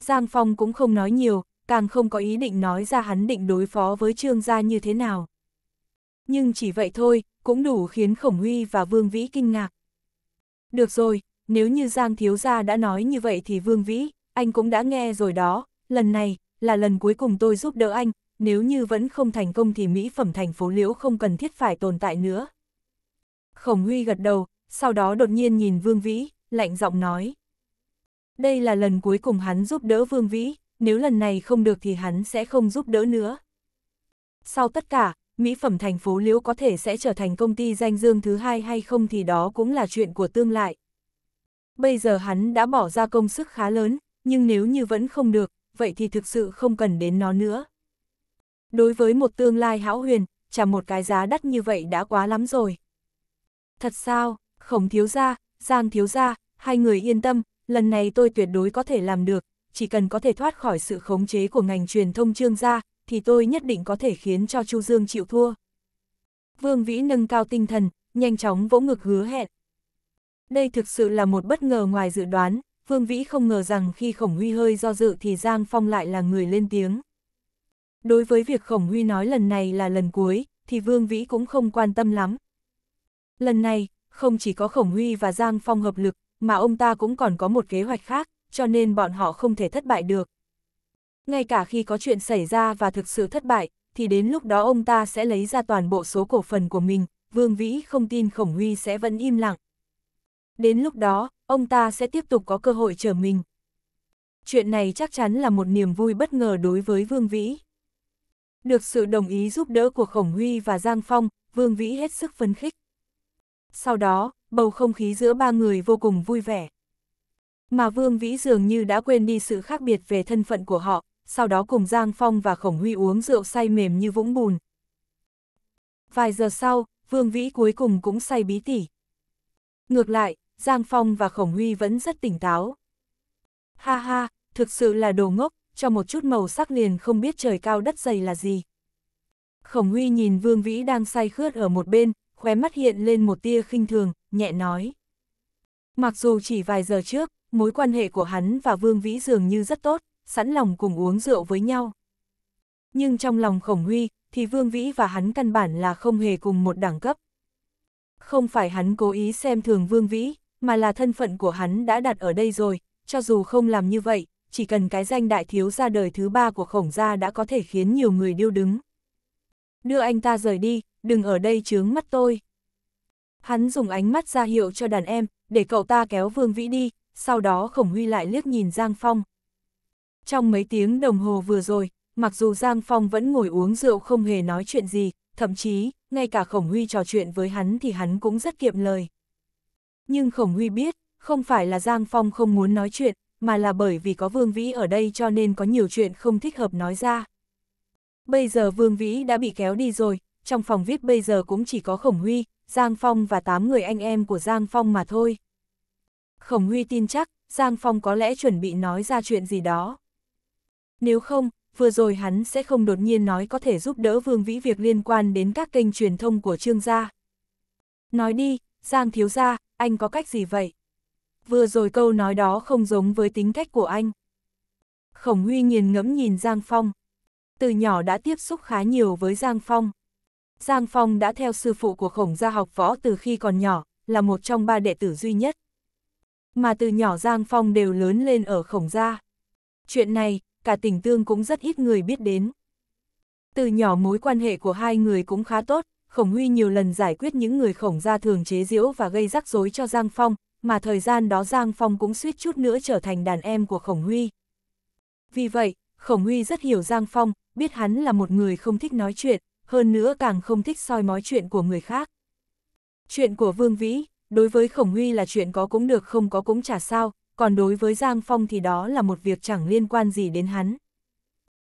Giang Phong cũng không nói nhiều, càng không có ý định nói ra hắn định đối phó với trương gia như thế nào. Nhưng chỉ vậy thôi, cũng đủ khiến Khổng Huy và Vương Vĩ kinh ngạc. Được rồi, nếu như Giang Thiếu Gia đã nói như vậy thì Vương Vĩ, anh cũng đã nghe rồi đó, lần này, là lần cuối cùng tôi giúp đỡ anh, nếu như vẫn không thành công thì mỹ phẩm thành phố liễu không cần thiết phải tồn tại nữa. Khổng Huy gật đầu, sau đó đột nhiên nhìn Vương Vĩ, lạnh giọng nói. Đây là lần cuối cùng hắn giúp đỡ Vương Vĩ, nếu lần này không được thì hắn sẽ không giúp đỡ nữa. Sau tất cả, mỹ phẩm thành phố Liễu có thể sẽ trở thành công ty danh dương thứ hai hay không thì đó cũng là chuyện của tương lai. Bây giờ hắn đã bỏ ra công sức khá lớn, nhưng nếu như vẫn không được, vậy thì thực sự không cần đến nó nữa. Đối với một tương lai hão huyền, trả một cái giá đắt như vậy đã quá lắm rồi. Thật sao, khổng thiếu gia, giang thiếu gia, hai người yên tâm, lần này tôi tuyệt đối có thể làm được, chỉ cần có thể thoát khỏi sự khống chế của ngành truyền thông trương gia, thì tôi nhất định có thể khiến cho Chu Dương chịu thua. Vương Vĩ nâng cao tinh thần, nhanh chóng vỗ ngực hứa hẹn. Đây thực sự là một bất ngờ ngoài dự đoán, Vương Vĩ không ngờ rằng khi Khổng Huy hơi do dự thì Giang Phong lại là người lên tiếng. Đối với việc Khổng Huy nói lần này là lần cuối, thì Vương Vĩ cũng không quan tâm lắm. Lần này, không chỉ có Khổng Huy và Giang Phong hợp lực, mà ông ta cũng còn có một kế hoạch khác, cho nên bọn họ không thể thất bại được. Ngay cả khi có chuyện xảy ra và thực sự thất bại, thì đến lúc đó ông ta sẽ lấy ra toàn bộ số cổ phần của mình, Vương Vĩ không tin Khổng Huy sẽ vẫn im lặng. Đến lúc đó, ông ta sẽ tiếp tục có cơ hội trở mình. Chuyện này chắc chắn là một niềm vui bất ngờ đối với Vương Vĩ. Được sự đồng ý giúp đỡ của Khổng Huy và Giang Phong, Vương Vĩ hết sức phấn khích. Sau đó, bầu không khí giữa ba người vô cùng vui vẻ. Mà Vương Vĩ dường như đã quên đi sự khác biệt về thân phận của họ, sau đó cùng Giang Phong và Khổng Huy uống rượu say mềm như vũng bùn. Vài giờ sau, Vương Vĩ cuối cùng cũng say bí tỉ. Ngược lại, Giang Phong và Khổng Huy vẫn rất tỉnh táo. Ha ha, thực sự là đồ ngốc, cho một chút màu sắc liền không biết trời cao đất dày là gì. Khổng Huy nhìn Vương Vĩ đang say khướt ở một bên, khóe mắt hiện lên một tia khinh thường, nhẹ nói. Mặc dù chỉ vài giờ trước, mối quan hệ của hắn và Vương Vĩ dường như rất tốt, sẵn lòng cùng uống rượu với nhau. Nhưng trong lòng Khổng Huy, thì Vương Vĩ và hắn căn bản là không hề cùng một đẳng cấp. Không phải hắn cố ý xem thường Vương Vĩ, mà là thân phận của hắn đã đặt ở đây rồi, cho dù không làm như vậy, chỉ cần cái danh đại thiếu ra đời thứ ba của khổng gia đã có thể khiến nhiều người điêu đứng. Đưa anh ta rời đi, đừng ở đây chướng mắt tôi. Hắn dùng ánh mắt ra hiệu cho đàn em, để cậu ta kéo Vương Vĩ đi, sau đó Khổng Huy lại liếc nhìn Giang Phong. Trong mấy tiếng đồng hồ vừa rồi, mặc dù Giang Phong vẫn ngồi uống rượu không hề nói chuyện gì, thậm chí, ngay cả Khổng Huy trò chuyện với hắn thì hắn cũng rất kiệm lời. Nhưng Khổng Huy biết, không phải là Giang Phong không muốn nói chuyện, mà là bởi vì có Vương Vĩ ở đây cho nên có nhiều chuyện không thích hợp nói ra. Bây giờ Vương Vĩ đã bị kéo đi rồi, trong phòng VIP bây giờ cũng chỉ có Khổng Huy, Giang Phong và 8 người anh em của Giang Phong mà thôi. Khổng Huy tin chắc, Giang Phong có lẽ chuẩn bị nói ra chuyện gì đó. Nếu không, vừa rồi hắn sẽ không đột nhiên nói có thể giúp đỡ Vương Vĩ việc liên quan đến các kênh truyền thông của Trương gia. Nói đi, Giang thiếu gia, anh có cách gì vậy? Vừa rồi câu nói đó không giống với tính cách của anh. Khổng Huy nghiền ngẫm nhìn Giang Phong. Từ nhỏ đã tiếp xúc khá nhiều với Giang Phong. Giang Phong đã theo sư phụ của khổng gia học võ từ khi còn nhỏ, là một trong ba đệ tử duy nhất. Mà từ nhỏ Giang Phong đều lớn lên ở khổng gia. Chuyện này, cả tỉnh tương cũng rất ít người biết đến. Từ nhỏ mối quan hệ của hai người cũng khá tốt, khổng huy nhiều lần giải quyết những người khổng gia thường chế giễu và gây rắc rối cho Giang Phong, mà thời gian đó Giang Phong cũng suýt chút nữa trở thành đàn em của khổng huy. Vì vậy, khổng huy rất hiểu Giang Phong, biết hắn là một người không thích nói chuyện, hơn nữa càng không thích soi mói chuyện của người khác. Chuyện của Vương Vĩ, đối với Khổng Huy là chuyện có cũng được không có cũng chả sao, còn đối với Giang Phong thì đó là một việc chẳng liên quan gì đến hắn.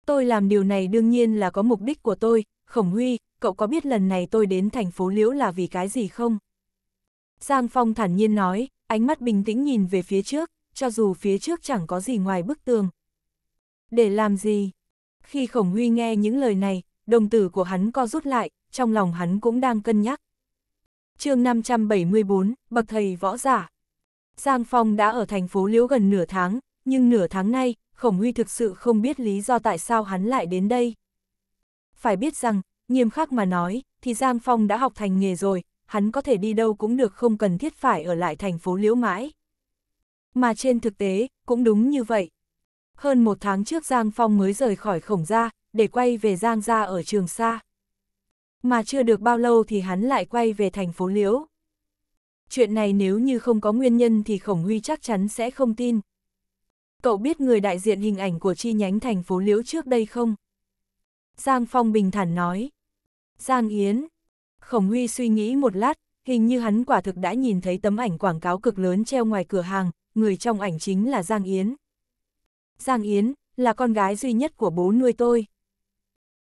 Tôi làm điều này đương nhiên là có mục đích của tôi, Khổng Huy, cậu có biết lần này tôi đến thành phố Liễu là vì cái gì không? Giang Phong thản nhiên nói, ánh mắt bình tĩnh nhìn về phía trước, cho dù phía trước chẳng có gì ngoài bức tường. Để làm gì? Khi Khổng Huy nghe những lời này, đồng tử của hắn co rút lại, trong lòng hắn cũng đang cân nhắc. chương 574, Bậc Thầy Võ Giả Giang Phong đã ở thành phố Liễu gần nửa tháng, nhưng nửa tháng nay, Khổng Huy thực sự không biết lý do tại sao hắn lại đến đây. Phải biết rằng, nghiêm khắc mà nói, thì Giang Phong đã học thành nghề rồi, hắn có thể đi đâu cũng được không cần thiết phải ở lại thành phố Liễu mãi. Mà trên thực tế, cũng đúng như vậy. Hơn một tháng trước Giang Phong mới rời khỏi khổng gia, để quay về Giang gia ở Trường Sa. Mà chưa được bao lâu thì hắn lại quay về thành phố Liễu. Chuyện này nếu như không có nguyên nhân thì Khổng Huy chắc chắn sẽ không tin. Cậu biết người đại diện hình ảnh của chi nhánh thành phố Liễu trước đây không? Giang Phong bình thản nói. Giang Yến. Khổng Huy suy nghĩ một lát, hình như hắn quả thực đã nhìn thấy tấm ảnh quảng cáo cực lớn treo ngoài cửa hàng, người trong ảnh chính là Giang Yến. Giang Yến, là con gái duy nhất của bố nuôi tôi.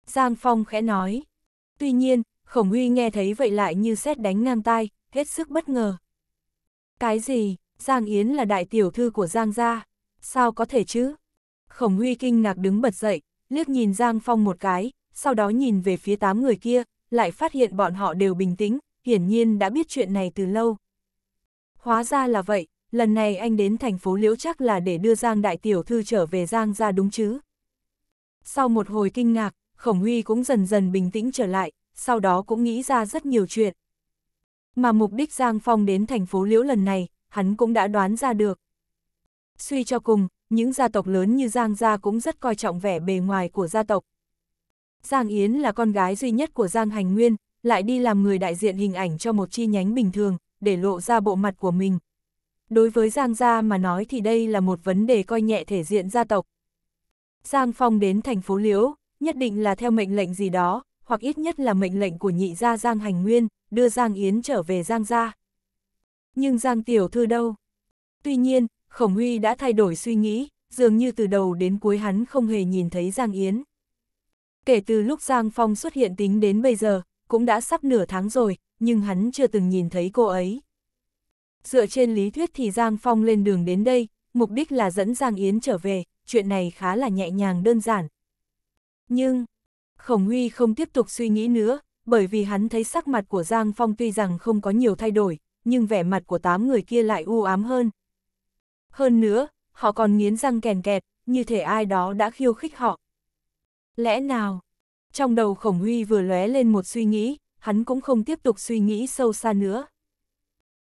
Giang Phong khẽ nói. Tuy nhiên, Khổng Huy nghe thấy vậy lại như xét đánh ngang tai, hết sức bất ngờ. Cái gì, Giang Yến là đại tiểu thư của Giang gia, sao có thể chứ? Khổng Huy kinh ngạc đứng bật dậy, liếc nhìn Giang Phong một cái, sau đó nhìn về phía tám người kia, lại phát hiện bọn họ đều bình tĩnh, hiển nhiên đã biết chuyện này từ lâu. Hóa ra là vậy, lần này anh đến thành phố Liễu chắc là để đưa Giang Đại Tiểu Thư trở về Giang ra đúng chứ. Sau một hồi kinh ngạc, Khổng Huy cũng dần dần bình tĩnh trở lại, sau đó cũng nghĩ ra rất nhiều chuyện. Mà mục đích Giang Phong đến thành phố Liễu lần này, hắn cũng đã đoán ra được. Suy cho cùng, những gia tộc lớn như Giang gia cũng rất coi trọng vẻ bề ngoài của gia tộc. Giang Yến là con gái duy nhất của Giang Hành Nguyên, lại đi làm người đại diện hình ảnh cho một chi nhánh bình thường, để lộ ra bộ mặt của mình. Đối với Giang gia mà nói thì đây là một vấn đề coi nhẹ thể diện gia tộc. Giang Phong đến thành phố Liễu, nhất định là theo mệnh lệnh gì đó, hoặc ít nhất là mệnh lệnh của nhị gia Giang Hành Nguyên, đưa Giang Yến trở về Giang gia. Nhưng Giang Tiểu Thư đâu? Tuy nhiên, Khổng Huy đã thay đổi suy nghĩ, dường như từ đầu đến cuối hắn không hề nhìn thấy Giang Yến. Kể từ lúc Giang Phong xuất hiện tính đến bây giờ, cũng đã sắp nửa tháng rồi, nhưng hắn chưa từng nhìn thấy cô ấy. Dựa trên lý thuyết thì Giang Phong lên đường đến đây, mục đích là dẫn Giang Yến trở về, chuyện này khá là nhẹ nhàng đơn giản. Nhưng, Khổng Huy không tiếp tục suy nghĩ nữa, bởi vì hắn thấy sắc mặt của Giang Phong tuy rằng không có nhiều thay đổi, nhưng vẻ mặt của tám người kia lại u ám hơn. Hơn nữa, họ còn nghiến răng kèn kẹt, như thể ai đó đã khiêu khích họ. Lẽ nào? Trong đầu Khổng Huy vừa lóe lên một suy nghĩ, hắn cũng không tiếp tục suy nghĩ sâu xa nữa.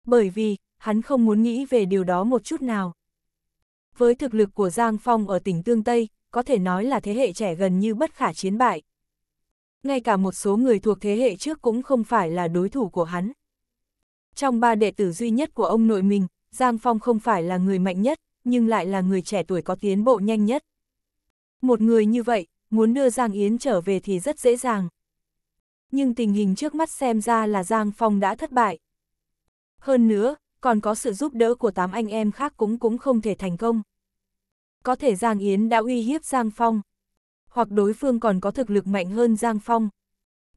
Bởi vì, hắn không muốn nghĩ về điều đó một chút nào. Với thực lực của Giang Phong ở tỉnh Tương Tây, có thể nói là thế hệ trẻ gần như bất khả chiến bại. Ngay cả một số người thuộc thế hệ trước cũng không phải là đối thủ của hắn. Trong ba đệ tử duy nhất của ông nội mình, Giang Phong không phải là người mạnh nhất, nhưng lại là người trẻ tuổi có tiến bộ nhanh nhất. Một người như vậy, muốn đưa Giang Yến trở về thì rất dễ dàng. Nhưng tình hình trước mắt xem ra là Giang Phong đã thất bại. Hơn nữa, còn có sự giúp đỡ của tám anh em khác cũng cũng không thể thành công. Có thể Giang Yến đã uy hiếp Giang Phong, hoặc đối phương còn có thực lực mạnh hơn Giang Phong.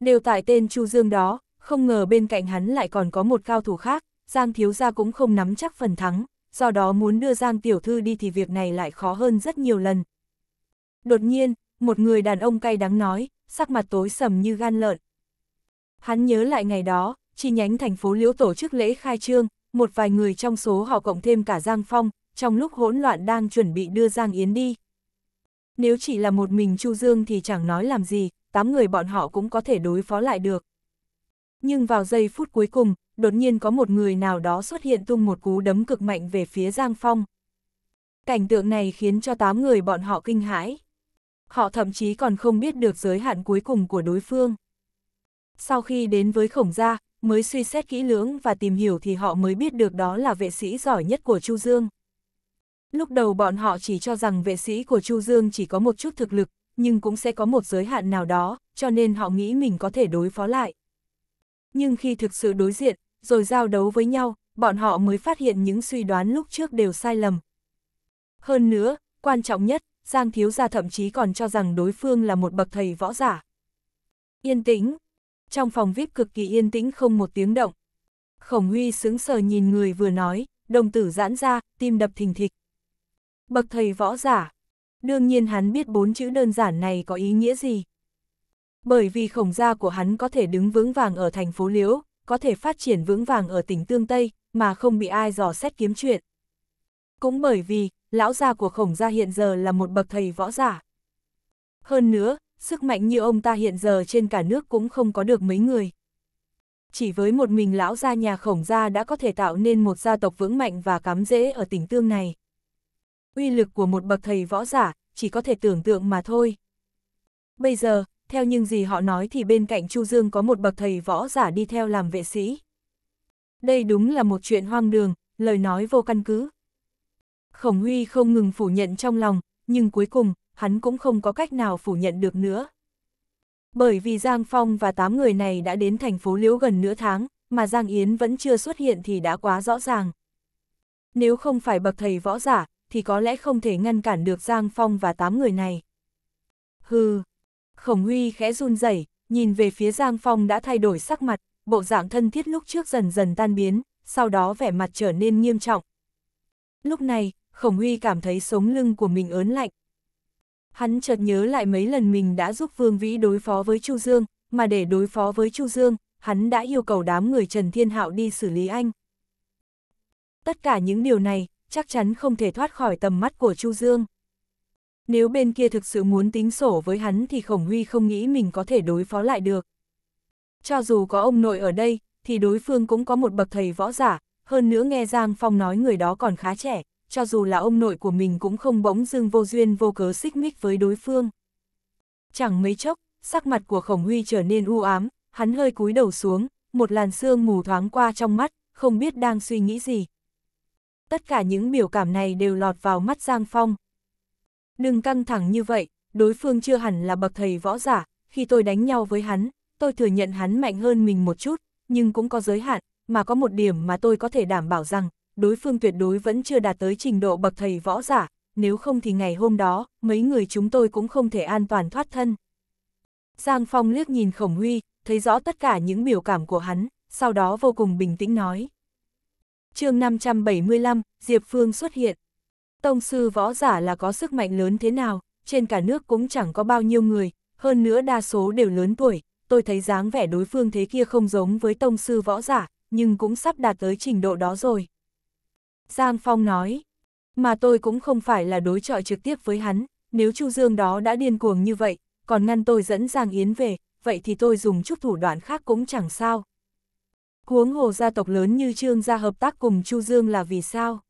Đều tại tên Chu Dương đó, không ngờ bên cạnh hắn lại còn có một cao thủ khác, Giang Thiếu Gia cũng không nắm chắc phần thắng, do đó muốn đưa Giang Tiểu Thư đi thì việc này lại khó hơn rất nhiều lần. Đột nhiên, một người đàn ông cay đắng nói, sắc mặt tối sầm như gan lợn. Hắn nhớ lại ngày đó, chi nhánh thành phố Liễu tổ chức lễ khai trương, một vài người trong số họ cộng thêm cả Giang Phong, trong lúc hỗn loạn đang chuẩn bị đưa Giang Yến đi. Nếu chỉ là một mình Chu Dương thì chẳng nói làm gì, tám người bọn họ cũng có thể đối phó lại được. Nhưng vào giây phút cuối cùng, đột nhiên có một người nào đó xuất hiện tung một cú đấm cực mạnh về phía Giang Phong. Cảnh tượng này khiến cho tám người bọn họ kinh hãi. Họ thậm chí còn không biết được giới hạn cuối cùng của đối phương. Sau khi đến với khổng gia, mới suy xét kỹ lưỡng và tìm hiểu thì họ mới biết được đó là vệ sĩ giỏi nhất của Chu Dương. Lúc đầu bọn họ chỉ cho rằng vệ sĩ của Chu Dương chỉ có một chút thực lực, nhưng cũng sẽ có một giới hạn nào đó, cho nên họ nghĩ mình có thể đối phó lại. Nhưng khi thực sự đối diện, rồi giao đấu với nhau, bọn họ mới phát hiện những suy đoán lúc trước đều sai lầm. Hơn nữa, quan trọng nhất, Giang Thiếu Gia thậm chí còn cho rằng đối phương là một bậc thầy võ giả. Yên tĩnh. Trong phòng VIP cực kỳ yên tĩnh không một tiếng động. Khổng Huy sững sờ nhìn người vừa nói, đồng tử giãn ra, tim đập thình thịch. Bậc thầy võ giả. Đương nhiên hắn biết bốn chữ đơn giản này có ý nghĩa gì. Bởi vì khổng gia của hắn có thể đứng vững vàng ở thành phố Liễu, có thể phát triển vững vàng ở tỉnh Tương Tây, mà không bị ai dò xét kiếm chuyện. Cũng bởi vì, lão gia của khổng gia hiện giờ là một bậc thầy võ giả. Hơn nữa, sức mạnh như ông ta hiện giờ trên cả nước cũng không có được mấy người. Chỉ với một mình lão gia nhà khổng gia đã có thể tạo nên một gia tộc vững mạnh và cắm rễ ở tỉnh Tương này. Uy lực của một bậc thầy võ giả, chỉ có thể tưởng tượng mà thôi. Bây giờ, theo những gì họ nói thì bên cạnh Chu Dương có một bậc thầy võ giả đi theo làm vệ sĩ. Đây đúng là một chuyện hoang đường, lời nói vô căn cứ. Khổng Huy không ngừng phủ nhận trong lòng, nhưng cuối cùng, hắn cũng không có cách nào phủ nhận được nữa. Bởi vì Giang Phong và 8 người này đã đến thành phố Liễu gần nửa tháng, mà Giang Yến vẫn chưa xuất hiện thì đã quá rõ ràng. Nếu không phải bậc thầy võ giả, thì có lẽ không thể ngăn cản được Giang Phong và 8 người này. Hừ, Khổng Huy khẽ run rẩy, nhìn về phía Giang Phong đã thay đổi sắc mặt, bộ dạng thân thiết lúc trước dần dần tan biến, sau đó vẻ mặt trở nên nghiêm trọng. Lúc này, Khổng Huy cảm thấy sống lưng của mình ớn lạnh. Hắn chợt nhớ lại mấy lần mình đã giúp Vương Vĩ đối phó với Chu Dương, mà để đối phó với Chu Dương, hắn đã yêu cầu đám người Trần Thiên Hạo đi xử lý anh. Tất cả những điều này, chắc chắn không thể thoát khỏi tầm mắt của Chu Dương. Nếu bên kia thực sự muốn tính sổ với hắn thì Khổng Huy không nghĩ mình có thể đối phó lại được. Cho dù có ông nội ở đây, thì đối phương cũng có một bậc thầy võ giả, hơn nữa nghe Giang Phong nói người đó còn khá trẻ, cho dù là ông nội của mình cũng không bỗng dưng vô duyên vô cớ xích mích với đối phương. Chẳng mấy chốc, sắc mặt của Khổng Huy trở nên u ám, hắn hơi cúi đầu xuống, một làn sương mù thoáng qua trong mắt, không biết đang suy nghĩ gì. Tất cả những biểu cảm này đều lọt vào mắt Giang Phong. Đừng căng thẳng như vậy, đối phương chưa hẳn là bậc thầy võ giả, khi tôi đánh nhau với hắn, tôi thừa nhận hắn mạnh hơn mình một chút, nhưng cũng có giới hạn, mà có một điểm mà tôi có thể đảm bảo rằng, đối phương tuyệt đối vẫn chưa đạt tới trình độ bậc thầy võ giả, nếu không thì ngày hôm đó, mấy người chúng tôi cũng không thể an toàn thoát thân. Giang Phong liếc nhìn Khổng Huy, thấy rõ tất cả những biểu cảm của hắn, sau đó vô cùng bình tĩnh nói. chương 575, Diệp Phương xuất hiện. Tông sư võ giả là có sức mạnh lớn thế nào, trên cả nước cũng chẳng có bao nhiêu người, hơn nữa đa số đều lớn tuổi, tôi thấy dáng vẻ đối phương thế kia không giống với tông sư võ giả, nhưng cũng sắp đạt tới trình độ đó rồi. Giang Phong nói, mà tôi cũng không phải là đối trọi trực tiếp với hắn, nếu Chu Dương đó đã điên cuồng như vậy, còn ngăn tôi dẫn Giang Yến về, vậy thì tôi dùng chút thủ đoạn khác cũng chẳng sao. Huống hồ gia tộc lớn như Trương gia hợp tác cùng Chu Dương là vì sao?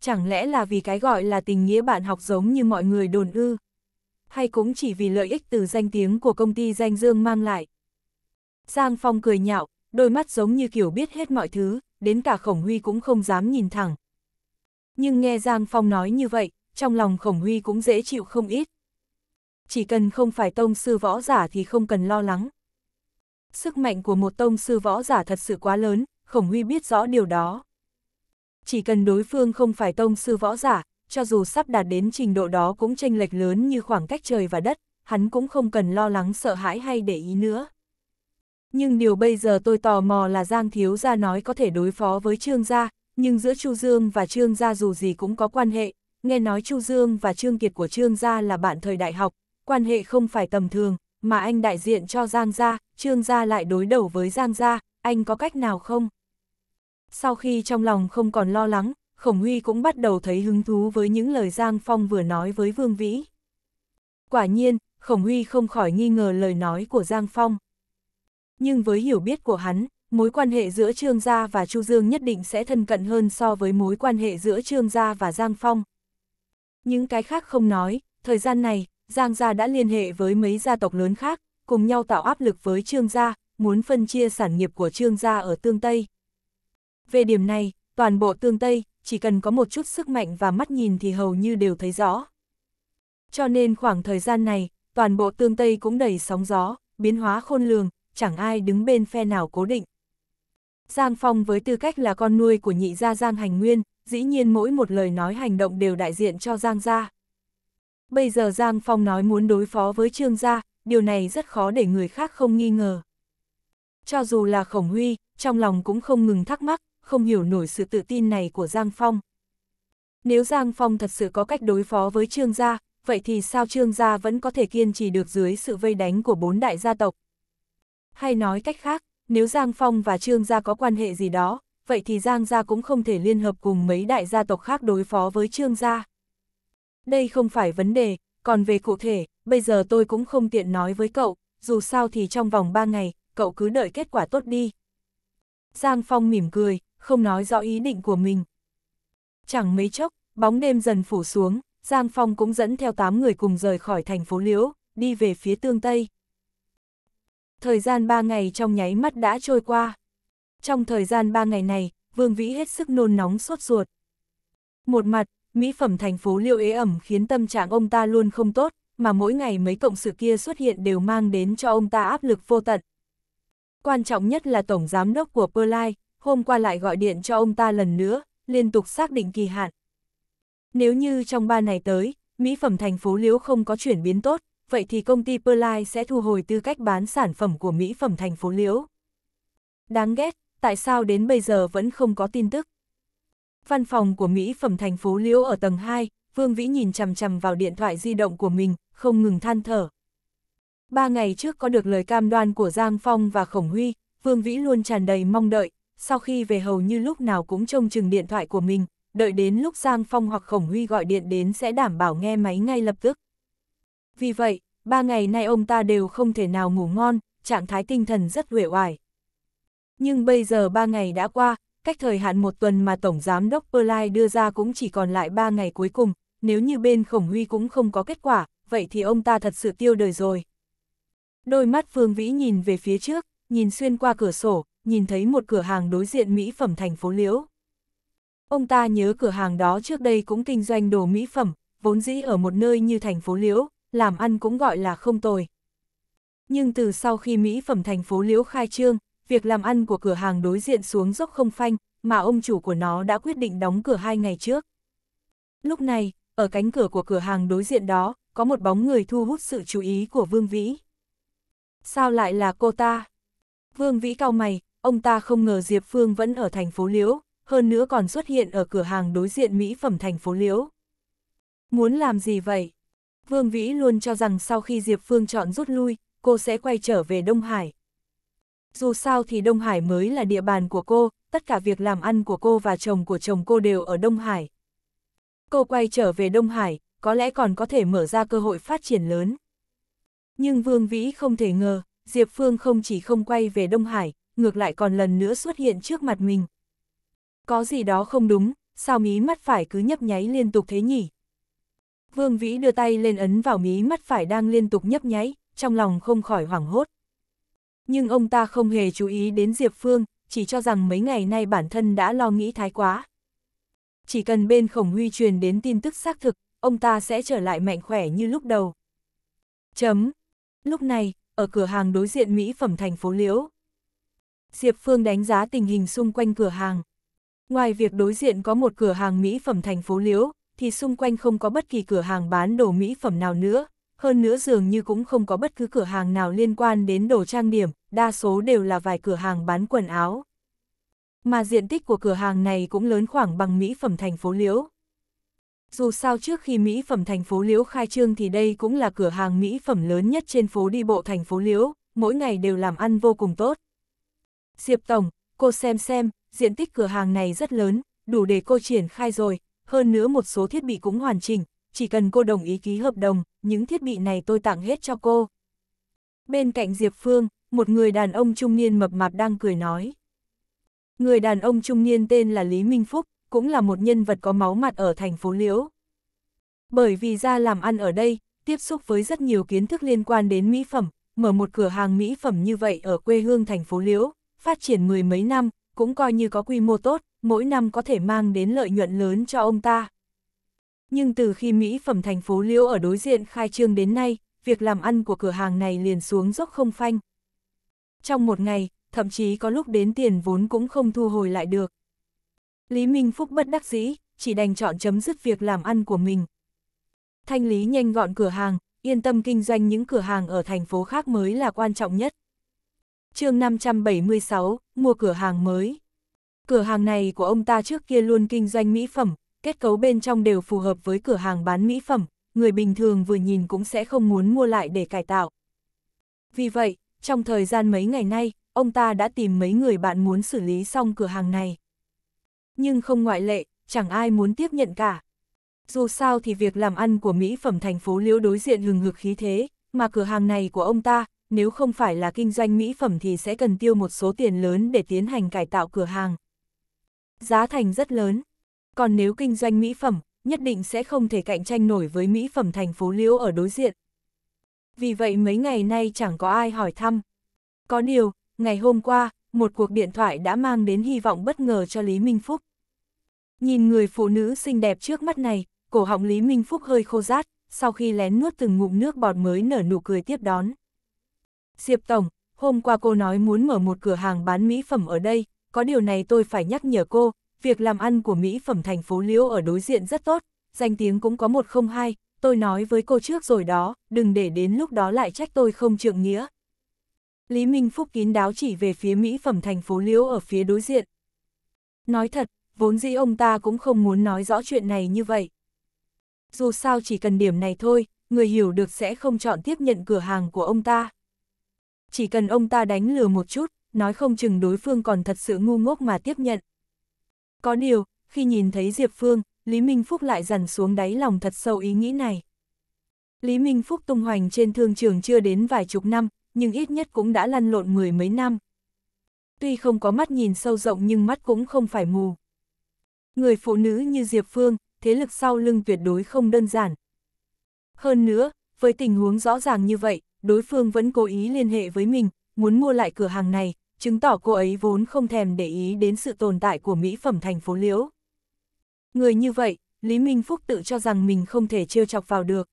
Chẳng lẽ là vì cái gọi là tình nghĩa bạn học giống như mọi người đồn ư? Hay cũng chỉ vì lợi ích từ danh tiếng của công ty danh dương mang lại? Giang Phong cười nhạo, đôi mắt giống như kiểu biết hết mọi thứ, đến cả Khổng Huy cũng không dám nhìn thẳng. Nhưng nghe Giang Phong nói như vậy, trong lòng Khổng Huy cũng dễ chịu không ít. Chỉ cần không phải tông sư võ giả thì không cần lo lắng. Sức mạnh của một tông sư võ giả thật sự quá lớn, Khổng Huy biết rõ điều đó. Chỉ cần đối phương không phải tông sư võ giả, cho dù sắp đạt đến trình độ đó cũng chênh lệch lớn như khoảng cách trời và đất, hắn cũng không cần lo lắng sợ hãi hay để ý nữa. Nhưng điều bây giờ tôi tò mò là Giang Thiếu Gia nói có thể đối phó với Trương Gia, nhưng giữa Chu Dương và Trương Gia dù gì cũng có quan hệ, nghe nói Chu Dương và Trương Kiệt của Trương Gia là bạn thời đại học, quan hệ không phải tầm thường, mà anh đại diện cho Giang Gia, Trương Gia lại đối đầu với Giang Gia, anh có cách nào không? Sau khi trong lòng không còn lo lắng, Khổng Huy cũng bắt đầu thấy hứng thú với những lời Giang Phong vừa nói với Vương Vĩ. Quả nhiên, Khổng Huy không khỏi nghi ngờ lời nói của Giang Phong. Nhưng với hiểu biết của hắn, mối quan hệ giữa Trương Gia và Chu Dương nhất định sẽ thân cận hơn so với mối quan hệ giữa Trương Gia và Giang Phong. Những cái khác không nói, thời gian này, Giang Gia đã liên hệ với mấy gia tộc lớn khác, cùng nhau tạo áp lực với Trương Gia, muốn phân chia sản nghiệp của Trương Gia ở Tương Tây. Về điểm này, toàn bộ Tương Tây, chỉ cần có một chút sức mạnh và mắt nhìn thì hầu như đều thấy rõ. Cho nên khoảng thời gian này, toàn bộ Tương Tây cũng đầy sóng gió, biến hóa khôn lường, chẳng ai đứng bên phe nào cố định. Giang Phong với tư cách là con nuôi của nhị gia Giang Hành Nguyên, dĩ nhiên mỗi một lời nói hành động đều đại diện cho Giang gia. Bây giờ Giang Phong nói muốn đối phó với Trương gia, điều này rất khó để người khác không nghi ngờ. Cho dù là Khổng Huy, trong lòng cũng không ngừng thắc mắc, không hiểu nổi sự tự tin này của Giang Phong. Nếu Giang Phong thật sự có cách đối phó với Trương gia, vậy thì sao Trương gia vẫn có thể kiên trì được dưới sự vây đánh của bốn đại gia tộc? Hay nói cách khác, nếu Giang Phong và Trương gia có quan hệ gì đó, vậy thì Giang gia cũng không thể liên hợp cùng mấy đại gia tộc khác đối phó với Trương gia. Đây không phải vấn đề, còn về cụ thể, bây giờ tôi cũng không tiện nói với cậu, dù sao thì trong vòng 3 ngày, cậu cứ đợi kết quả tốt đi. Giang Phong mỉm cười, không nói rõ ý định của mình. Chẳng mấy chốc, bóng đêm dần phủ xuống, Giang Phong cũng dẫn theo 8 người cùng rời khỏi thành phố Liễu, đi về phía tương Tây. Thời gian 3 ngày trong nháy mắt đã trôi qua. Trong thời gian 3 ngày này, Vương Vĩ hết sức nôn nóng sốt ruột. Một mặt, mỹ phẩm thành phố liệu ế ẩm khiến tâm trạng ông ta luôn không tốt, mà mỗi ngày mấy cộng sự kia xuất hiện đều mang đến cho ông ta áp lực vô tận. Quan trọng nhất là Tổng Giám đốc của Perlai, hôm qua lại gọi điện cho ông ta lần nữa, liên tục xác định kỳ hạn. Nếu như trong ba ngày tới, mỹ phẩm thành phố Liễu không có chuyển biến tốt, vậy thì công ty Perlite sẽ thu hồi tư cách bán sản phẩm của mỹ phẩm thành phố Liễu. Đáng ghét, tại sao đến bây giờ vẫn không có tin tức? Văn phòng của mỹ phẩm thành phố Liễu ở tầng 2, Vương Vĩ nhìn chằm chằm vào điện thoại di động của mình, không ngừng than thở. Ba ngày trước có được lời cam đoan của Giang Phong và Khổng Huy, Vương Vĩ luôn tràn đầy mong đợi, sau khi về hầu như lúc nào cũng trông chừng điện thoại của mình, đợi đến lúc Giang Phong hoặc Khổng Huy gọi điện đến sẽ đảm bảo nghe máy ngay lập tức. Vì vậy, ba ngày nay ông ta đều không thể nào ngủ ngon, trạng thái tinh thần rất uể oải. Nhưng bây giờ ba ngày đã qua, cách thời hạn một tuần mà Tổng Giám đốc Perlai đưa ra cũng chỉ còn lại ba ngày cuối cùng, nếu như bên Khổng Huy cũng không có kết quả, vậy thì ông ta thật sự tiêu đời rồi. Đôi mắt Phương Vĩ nhìn về phía trước, nhìn xuyên qua cửa sổ, nhìn thấy một cửa hàng đối diện mỹ phẩm thành phố Liễu. Ông ta nhớ cửa hàng đó trước đây cũng kinh doanh đồ mỹ phẩm, vốn dĩ ở một nơi như thành phố Liễu, làm ăn cũng gọi là không tồi. Nhưng từ sau khi mỹ phẩm thành phố Liễu khai trương, việc làm ăn của cửa hàng đối diện xuống dốc không phanh, mà ông chủ của nó đã quyết định đóng cửa hai ngày trước. Lúc này, ở cánh cửa của cửa hàng đối diện đó, có một bóng người thu hút sự chú ý của Vương Vĩ. Sao lại là cô ta? Vương Vĩ cao mày, ông ta không ngờ Diệp Phương vẫn ở thành phố Liễu, hơn nữa còn xuất hiện ở cửa hàng đối diện mỹ phẩm thành phố Liễu. Muốn làm gì vậy? Vương Vĩ luôn cho rằng sau khi Diệp Phương chọn rút lui, cô sẽ quay trở về Đông Hải. Dù sao thì Đông Hải mới là địa bàn của cô, tất cả việc làm ăn của cô và chồng của chồng cô đều ở Đông Hải. Cô quay trở về Đông Hải, có lẽ còn có thể mở ra cơ hội phát triển lớn. Nhưng Vương Vĩ không thể ngờ, Diệp Phương không chỉ không quay về Đông Hải, ngược lại còn lần nữa xuất hiện trước mặt mình. Có gì đó không đúng, sao mí mắt phải cứ nhấp nháy liên tục thế nhỉ? Vương Vĩ đưa tay lên ấn vào mí mắt phải đang liên tục nhấp nháy, trong lòng không khỏi hoảng hốt. Nhưng ông ta không hề chú ý đến Diệp Phương, chỉ cho rằng mấy ngày nay bản thân đã lo nghĩ thái quá. Chỉ cần bên khổng huy truyền đến tin tức xác thực, ông ta sẽ trở lại mạnh khỏe như lúc đầu. Chấm. Lúc này, ở cửa hàng đối diện Mỹ phẩm thành phố Liễu. Diệp Phương đánh giá tình hình xung quanh cửa hàng. Ngoài việc đối diện có một cửa hàng Mỹ phẩm thành phố Liễu, thì xung quanh không có bất kỳ cửa hàng bán đồ Mỹ phẩm nào nữa, hơn nữa dường như cũng không có bất cứ cửa hàng nào liên quan đến đồ trang điểm, đa số đều là vài cửa hàng bán quần áo. Mà diện tích của cửa hàng này cũng lớn khoảng bằng Mỹ phẩm thành phố Liễu. Dù sao trước khi Mỹ phẩm thành phố Liễu khai trương thì đây cũng là cửa hàng Mỹ phẩm lớn nhất trên phố đi bộ thành phố Liễu, mỗi ngày đều làm ăn vô cùng tốt. Diệp Tổng, cô xem xem, diện tích cửa hàng này rất lớn, đủ để cô triển khai rồi, hơn nữa một số thiết bị cũng hoàn chỉnh, chỉ cần cô đồng ý ký hợp đồng, những thiết bị này tôi tặng hết cho cô. Bên cạnh Diệp Phương, một người đàn ông trung niên mập mạp đang cười nói. Người đàn ông trung niên tên là Lý Minh Phúc, cũng là một nhân vật có máu mặt ở thành phố Liễu. Bởi vì ra làm ăn ở đây, tiếp xúc với rất nhiều kiến thức liên quan đến mỹ phẩm, mở một cửa hàng mỹ phẩm như vậy ở quê hương thành phố Liễu, phát triển mười mấy năm, cũng coi như có quy mô tốt, mỗi năm có thể mang đến lợi nhuận lớn cho ông ta. Nhưng từ khi mỹ phẩm thành phố Liễu ở đối diện khai trương đến nay, việc làm ăn của cửa hàng này liền xuống dốc không phanh. Trong một ngày, thậm chí có lúc đến tiền vốn cũng không thu hồi lại được. Lý Minh Phúc bất đắc dĩ, chỉ đành chọn chấm dứt việc làm ăn của mình. Thanh lý nhanh gọn cửa hàng, yên tâm kinh doanh những cửa hàng ở thành phố khác mới là quan trọng nhất. chương 576, mua cửa hàng mới. Cửa hàng này của ông ta trước kia luôn kinh doanh mỹ phẩm, kết cấu bên trong đều phù hợp với cửa hàng bán mỹ phẩm, người bình thường vừa nhìn cũng sẽ không muốn mua lại để cải tạo. Vì vậy, trong thời gian mấy ngày nay, ông ta đã tìm mấy người bạn muốn xử lý xong cửa hàng này. Nhưng không ngoại lệ, chẳng ai muốn tiếp nhận cả. Dù sao thì việc làm ăn của Mỹ phẩm thành phố Liễu đối diện hừng hực khí thế, mà cửa hàng này của ông ta, nếu không phải là kinh doanh mỹ phẩm thì sẽ cần tiêu một số tiền lớn để tiến hành cải tạo cửa hàng. Giá thành rất lớn. Còn nếu kinh doanh mỹ phẩm, nhất định sẽ không thể cạnh tranh nổi với mỹ phẩm thành phố Liễu ở đối diện. Vì vậy mấy ngày nay chẳng có ai hỏi thăm. Có điều, ngày hôm qua, một cuộc điện thoại đã mang đến hy vọng bất ngờ cho Lý Minh Phúc. Nhìn người phụ nữ xinh đẹp trước mắt này, cổ họng Lý Minh Phúc hơi khô rát, sau khi lén nuốt từng ngụm nước bọt mới nở nụ cười tiếp đón. Diệp Tổng, hôm qua cô nói muốn mở một cửa hàng bán mỹ phẩm ở đây, có điều này tôi phải nhắc nhở cô, việc làm ăn của mỹ phẩm thành phố Liễu ở đối diện rất tốt, danh tiếng cũng có một không hai, tôi nói với cô trước rồi đó, đừng để đến lúc đó lại trách tôi không trượng nghĩa. Lý Minh Phúc kín đáo chỉ về phía mỹ phẩm thành phố Liễu ở phía đối diện. Nói thật, vốn dĩ ông ta cũng không muốn nói rõ chuyện này như vậy. Dù sao chỉ cần điểm này thôi, người hiểu được sẽ không chọn tiếp nhận cửa hàng của ông ta. Chỉ cần ông ta đánh lừa một chút, nói không chừng đối phương còn thật sự ngu ngốc mà tiếp nhận. Có điều, khi nhìn thấy Diệp Phương, Lý Minh Phúc lại dằn xuống đáy lòng thật sâu ý nghĩ này. Lý Minh Phúc tung hoành trên thương trường chưa đến vài chục năm, nhưng ít nhất cũng đã lăn lộn mười mấy năm. Tuy không có mắt nhìn sâu rộng nhưng mắt cũng không phải mù. Người phụ nữ như Diệp Phương, thế lực sau lưng tuyệt đối không đơn giản. Hơn nữa, với tình huống rõ ràng như vậy, đối phương vẫn cố ý liên hệ với mình, muốn mua lại cửa hàng này, chứng tỏ cô ấy vốn không thèm để ý đến sự tồn tại của mỹ phẩm thành phố Liễu. Người như vậy, Lý Minh Phúc tự cho rằng mình không thể trêu chọc vào được.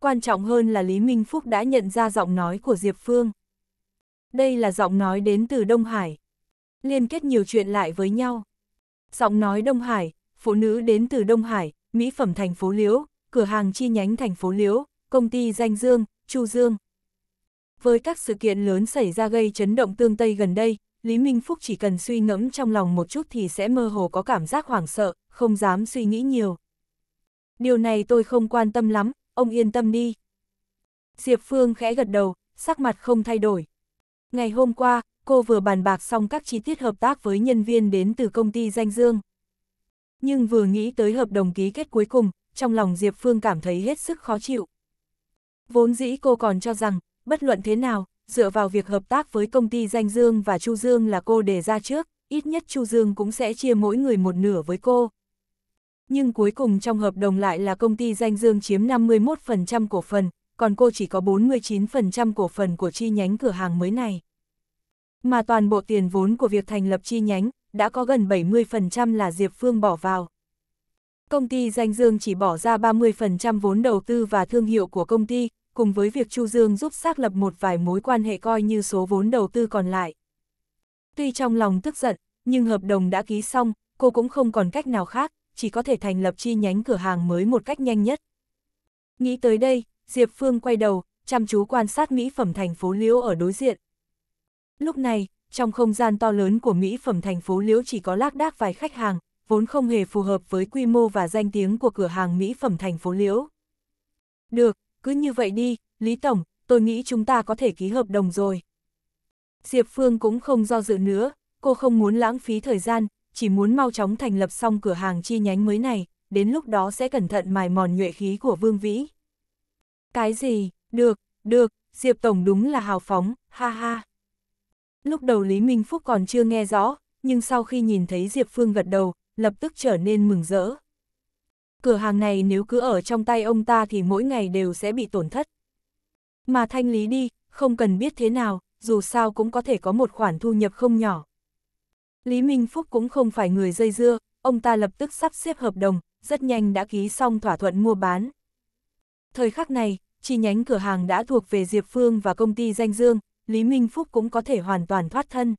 Quan trọng hơn là Lý Minh Phúc đã nhận ra giọng nói của Diệp Phương. Đây là giọng nói đến từ Đông Hải. Liên kết nhiều chuyện lại với nhau. Giọng nói Đông Hải, phụ nữ đến từ Đông Hải, mỹ phẩm thành phố Liễu, cửa hàng chi nhánh thành phố Liễu, công ty Danh Dương, Chu Dương. Với các sự kiện lớn xảy ra gây chấn động tương Tây gần đây, Lý Minh Phúc chỉ cần suy ngẫm trong lòng một chút thì sẽ mơ hồ có cảm giác hoảng sợ, không dám suy nghĩ nhiều. Điều này tôi không quan tâm lắm, ông yên tâm đi. Diệp Phương khẽ gật đầu, sắc mặt không thay đổi. Ngày hôm qua, cô vừa bàn bạc xong các chi tiết hợp tác với nhân viên đến từ công ty Danh Dương. Nhưng vừa nghĩ tới hợp đồng ký kết cuối cùng, trong lòng Diệp Phương cảm thấy hết sức khó chịu. Vốn dĩ cô còn cho rằng, bất luận thế nào, dựa vào việc hợp tác với công ty Danh Dương và Chu Dương là cô đề ra trước, ít nhất Chu Dương cũng sẽ chia mỗi người một nửa với cô. Nhưng cuối cùng trong hợp đồng lại là công ty Danh Dương chiếm 51% cổ phần, còn cô chỉ có 49% cổ phần của chi nhánh cửa hàng mới này. Mà toàn bộ tiền vốn của việc thành lập chi nhánh, đã có gần 70% là Diệp Phương bỏ vào. Công ty Danh Dương chỉ bỏ ra 30% vốn đầu tư và thương hiệu của công ty, cùng với việc Chu Dương giúp xác lập một vài mối quan hệ coi như số vốn đầu tư còn lại. Tuy trong lòng tức giận, nhưng hợp đồng đã ký xong, cô cũng không còn cách nào khác, chỉ có thể thành lập chi nhánh cửa hàng mới một cách nhanh nhất. Nghĩ tới đây, Diệp Phương quay đầu, chăm chú quan sát mỹ phẩm thành phố Liễu ở đối diện. Lúc này, trong không gian to lớn của mỹ phẩm thành phố Liễu chỉ có lác đác vài khách hàng, vốn không hề phù hợp với quy mô và danh tiếng của cửa hàng mỹ phẩm thành phố Liễu. Được, cứ như vậy đi, Lý Tổng, tôi nghĩ chúng ta có thể ký hợp đồng rồi. Diệp Phương cũng không do dự nữa, cô không muốn lãng phí thời gian, chỉ muốn mau chóng thành lập xong cửa hàng chi nhánh mới này, đến lúc đó sẽ cẩn thận mài mòn nhuệ khí của Vương Vĩ. Cái gì, được, được, Diệp Tổng đúng là hào phóng, ha ha. Lúc đầu Lý Minh Phúc còn chưa nghe rõ, nhưng sau khi nhìn thấy Diệp Phương gật đầu, lập tức trở nên mừng rỡ. Cửa hàng này nếu cứ ở trong tay ông ta thì mỗi ngày đều sẽ bị tổn thất. Mà thanh lý đi, không cần biết thế nào, dù sao cũng có thể có một khoản thu nhập không nhỏ. Lý Minh Phúc cũng không phải người dây dưa, ông ta lập tức sắp xếp hợp đồng, rất nhanh đã ký xong thỏa thuận mua bán. Thời khắc này, chi nhánh cửa hàng đã thuộc về Diệp Phương và công ty danh dương, Lý Minh Phúc cũng có thể hoàn toàn thoát thân.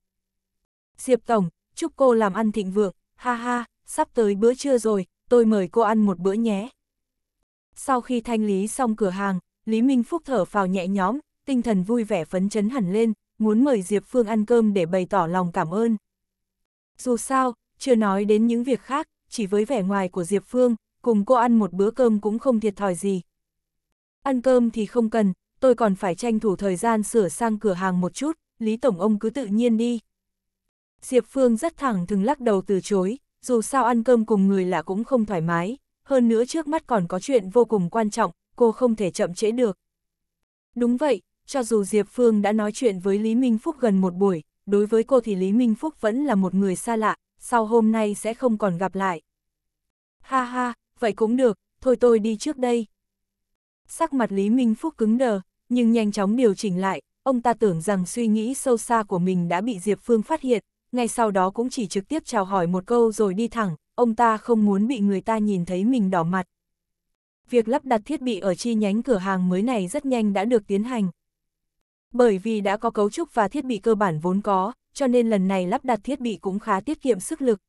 Diệp Tổng, chúc cô làm ăn thịnh vượng, ha ha, sắp tới bữa trưa rồi, tôi mời cô ăn một bữa nhé. Sau khi thanh lý xong cửa hàng, Lý Minh Phúc thở phào nhẹ nhõm, tinh thần vui vẻ phấn chấn hẳn lên, muốn mời Diệp Phương ăn cơm để bày tỏ lòng cảm ơn. Dù sao, chưa nói đến những việc khác, chỉ với vẻ ngoài của Diệp Phương, cùng cô ăn một bữa cơm cũng không thiệt thòi gì. Ăn cơm thì không cần, tôi còn phải tranh thủ thời gian sửa sang cửa hàng một chút, Lý Tổng ông cứ tự nhiên đi. Diệp Phương rất thẳng thừng lắc đầu từ chối, dù sao ăn cơm cùng người là cũng không thoải mái, hơn nữa trước mắt còn có chuyện vô cùng quan trọng, cô không thể chậm trễ được. Đúng vậy, cho dù Diệp Phương đã nói chuyện với Lý Minh Phúc gần một buổi, đối với cô thì Lý Minh Phúc vẫn là một người xa lạ, sau hôm nay sẽ không còn gặp lại. Ha ha, vậy cũng được, thôi tôi đi trước đây. Sắc mặt Lý Minh Phúc cứng đờ, nhưng nhanh chóng điều chỉnh lại, ông ta tưởng rằng suy nghĩ sâu xa của mình đã bị Diệp Phương phát hiện, ngay sau đó cũng chỉ trực tiếp chào hỏi một câu rồi đi thẳng, ông ta không muốn bị người ta nhìn thấy mình đỏ mặt. Việc lắp đặt thiết bị ở chi nhánh cửa hàng mới này rất nhanh đã được tiến hành. Bởi vì đã có cấu trúc và thiết bị cơ bản vốn có, cho nên lần này lắp đặt thiết bị cũng khá tiết kiệm sức lực.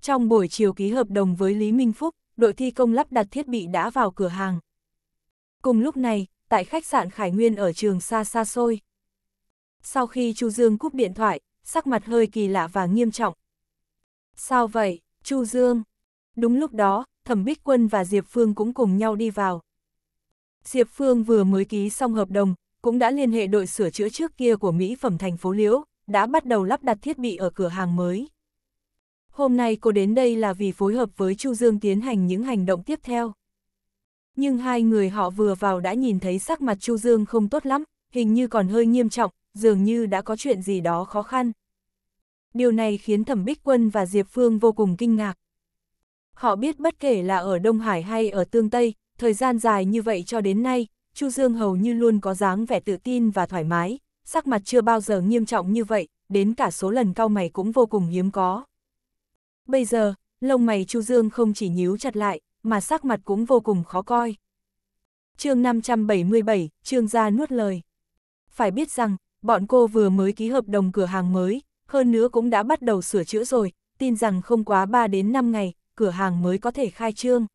Trong buổi chiều ký hợp đồng với Lý Minh Phúc, đội thi công lắp đặt thiết bị đã vào cửa hàng. Cùng lúc này, tại khách sạn Khải Nguyên ở trường xa xa xôi. Sau khi Chu Dương cúp điện thoại, sắc mặt hơi kỳ lạ và nghiêm trọng. Sao vậy, Chu Dương? Đúng lúc đó, Thẩm Bích Quân và Diệp Phương cũng cùng nhau đi vào. Diệp Phương vừa mới ký xong hợp đồng, cũng đã liên hệ đội sửa chữa trước kia của Mỹ phẩm thành phố Liễu, đã bắt đầu lắp đặt thiết bị ở cửa hàng mới. Hôm nay cô đến đây là vì phối hợp với Chu Dương tiến hành những hành động tiếp theo. Nhưng hai người họ vừa vào đã nhìn thấy sắc mặt Chu Dương không tốt lắm, hình như còn hơi nghiêm trọng, dường như đã có chuyện gì đó khó khăn. Điều này khiến Thẩm Bích Quân và Diệp Phương vô cùng kinh ngạc. Họ biết bất kể là ở Đông Hải hay ở Tương Tây, thời gian dài như vậy cho đến nay, Chu Dương hầu như luôn có dáng vẻ tự tin và thoải mái, sắc mặt chưa bao giờ nghiêm trọng như vậy, đến cả số lần cau mày cũng vô cùng hiếm có. Bây giờ, lông mày Chu Dương không chỉ nhíu chặt lại, mà sắc mặt cũng vô cùng khó coi. chương 577, Trương gia nuốt lời. Phải biết rằng, bọn cô vừa mới ký hợp đồng cửa hàng mới, hơn nữa cũng đã bắt đầu sửa chữa rồi, tin rằng không quá 3 đến 5 ngày, cửa hàng mới có thể khai trương.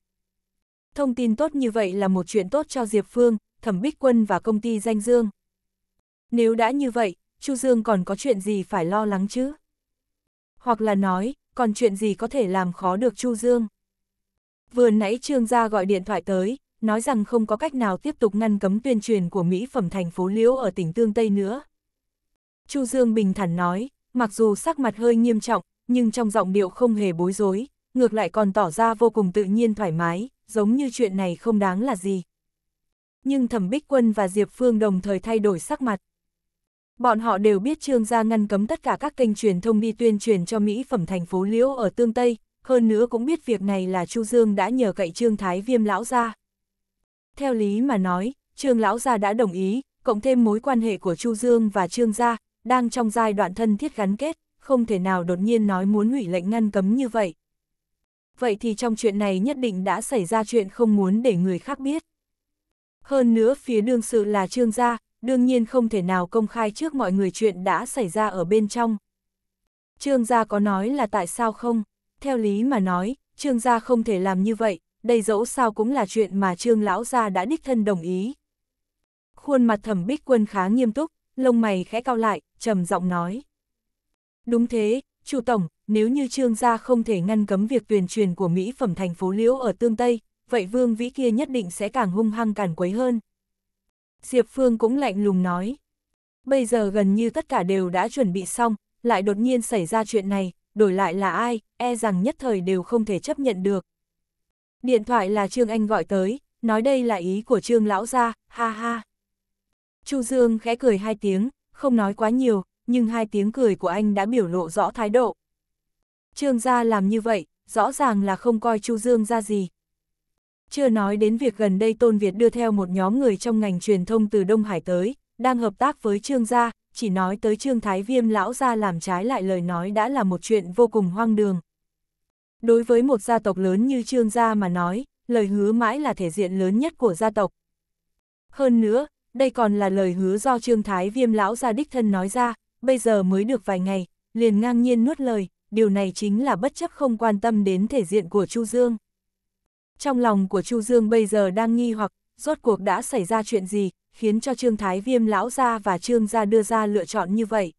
Thông tin tốt như vậy là một chuyện tốt cho Diệp Phương, Thẩm Bích Quân và công ty Danh Dương. Nếu đã như vậy, Chu Dương còn có chuyện gì phải lo lắng chứ? Hoặc là nói, còn chuyện gì có thể làm khó được Chu Dương? Vừa nãy Trương gia gọi điện thoại tới, nói rằng không có cách nào tiếp tục ngăn cấm tuyên truyền của Mỹ phẩm thành phố Liễu ở tỉnh Tương Tây nữa. Chu Dương bình thản nói, mặc dù sắc mặt hơi nghiêm trọng, nhưng trong giọng điệu không hề bối rối, ngược lại còn tỏ ra vô cùng tự nhiên thoải mái, giống như chuyện này không đáng là gì. Nhưng Thẩm Bích Quân và Diệp Phương đồng thời thay đổi sắc mặt. Bọn họ đều biết Trương gia ngăn cấm tất cả các kênh truyền thông đi tuyên truyền cho Mỹ phẩm thành phố Liễu ở Tương Tây, hơn nữa cũng biết việc này là Chu Dương đã nhờ cậy Trương Thái Viêm lão gia. Theo lý mà nói, Trương lão gia đã đồng ý, cộng thêm mối quan hệ của Chu Dương và Trương gia, đang trong giai đoạn thân thiết gắn kết, không thể nào đột nhiên nói muốn hủy lệnh ngăn cấm như vậy. Vậy thì trong chuyện này nhất định đã xảy ra chuyện không muốn để người khác biết. Hơn nữa phía đương sự là Trương gia, đương nhiên không thể nào công khai trước mọi người chuyện đã xảy ra ở bên trong. Trương gia có nói là tại sao không? Theo lý mà nói, Trương gia không thể làm như vậy, đây dẫu sao cũng là chuyện mà Trương lão gia đã đích thân đồng ý. Khuôn mặt thẩm bích quân khá nghiêm túc, lông mày khẽ cao lại, trầm giọng nói. Đúng thế, chủ tổng, nếu như Trương gia không thể ngăn cấm việc tuyển truyền của Mỹ phẩm thành phố Liễu ở tương Tây, vậy vương vĩ kia nhất định sẽ càng hung hăng càng quấy hơn. Diệp Phương cũng lạnh lùng nói. Bây giờ gần như tất cả đều đã chuẩn bị xong, lại đột nhiên xảy ra chuyện này, đổi lại là ai, e rằng nhất thời đều không thể chấp nhận được. Điện thoại là Trương Anh gọi tới, nói đây là ý của Trương Lão gia, ha ha. Chu Dương khẽ cười hai tiếng, không nói quá nhiều, nhưng hai tiếng cười của anh đã biểu lộ rõ thái độ. Trương gia làm như vậy, rõ ràng là không coi Chu Dương ra gì. Chưa nói đến việc gần đây Tôn Việt đưa theo một nhóm người trong ngành truyền thông từ Đông Hải tới, đang hợp tác với Trương gia, chỉ nói tới Trương Thái Viêm lão gia làm trái lại lời nói đã là một chuyện vô cùng hoang đường. Đối với một gia tộc lớn như Trương gia mà nói, lời hứa mãi là thể diện lớn nhất của gia tộc. Hơn nữa, đây còn là lời hứa do Trương Thái Viêm lão gia đích thân nói ra, bây giờ mới được vài ngày, liền ngang nhiên nuốt lời, điều này chính là bất chấp không quan tâm đến thể diện của Chu Dương. Trong lòng của Chu Dương bây giờ đang nghi hoặc, rốt cuộc đã xảy ra chuyện gì, khiến cho Trương Thái Viêm lão gia và Trương gia đưa ra lựa chọn như vậy.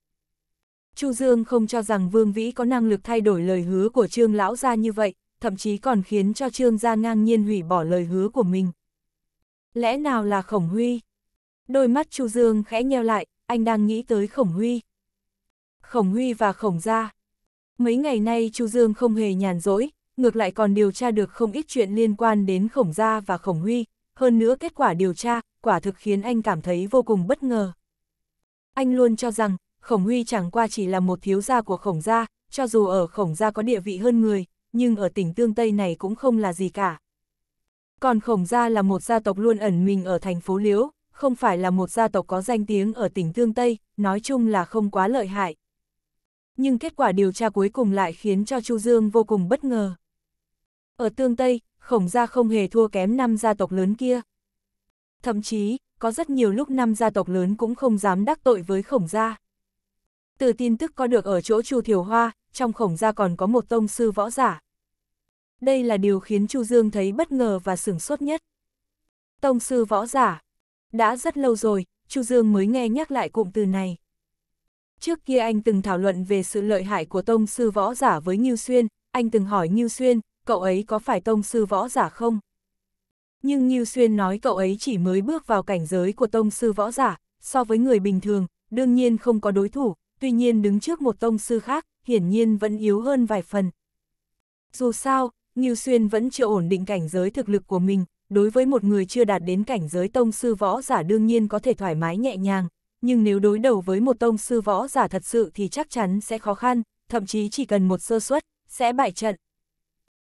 Chu Dương không cho rằng Vương Vĩ có năng lực thay đổi lời hứa của Trương lão gia như vậy, thậm chí còn khiến cho Trương gia ngang nhiên hủy bỏ lời hứa của mình. Lẽ nào là Khổng Huy? Đôi mắt Chu Dương khẽ nheo lại, anh đang nghĩ tới Khổng Huy. Khổng Huy và Khổng gia. Mấy ngày nay Chu Dương không hề nhàn rỗi, ngược lại còn điều tra được không ít chuyện liên quan đến Khổng gia và Khổng Huy, hơn nữa kết quả điều tra, quả thực khiến anh cảm thấy vô cùng bất ngờ. Anh luôn cho rằng, Khổng Huy chẳng qua chỉ là một thiếu gia của Khổng gia, cho dù ở Khổng gia có địa vị hơn người, nhưng ở tỉnh Tương Tây này cũng không là gì cả. Còn Khổng gia là một gia tộc luôn ẩn mình ở thành phố Liễu, không phải là một gia tộc có danh tiếng ở tỉnh Tương Tây, nói chung là không quá lợi hại. Nhưng kết quả điều tra cuối cùng lại khiến cho Chu Dương vô cùng bất ngờ. Ở Tương Tây, khổng gia không hề thua kém năm gia tộc lớn kia. Thậm chí, có rất nhiều lúc năm gia tộc lớn cũng không dám đắc tội với khổng gia. Từ tin tức có được ở chỗ Chu Thiều Hoa, trong khổng gia còn có một tông sư võ giả. Đây là điều khiến Chu Dương thấy bất ngờ và sửng sốt nhất. Tông sư võ giả. Đã rất lâu rồi, Chu Dương mới nghe nhắc lại cụm từ này. Trước kia anh từng thảo luận về sự lợi hại của tông sư võ giả với Ngưu Xuyên, anh từng hỏi Ngưu Xuyên, cậu ấy có phải tông sư võ giả không? Nhưng Ngưu Xuyên nói cậu ấy chỉ mới bước vào cảnh giới của tông sư võ giả, so với người bình thường, đương nhiên không có đối thủ, tuy nhiên đứng trước một tông sư khác, hiển nhiên vẫn yếu hơn vài phần. Dù sao, Ngưu Xuyên vẫn chưa ổn định cảnh giới thực lực của mình, đối với một người chưa đạt đến cảnh giới tông sư võ giả đương nhiên có thể thoải mái nhẹ nhàng, nhưng nếu đối đầu với một tông sư võ giả thật sự thì chắc chắn sẽ khó khăn, thậm chí chỉ cần một sơ suất, sẽ bại trận.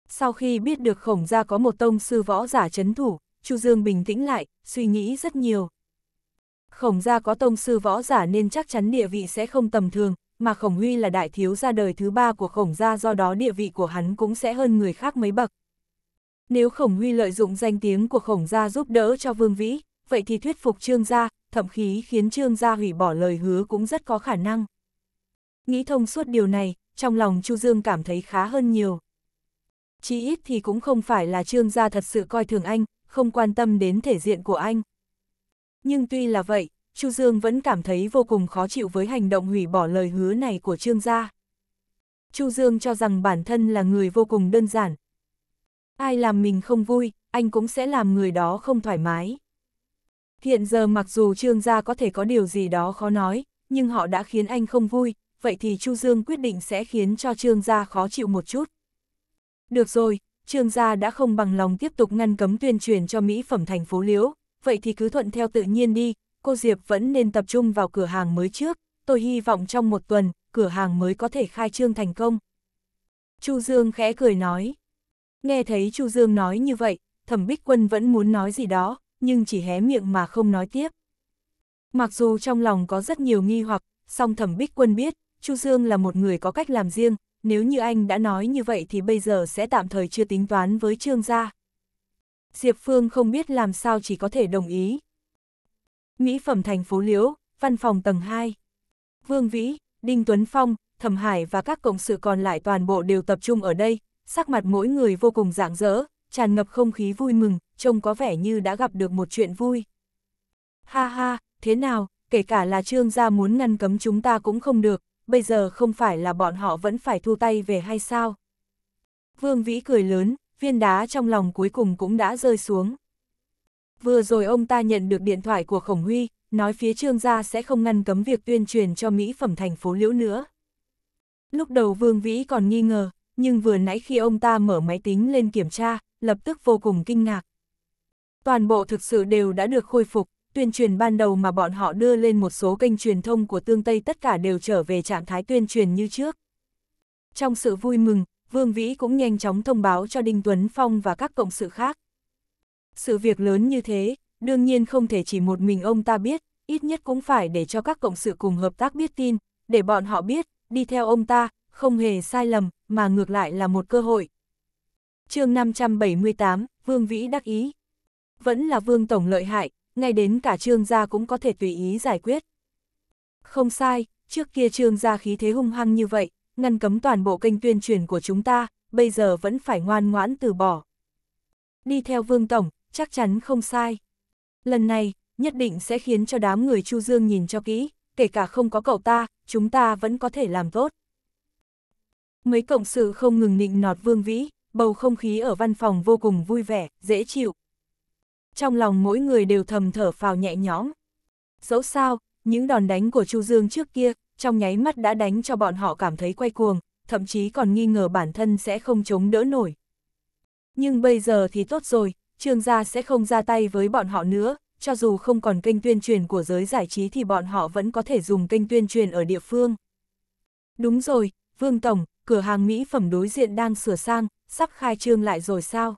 Sau khi biết được khổng gia có một tông sư võ giả chấn thủ, Chu Dương bình tĩnh lại, suy nghĩ rất nhiều. Khổng gia có tông sư võ giả nên chắc chắn địa vị sẽ không tầm thường, mà khổng huy là đại thiếu gia đời thứ ba của khổng gia do đó địa vị của hắn cũng sẽ hơn người khác mấy bậc. Nếu khổng huy lợi dụng danh tiếng của khổng gia giúp đỡ cho vương vĩ, vậy thì thuyết phục trương gia, thậm chí khiến trương gia hủy bỏ lời hứa cũng rất có khả năng. Nghĩ thông suốt điều này, trong lòng Chu Dương cảm thấy khá hơn nhiều. Chỉ ít thì cũng không phải là trương gia thật sự coi thường anh, không quan tâm đến thể diện của anh. Nhưng tuy là vậy, Chu Dương vẫn cảm thấy vô cùng khó chịu với hành động hủy bỏ lời hứa này của trương gia. Chu Dương cho rằng bản thân là người vô cùng đơn giản. Ai làm mình không vui, anh cũng sẽ làm người đó không thoải mái. Hiện giờ mặc dù trương gia có thể có điều gì đó khó nói, nhưng họ đã khiến anh không vui, vậy thì Chu Dương quyết định sẽ khiến cho trương gia khó chịu một chút. Được rồi, trương gia đã không bằng lòng tiếp tục ngăn cấm tuyên truyền cho mỹ phẩm thành phố Liễu, vậy thì cứ thuận theo tự nhiên đi, cô Diệp vẫn nên tập trung vào cửa hàng mới trước, tôi hy vọng trong một tuần, cửa hàng mới có thể khai trương thành công. Chu Dương khẽ cười nói. Nghe thấy Chu Dương nói như vậy, thẩm bích quân vẫn muốn nói gì đó, nhưng chỉ hé miệng mà không nói tiếp. Mặc dù trong lòng có rất nhiều nghi hoặc, song thẩm bích quân biết, Chu Dương là một người có cách làm riêng, nếu như anh đã nói như vậy thì bây giờ sẽ tạm thời chưa tính toán với Trương gia. Diệp Phương không biết làm sao chỉ có thể đồng ý. Mỹ phẩm thành phố Liễu, văn phòng tầng 2. Vương Vĩ, Đinh Tuấn Phong, Thẩm Hải và các cộng sự còn lại toàn bộ đều tập trung ở đây, sắc mặt mỗi người vô cùng rạng rỡ, tràn ngập không khí vui mừng, trông có vẻ như đã gặp được một chuyện vui. Ha ha, thế nào, kể cả là trương gia muốn ngăn cấm chúng ta cũng không được, bây giờ không phải là bọn họ vẫn phải thu tay về hay sao? Vương Vĩ cười lớn, viên đá trong lòng cuối cùng cũng đã rơi xuống. Vừa rồi ông ta nhận được điện thoại của Khổng Huy, nói phía trương gia sẽ không ngăn cấm việc tuyên truyền cho Mỹ phẩm thành phố Liễu nữa. Lúc đầu Vương Vĩ còn nghi ngờ, nhưng vừa nãy khi ông ta mở máy tính lên kiểm tra, lập tức vô cùng kinh ngạc. Toàn bộ thực sự đều đã được khôi phục, tuyên truyền ban đầu mà bọn họ đưa lên một số kênh truyền thông của tương Tây tất cả đều trở về trạng thái tuyên truyền như trước. Trong sự vui mừng, Vương Vĩ cũng nhanh chóng thông báo cho Đinh Tuấn Phong và các cộng sự khác. Sự việc lớn như thế, đương nhiên không thể chỉ một mình ông ta biết, ít nhất cũng phải để cho các cộng sự cùng hợp tác biết tin, để bọn họ biết, đi theo ông ta, không hề sai lầm, mà ngược lại là một cơ hội. chương 578, Vương Vĩ đắc ý. Vẫn là Vương Tổng lợi hại, ngay đến cả trương gia cũng có thể tùy ý giải quyết. Không sai, trước kia trương gia khí thế hung hăng như vậy, ngăn cấm toàn bộ kênh tuyên truyền của chúng ta, bây giờ vẫn phải ngoan ngoãn từ bỏ. Đi theo Vương Tổng, chắc chắn không sai. Lần này, nhất định sẽ khiến cho đám người Chu Dương nhìn cho kỹ, kể cả không có cậu ta, chúng ta vẫn có thể làm tốt. Mấy cộng sự không ngừng nịnh nọt Vương Vĩ, bầu không khí ở văn phòng vô cùng vui vẻ, dễ chịu. Trong lòng mỗi người đều thầm thở phào nhẹ nhõm. Dẫu sao, những đòn đánh của Chu Dương trước kia, trong nháy mắt đã đánh cho bọn họ cảm thấy quay cuồng, thậm chí còn nghi ngờ bản thân sẽ không chống đỡ nổi. Nhưng bây giờ thì tốt rồi, trương gia sẽ không ra tay với bọn họ nữa, cho dù không còn kênh tuyên truyền của giới giải trí thì bọn họ vẫn có thể dùng kênh tuyên truyền ở địa phương. Đúng rồi, Vương Tổng, cửa hàng mỹ phẩm đối diện đang sửa sang, sắp khai trương lại rồi sao?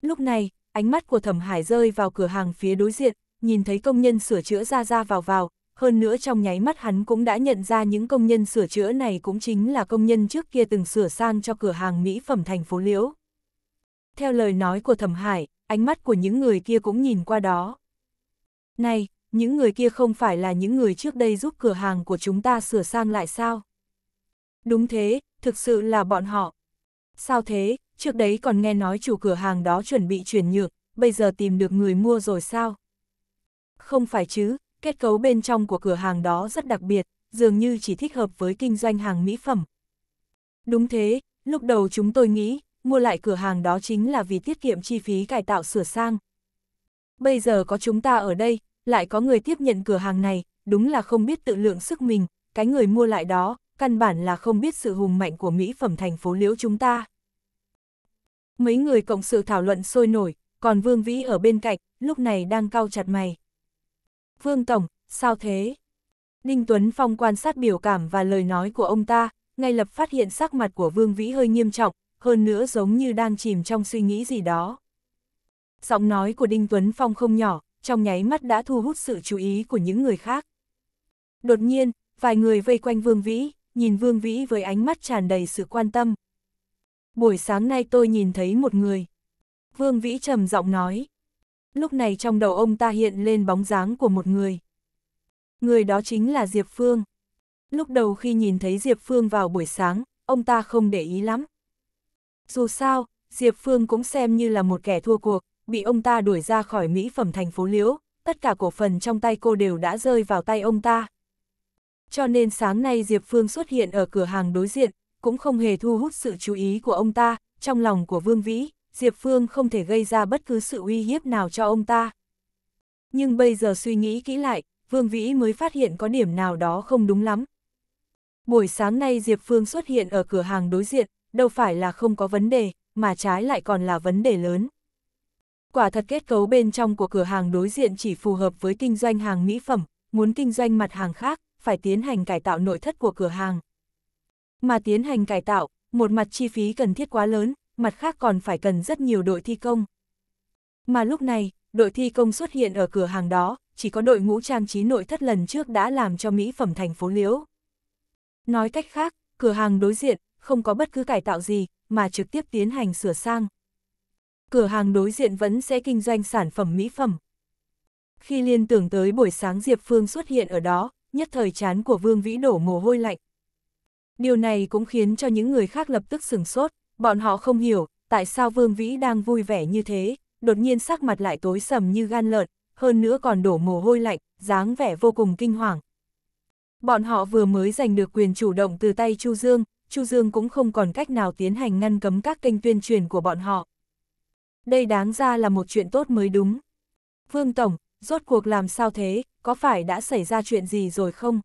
Lúc này, ánh mắt của Thẩm Hải rơi vào cửa hàng phía đối diện, nhìn thấy công nhân sửa chữa ra ra vào vào, hơn nữa trong nháy mắt hắn cũng đã nhận ra những công nhân sửa chữa này cũng chính là công nhân trước kia từng sửa sang cho cửa hàng mỹ phẩm thành phố Liễu. Theo lời nói của Thẩm Hải, ánh mắt của những người kia cũng nhìn qua đó. Này, những người kia không phải là những người trước đây giúp cửa hàng của chúng ta sửa sang lại sao? Đúng thế, thực sự là bọn họ. Sao thế, trước đấy còn nghe nói chủ cửa hàng đó chuẩn bị chuyển nhượng, bây giờ tìm được người mua rồi sao? Không phải chứ, kết cấu bên trong của cửa hàng đó rất đặc biệt, dường như chỉ thích hợp với kinh doanh hàng mỹ phẩm. Đúng thế, lúc đầu chúng tôi nghĩ, mua lại cửa hàng đó chính là vì tiết kiệm chi phí cải tạo sửa sang. Bây giờ có chúng ta ở đây, lại có người tiếp nhận cửa hàng này, đúng là không biết tự lượng sức mình, cái người mua lại đó, căn bản là không biết sự hùng mạnh của mỹ phẩm thành phố liễu chúng ta. Mấy người cộng sự thảo luận sôi nổi, còn Vương Vĩ ở bên cạnh, lúc này đang cau chặt mày. Vương Tổng, sao thế? Đinh Tuấn Phong quan sát biểu cảm và lời nói của ông ta, ngay lập phát hiện sắc mặt của Vương Vĩ hơi nghiêm trọng, hơn nữa giống như đang chìm trong suy nghĩ gì đó. Giọng nói của Đinh Tuấn Phong không nhỏ, trong nháy mắt đã thu hút sự chú ý của những người khác. Đột nhiên, vài người vây quanh Vương Vĩ, nhìn Vương Vĩ với ánh mắt tràn đầy sự quan tâm. Buổi sáng nay tôi nhìn thấy một người. Vương Vĩ trầm giọng nói. Lúc này trong đầu ông ta hiện lên bóng dáng của một người. Người đó chính là Diệp Phương. Lúc đầu khi nhìn thấy Diệp Phương vào buổi sáng, ông ta không để ý lắm. Dù sao, Diệp Phương cũng xem như là một kẻ thua cuộc, bị ông ta đuổi ra khỏi mỹ phẩm thành phố Liễu, tất cả cổ phần trong tay cô đều đã rơi vào tay ông ta. Cho nên sáng nay Diệp Phương xuất hiện ở cửa hàng đối diện, cũng không hề thu hút sự chú ý của ông ta, trong lòng của Vương Vĩ, Diệp Phương không thể gây ra bất cứ sự uy hiếp nào cho ông ta. Nhưng bây giờ suy nghĩ kỹ lại, Vương Vĩ mới phát hiện có điểm nào đó không đúng lắm. Buổi sáng nay Diệp Phương xuất hiện ở cửa hàng đối diện, đâu phải là không có vấn đề, mà trái lại còn là vấn đề lớn. Quả thật kết cấu bên trong của cửa hàng đối diện chỉ phù hợp với kinh doanh hàng mỹ phẩm, muốn kinh doanh mặt hàng khác, phải tiến hành cải tạo nội thất của cửa hàng. Mà tiến hành cải tạo, một mặt chi phí cần thiết quá lớn, mặt khác còn phải cần rất nhiều đội thi công. Mà lúc này, đội thi công xuất hiện ở cửa hàng đó, chỉ có đội ngũ trang trí nội thất lần trước đã làm cho mỹ phẩm thành phố Liễu. Nói cách khác, cửa hàng đối diện, không có bất cứ cải tạo gì, mà trực tiếp tiến hành sửa sang. Cửa hàng đối diện vẫn sẽ kinh doanh sản phẩm mỹ phẩm. Khi liên tưởng tới buổi sáng Diệp Phương xuất hiện ở đó, nhất thời chán của Vương Vĩ đổ mồ hôi lạnh. Điều này cũng khiến cho những người khác lập tức sừng sốt, bọn họ không hiểu, tại sao Vương Vĩ đang vui vẻ như thế, đột nhiên sắc mặt lại tối sầm như gan lợn, hơn nữa còn đổ mồ hôi lạnh, dáng vẻ vô cùng kinh hoàng. Bọn họ vừa mới giành được quyền chủ động từ tay Chu Dương, Chu Dương cũng không còn cách nào tiến hành ngăn cấm các kênh tuyên truyền của bọn họ. Đây đáng ra là một chuyện tốt mới đúng. Vương Tổng, rốt cuộc làm sao thế, có phải đã xảy ra chuyện gì rồi không?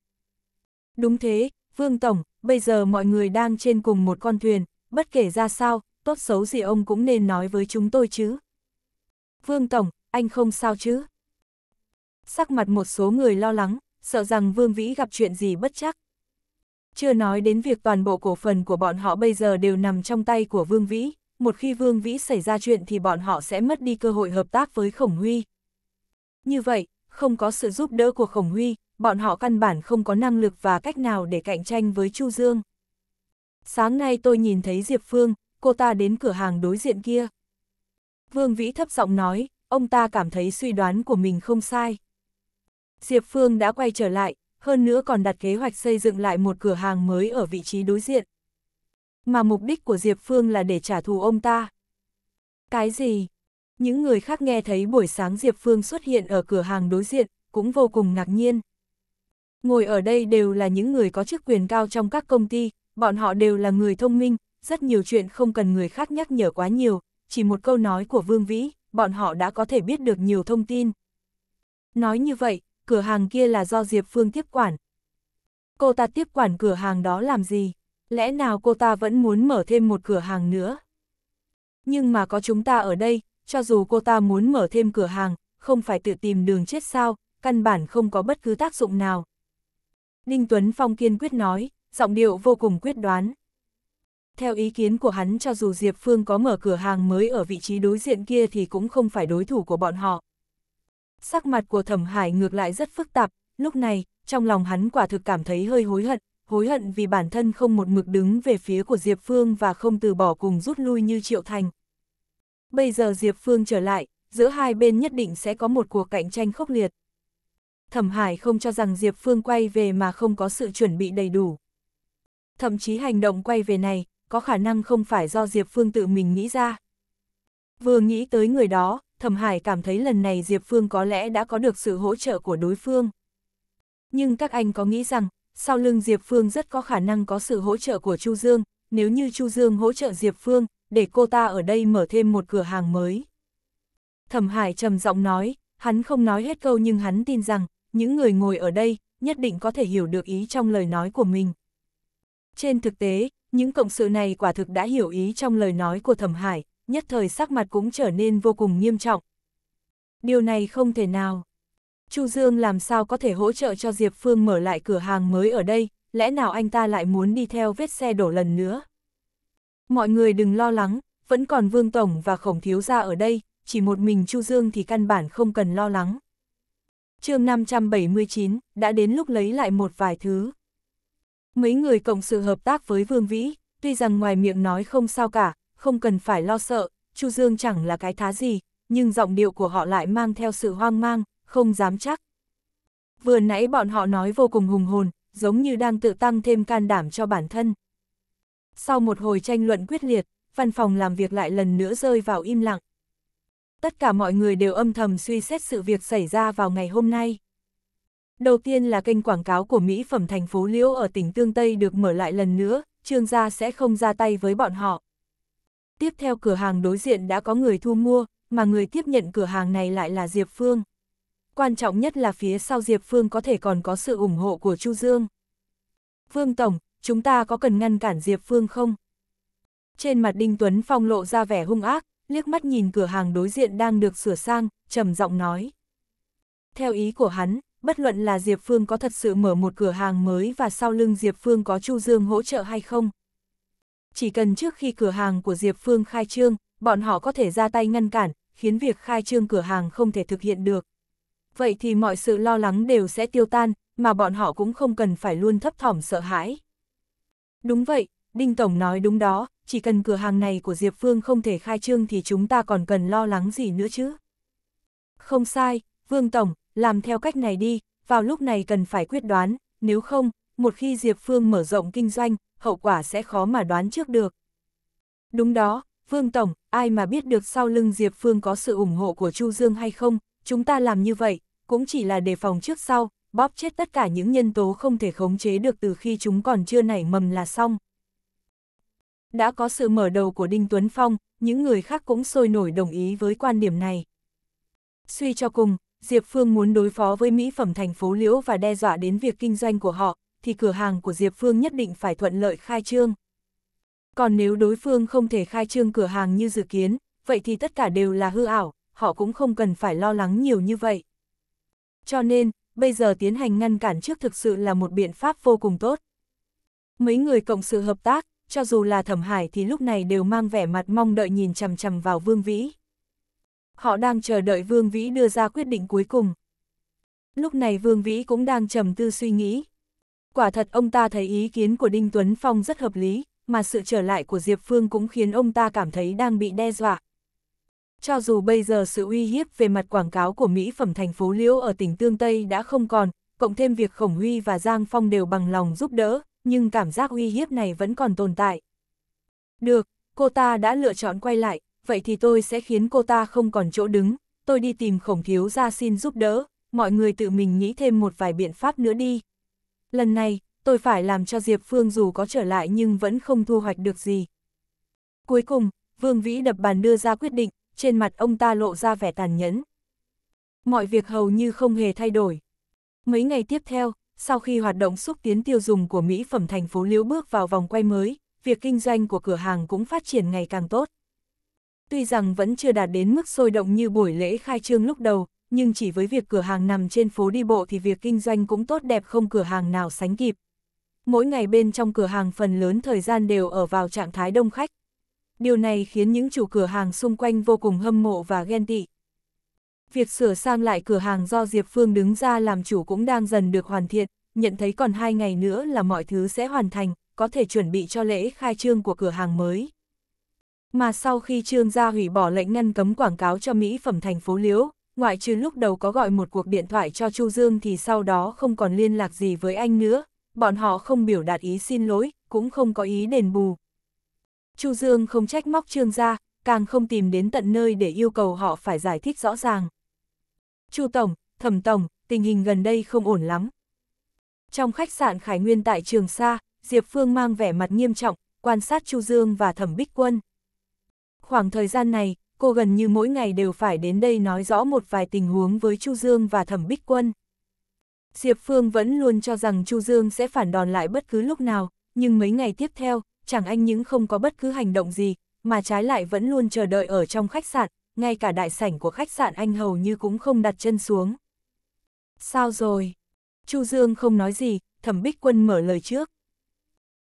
Đúng thế, Vương Tổng, bây giờ mọi người đang trên cùng một con thuyền, bất kể ra sao, tốt xấu gì ông cũng nên nói với chúng tôi chứ. Vương Tổng, anh không sao chứ? Sắc mặt một số người lo lắng, sợ rằng Vương Vĩ gặp chuyện gì bất chắc. Chưa nói đến việc toàn bộ cổ phần của bọn họ bây giờ đều nằm trong tay của Vương Vĩ, một khi Vương Vĩ xảy ra chuyện thì bọn họ sẽ mất đi cơ hội hợp tác với Khổng Huy. Như vậy, không có sự giúp đỡ của Khổng Huy, bọn họ căn bản không có năng lực và cách nào để cạnh tranh với Chu Dương. Sáng nay tôi nhìn thấy Diệp Phương, cô ta đến cửa hàng đối diện kia. Vương Vĩ thấp giọng nói, ông ta cảm thấy suy đoán của mình không sai. Diệp Phương đã quay trở lại, hơn nữa còn đặt kế hoạch xây dựng lại một cửa hàng mới ở vị trí đối diện. Mà mục đích của Diệp Phương là để trả thù ông ta. Cái gì? Những người khác nghe thấy buổi sáng Diệp Phương xuất hiện ở cửa hàng đối diện, cũng vô cùng ngạc nhiên. Ngồi ở đây đều là những người có chức quyền cao trong các công ty, bọn họ đều là người thông minh, rất nhiều chuyện không cần người khác nhắc nhở quá nhiều, chỉ một câu nói của Vương Vĩ, bọn họ đã có thể biết được nhiều thông tin. Nói như vậy, cửa hàng kia là do Diệp Phương tiếp quản. Cô ta tiếp quản cửa hàng đó làm gì? Lẽ nào cô ta vẫn muốn mở thêm một cửa hàng nữa? Nhưng mà có chúng ta ở đây, cho dù cô ta muốn mở thêm cửa hàng, không phải tự tìm đường chết sao, căn bản không có bất cứ tác dụng nào. Đinh Tuấn Phong kiên quyết nói, giọng điệu vô cùng quyết đoán. Theo ý kiến của hắn cho dù Diệp Phương có mở cửa hàng mới ở vị trí đối diện kia thì cũng không phải đối thủ của bọn họ. Sắc mặt của Thẩm Hải ngược lại rất phức tạp, lúc này, trong lòng hắn quả thực cảm thấy hơi hối hận, hối hận vì bản thân không một mực đứng về phía của Diệp Phương và không từ bỏ cùng rút lui như Triệu Thành. Bây giờ Diệp Phương trở lại, giữa hai bên nhất định sẽ có một cuộc cạnh tranh khốc liệt. Thẩm Hải không cho rằng Diệp Phương quay về mà không có sự chuẩn bị đầy đủ. Thậm chí hành động quay về này, có khả năng không phải do Diệp Phương tự mình nghĩ ra. Vừa nghĩ tới người đó, Thẩm Hải cảm thấy lần này Diệp Phương có lẽ đã có được sự hỗ trợ của đối phương. Nhưng các anh có nghĩ rằng, sau lưng Diệp Phương rất có khả năng có sự hỗ trợ của Chu Dương, nếu như Chu Dương hỗ trợ Diệp Phương, để cô ta ở đây mở thêm một cửa hàng mới. Thẩm Hải trầm giọng nói, hắn không nói hết câu nhưng hắn tin rằng, những người ngồi ở đây, nhất định có thể hiểu được ý trong lời nói của mình. Trên thực tế, những cộng sự này quả thực đã hiểu ý trong lời nói của Thẩm Hải, nhất thời sắc mặt cũng trở nên vô cùng nghiêm trọng. Điều này không thể nào. Chu Dương làm sao có thể hỗ trợ cho Diệp Phương mở lại cửa hàng mới ở đây, lẽ nào anh ta lại muốn đi theo vết xe đổ lần nữa? Mọi người đừng lo lắng, vẫn còn Vương Tổng và Khổng Thiếu Gia ở đây, chỉ một mình Chu Dương thì căn bản không cần lo lắng. chương 579, đã đến lúc lấy lại một vài thứ. Mấy người cộng sự hợp tác với Vương Vĩ, tuy rằng ngoài miệng nói không sao cả, không cần phải lo sợ, Chu Dương chẳng là cái thá gì, nhưng giọng điệu của họ lại mang theo sự hoang mang, không dám chắc. Vừa nãy bọn họ nói vô cùng hùng hồn, giống như đang tự tăng thêm can đảm cho bản thân. Sau một hồi tranh luận quyết liệt, văn phòng làm việc lại lần nữa rơi vào im lặng. Tất cả mọi người đều âm thầm suy xét sự việc xảy ra vào ngày hôm nay. Đầu tiên là kênh quảng cáo của Mỹ phẩm thành phố Liễu ở tỉnh Tương Tây được mở lại lần nữa, trương gia sẽ không ra tay với bọn họ. Tiếp theo cửa hàng đối diện đã có người thu mua, mà người tiếp nhận cửa hàng này lại là Diệp Phương. Quan trọng nhất là phía sau Diệp Phương có thể còn có sự ủng hộ của Chu Dương. Vương Tổng, chúng ta có cần ngăn cản Diệp Phương không? Trên mặt Đinh Tuấn Phong lộ ra vẻ hung ác, liếc mắt nhìn cửa hàng đối diện đang được sửa sang, trầm giọng nói. Theo ý của hắn, bất luận là Diệp Phương có thật sự mở một cửa hàng mới và sau lưng Diệp Phương có Chu Dương hỗ trợ hay không. Chỉ cần trước khi cửa hàng của Diệp Phương khai trương, bọn họ có thể ra tay ngăn cản, khiến việc khai trương cửa hàng không thể thực hiện được. Vậy thì mọi sự lo lắng đều sẽ tiêu tan, mà bọn họ cũng không cần phải luôn thấp thỏm sợ hãi. Đúng vậy, Đinh Tổng nói đúng đó, chỉ cần cửa hàng này của Diệp Phương không thể khai trương thì chúng ta còn cần lo lắng gì nữa chứ. Không sai, Vương Tổng, làm theo cách này đi, vào lúc này cần phải quyết đoán, nếu không, một khi Diệp Phương mở rộng kinh doanh, hậu quả sẽ khó mà đoán trước được. Đúng đó, Vương Tổng, ai mà biết được sau lưng Diệp Phương có sự ủng hộ của Chu Dương hay không, chúng ta làm như vậy, cũng chỉ là đề phòng trước sau, bóp chết tất cả những nhân tố không thể khống chế được từ khi chúng còn chưa nảy mầm là xong. Đã có sự mở đầu của Đinh Tuấn Phong, những người khác cũng sôi nổi đồng ý với quan điểm này. Suy cho cùng, Diệp Phương muốn đối phó với mỹ phẩm thành phố Liễu và đe dọa đến việc kinh doanh của họ, thì cửa hàng của Diệp Phương nhất định phải thuận lợi khai trương. Còn nếu đối phương không thể khai trương cửa hàng như dự kiến, vậy thì tất cả đều là hư ảo, họ cũng không cần phải lo lắng nhiều như vậy. Cho nên, bây giờ tiến hành ngăn cản trước thực sự là một biện pháp vô cùng tốt. Mấy người cộng sự hợp tác, cho dù là thẩm hải thì lúc này đều mang vẻ mặt mong đợi nhìn chằm chằm vào Vương Vĩ. Họ đang chờ đợi Vương Vĩ đưa ra quyết định cuối cùng. Lúc này Vương Vĩ cũng đang trầm tư suy nghĩ. Quả thật ông ta thấy ý kiến của Đinh Tuấn Phong rất hợp lý, mà sự trở lại của Diệp Phương cũng khiến ông ta cảm thấy đang bị đe dọa. Cho dù bây giờ sự uy hiếp về mặt quảng cáo của Mỹ phẩm thành phố Liễu ở tỉnh Tương Tây đã không còn, cộng thêm việc Khổng Huy và Giang Phong đều bằng lòng giúp đỡ, nhưng cảm giác uy hiếp này vẫn còn tồn tại. Được, cô ta đã lựa chọn quay lại, vậy thì tôi sẽ khiến cô ta không còn chỗ đứng, tôi đi tìm khổng thiếu ra xin giúp đỡ, mọi người tự mình nghĩ thêm một vài biện pháp nữa đi. Lần này, tôi phải làm cho Diệp Phương dù có trở lại nhưng vẫn không thu hoạch được gì. Cuối cùng, Vương Vĩ đập bàn đưa ra quyết định, trên mặt ông ta lộ ra vẻ tàn nhẫn. Mọi việc hầu như không hề thay đổi. Mấy ngày tiếp theo, sau khi hoạt động xúc tiến tiêu dùng của Mỹ phẩm thành phố Liễu bước vào vòng quay mới, việc kinh doanh của cửa hàng cũng phát triển ngày càng tốt. Tuy rằng vẫn chưa đạt đến mức sôi động như buổi lễ khai trương lúc đầu, nhưng chỉ với việc cửa hàng nằm trên phố đi bộ thì việc kinh doanh cũng tốt đẹp không cửa hàng nào sánh kịp. Mỗi ngày bên trong cửa hàng phần lớn thời gian đều ở vào trạng thái đông khách. Điều này khiến những chủ cửa hàng xung quanh vô cùng hâm mộ và ghen tị. Việc sửa sang lại cửa hàng do Diệp Phương đứng ra làm chủ cũng đang dần được hoàn thiện, nhận thấy còn hai ngày nữa là mọi thứ sẽ hoàn thành, có thể chuẩn bị cho lễ khai trương của cửa hàng mới. Mà sau khi trương gia hủy bỏ lệnh ngăn cấm quảng cáo cho Mỹ phẩm thành phố Liễu, ngoại trừ lúc đầu có gọi một cuộc điện thoại cho Chu Dương thì sau đó không còn liên lạc gì với anh nữa, bọn họ không biểu đạt ý xin lỗi, cũng không có ý đền bù. Chu Dương không trách móc trương gia, càng không tìm đến tận nơi để yêu cầu họ phải giải thích rõ ràng. Chu Tổng, Thẩm Tổng, tình hình gần đây không ổn lắm. Trong khách sạn Khải Nguyên tại Trường Sa, Diệp Phương mang vẻ mặt nghiêm trọng, quan sát Chu Dương và Thẩm Bích Quân. Khoảng thời gian này, cô gần như mỗi ngày đều phải đến đây nói rõ một vài tình huống với Chu Dương và Thẩm Bích Quân. Diệp Phương vẫn luôn cho rằng Chu Dương sẽ phản đòn lại bất cứ lúc nào, nhưng mấy ngày tiếp theo, chẳng anh những không có bất cứ hành động gì, mà trái lại vẫn luôn chờ đợi ở trong khách sạn, ngay cả đại sảnh của khách sạn anh hầu như cũng không đặt chân xuống. Sao rồi? Chu Dương không nói gì, Thẩm Bích Quân mở lời trước.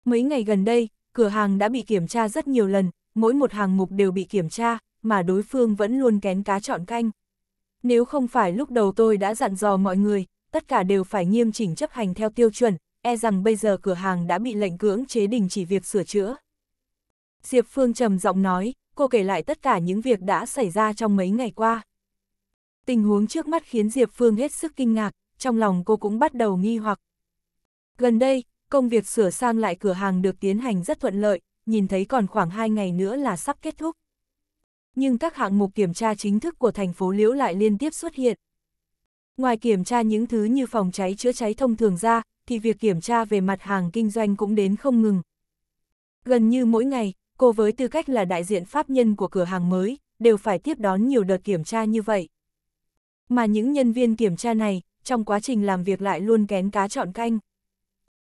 Mấy ngày gần đây, cửa hàng đã bị kiểm tra rất nhiều lần, mỗi một hàng mục đều bị kiểm tra, mà đối phương vẫn luôn kén cá chọn canh. Nếu không phải lúc đầu tôi đã dặn dò mọi người, tất cả đều phải nghiêm chỉnh chấp hành theo tiêu chuẩn, e rằng bây giờ cửa hàng đã bị lệnh cưỡng chế đình chỉ việc sửa chữa. Diệp Phương trầm giọng nói, cô kể lại tất cả những việc đã xảy ra trong mấy ngày qua. Tình huống trước mắt khiến Diệp Phương hết sức kinh ngạc, trong lòng cô cũng bắt đầu nghi hoặc. Gần đây, công việc sửa sang lại cửa hàng được tiến hành rất thuận lợi, nhìn thấy còn khoảng 2 ngày nữa là sắp kết thúc. Nhưng các hạng mục kiểm tra chính thức của thành phố Liễu lại liên tiếp xuất hiện. Ngoài kiểm tra những thứ như phòng cháy chữa cháy thông thường ra, thì việc kiểm tra về mặt hàng kinh doanh cũng đến không ngừng. Gần như mỗi ngày, cô với tư cách là đại diện pháp nhân của cửa hàng mới, đều phải tiếp đón nhiều đợt kiểm tra như vậy. Mà những nhân viên kiểm tra này, trong quá trình làm việc lại luôn kén cá chọn canh.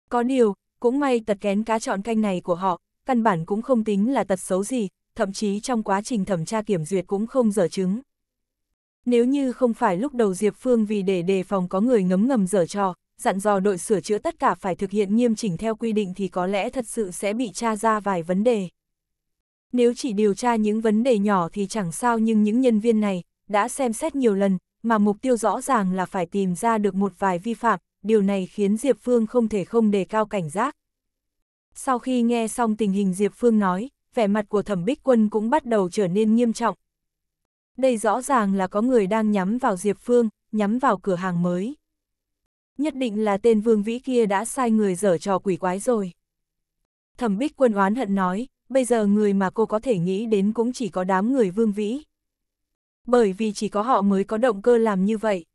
Có điều, cũng may tật kén cá chọn canh này của họ, căn bản cũng không tính là tật xấu gì, thậm chí trong quá trình thẩm tra kiểm duyệt cũng không dở chứng. Nếu như không phải lúc đầu Diệp Phương vì để đề phòng có người ngấm ngầm dở trò, dặn dò đội sửa chữa tất cả phải thực hiện nghiêm chỉnh theo quy định thì có lẽ thật sự sẽ bị tra ra vài vấn đề. Nếu chỉ điều tra những vấn đề nhỏ thì chẳng sao nhưng những nhân viên này đã xem xét nhiều lần, mà mục tiêu rõ ràng là phải tìm ra được một vài vi phạm, điều này khiến Diệp Phương không thể không đề cao cảnh giác. Sau khi nghe xong tình hình Diệp Phương nói, vẻ mặt của thẩm bích quân cũng bắt đầu trở nên nghiêm trọng. Đây rõ ràng là có người đang nhắm vào Diệp Phương, nhắm vào cửa hàng mới. Nhất định là tên vương vĩ kia đã sai người dở trò quỷ quái rồi. Thẩm bích quân oán hận nói, bây giờ người mà cô có thể nghĩ đến cũng chỉ có đám người vương vĩ. Bởi vì chỉ có họ mới có động cơ làm như vậy.